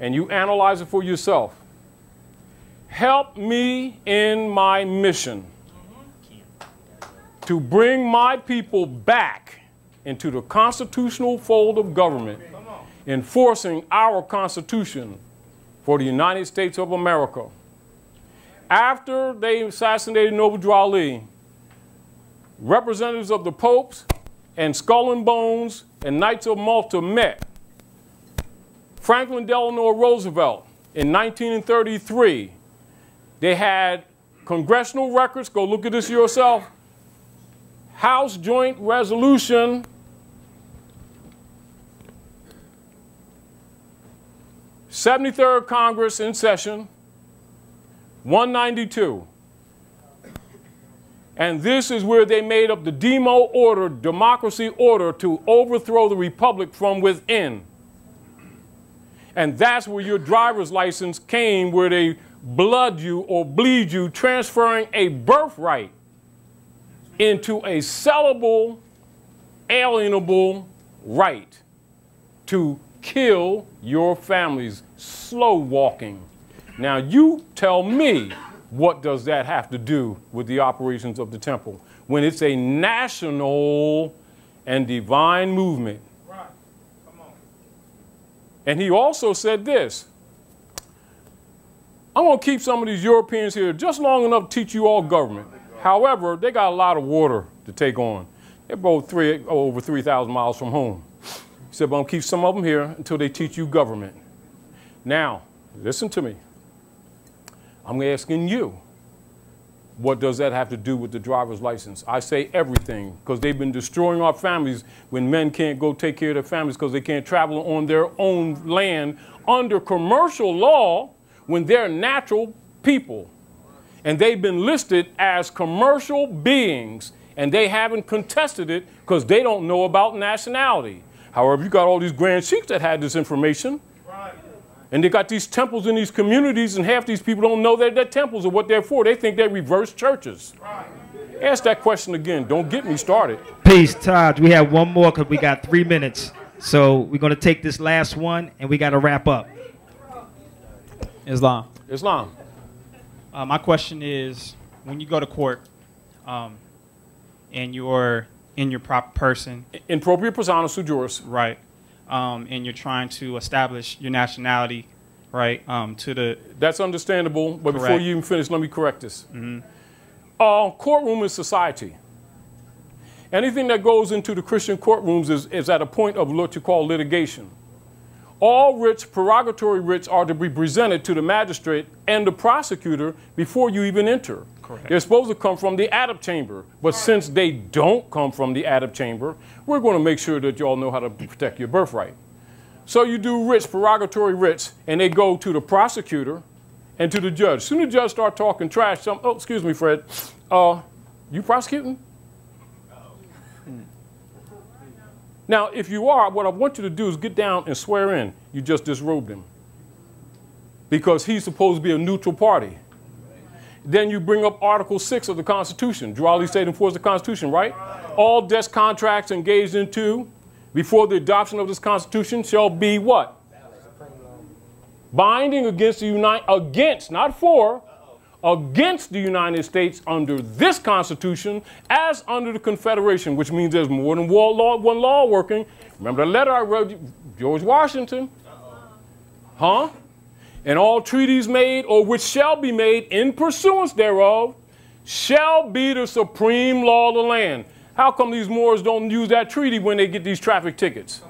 and you analyze it for yourself. Help me in my mission to bring my people back into the constitutional fold of government, enforcing our Constitution for the United States of America. After they assassinated Noble Ali, representatives of the popes and Skull and Bones and Knights of Malta met. Franklin Delano Roosevelt in 1933, they had congressional records, go look at this yourself, House Joint Resolution Seventy-third Congress in session, 192. And this is where they made up the demo order, democracy order, to overthrow the republic from within. And that's where your driver's license came, where they blood you or bleed you, transferring a birthright into a sellable, alienable right to kill your families, slow walking. Now you tell me what does that have to do with the operations of the temple when it's a national and divine movement? And he also said this I'm going to keep some of these Europeans here just long enough to teach you all government. However, they got a lot of water to take on. They're both three, over 3,000 miles from home. He said, but I'm going to keep some of them here until they teach you government. Now, listen to me. I'm asking you, what does that have to do with the driver's license? I say everything, because they've been destroying our families when men can't go take care of their families because they can't travel on their own land under commercial law when they're natural people. And they've been listed as commercial beings, and they haven't contested it because they don't know about nationality. However, you got all these grand sheiks that had this information. And they got these temples in these communities, and half these people don't know that they're temples or what they're for. They think they're reverse churches. Ask that question again. Don't get me started. Peace, Todd. We have one more because we got three minutes. So we're going to take this last one and we got to wrap up. Islam. Islam. Uh, my question is, when you go to court, um, and you're in your proper person, In propria persona sui juris. right, um, and you're trying to establish your nationality, right, um, to the That's understandable, but before you even finish, let me correct this. Uh, courtroom is society. Anything that goes into the Christian courtrooms is, is at a point of what you call litigation. All writs, prerogatory writs, are to be presented to the magistrate and the prosecutor before you even enter. Correct. They're supposed to come from the adept chamber, but since they don't come from the adept chamber, we're going to make sure that you all know how to protect your birthright. So you do writs, prerogatory writs, and they go to the prosecutor and to the judge. Soon as the judge start talking trash, some, oh, excuse me, Fred, uh, you prosecuting? Now, if you are, what I want you to do is get down and swear in. You just disrobed him. Because he's supposed to be a neutral party. Then you bring up Article 6 of the Constitution. Ali State enforce the Constitution, right? All desk contracts engaged into before the adoption of this Constitution shall be what? Binding against the United against, not for, against the United States under this Constitution as under the Confederation, which means there's more than one law, one law working. Remember the letter I wrote George Washington? Huh? And all treaties made or which shall be made in pursuance thereof shall be the supreme law of the land. How come these Moors don't use that treaty when they get these traffic tickets?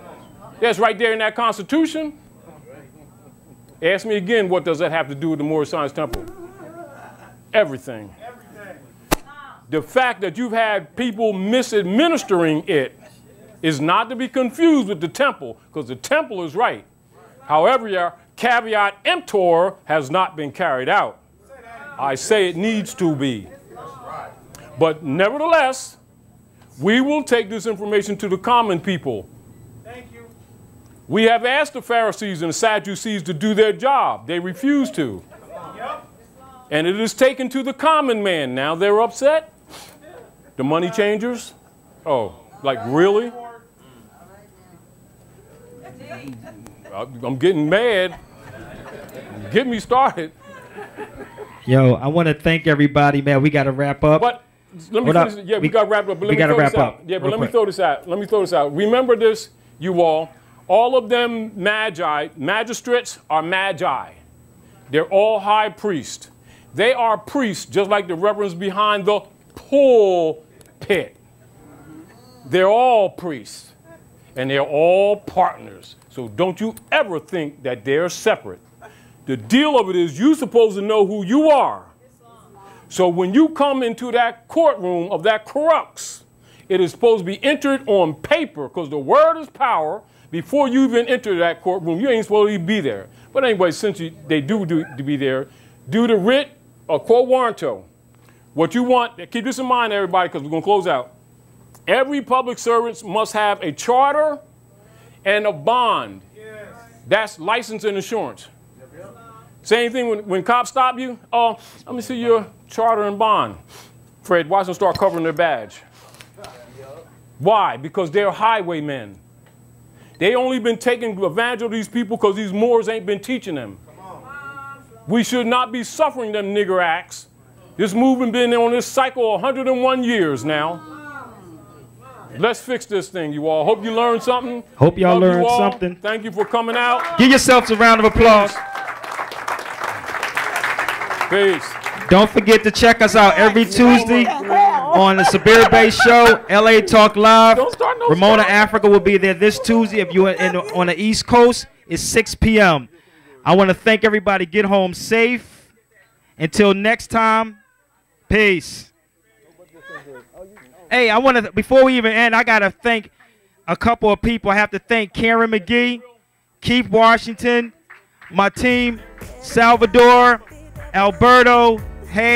That's right there in that Constitution. Ask me again, what does that have to do with the Moorish Science Temple? Everything. The fact that you've had people misadministering it is not to be confused with the temple, because the temple is right. However, caveat emptor has not been carried out. I say it needs to be. But nevertheless, we will take this information to the common people. We have asked the Pharisees and the Sadducees to do their job. They refuse to. And it is taken to the common man. Now they're upset. The money changers. Oh, like really? I'm getting mad. Get me started. Yo, I want to thank everybody, man. We got to wrap up. But let me finish. Yeah, we, We- got to wrap up. But let we throw this wrap out. up Yeah, but let me throw this out. Let me throw this out. Remember this, you all. All of them magi, magistrates are magi. They're all high priests. They are priests, just like the reverends behind the pulpit. They're all priests, and they're all partners. So don't you ever think that they're separate. The deal of it is you're supposed to know who you are. So when you come into that courtroom of that crux, it is supposed to be entered on paper because the word is power. Before you even enter that courtroom, you ain't supposed to be there. But anyway, since you, they do, do to be there, do the writ or quo warranto. What you want, keep this in mind, everybody, because we're going to close out. Every public servant must have a charter and a bond. Yes. That's license and insurance. Same thing when, when cops stop you. Oh, let me see your charter and bond. Fred, watch them start covering their badge. Why? Because they're highwaymen. They only been taking advantage of these people because these Moors ain't been teaching them. We should not be suffering them nigger acts. This movement been on this cycle 101 years now. Let's fix this thing, you all. Hope you learned something. Hope y'all Love you learned all. something. Thank you for coming out. Give yourselves a round of applause. Peace. Don't forget to check us out every Tuesday on the Sabir Bey Show, LA Talk Live. Ramona Africa will be there this Tuesday. If you're in, on the East Coast, it's 6 p.m. I want to thank everybody. Get home safe. Until next time, peace. Hey, I want to before we even end, I gotta thank a couple of people. I have to thank Karen McGee, Keith Washington, my team, Salvador, Alberto, Hay.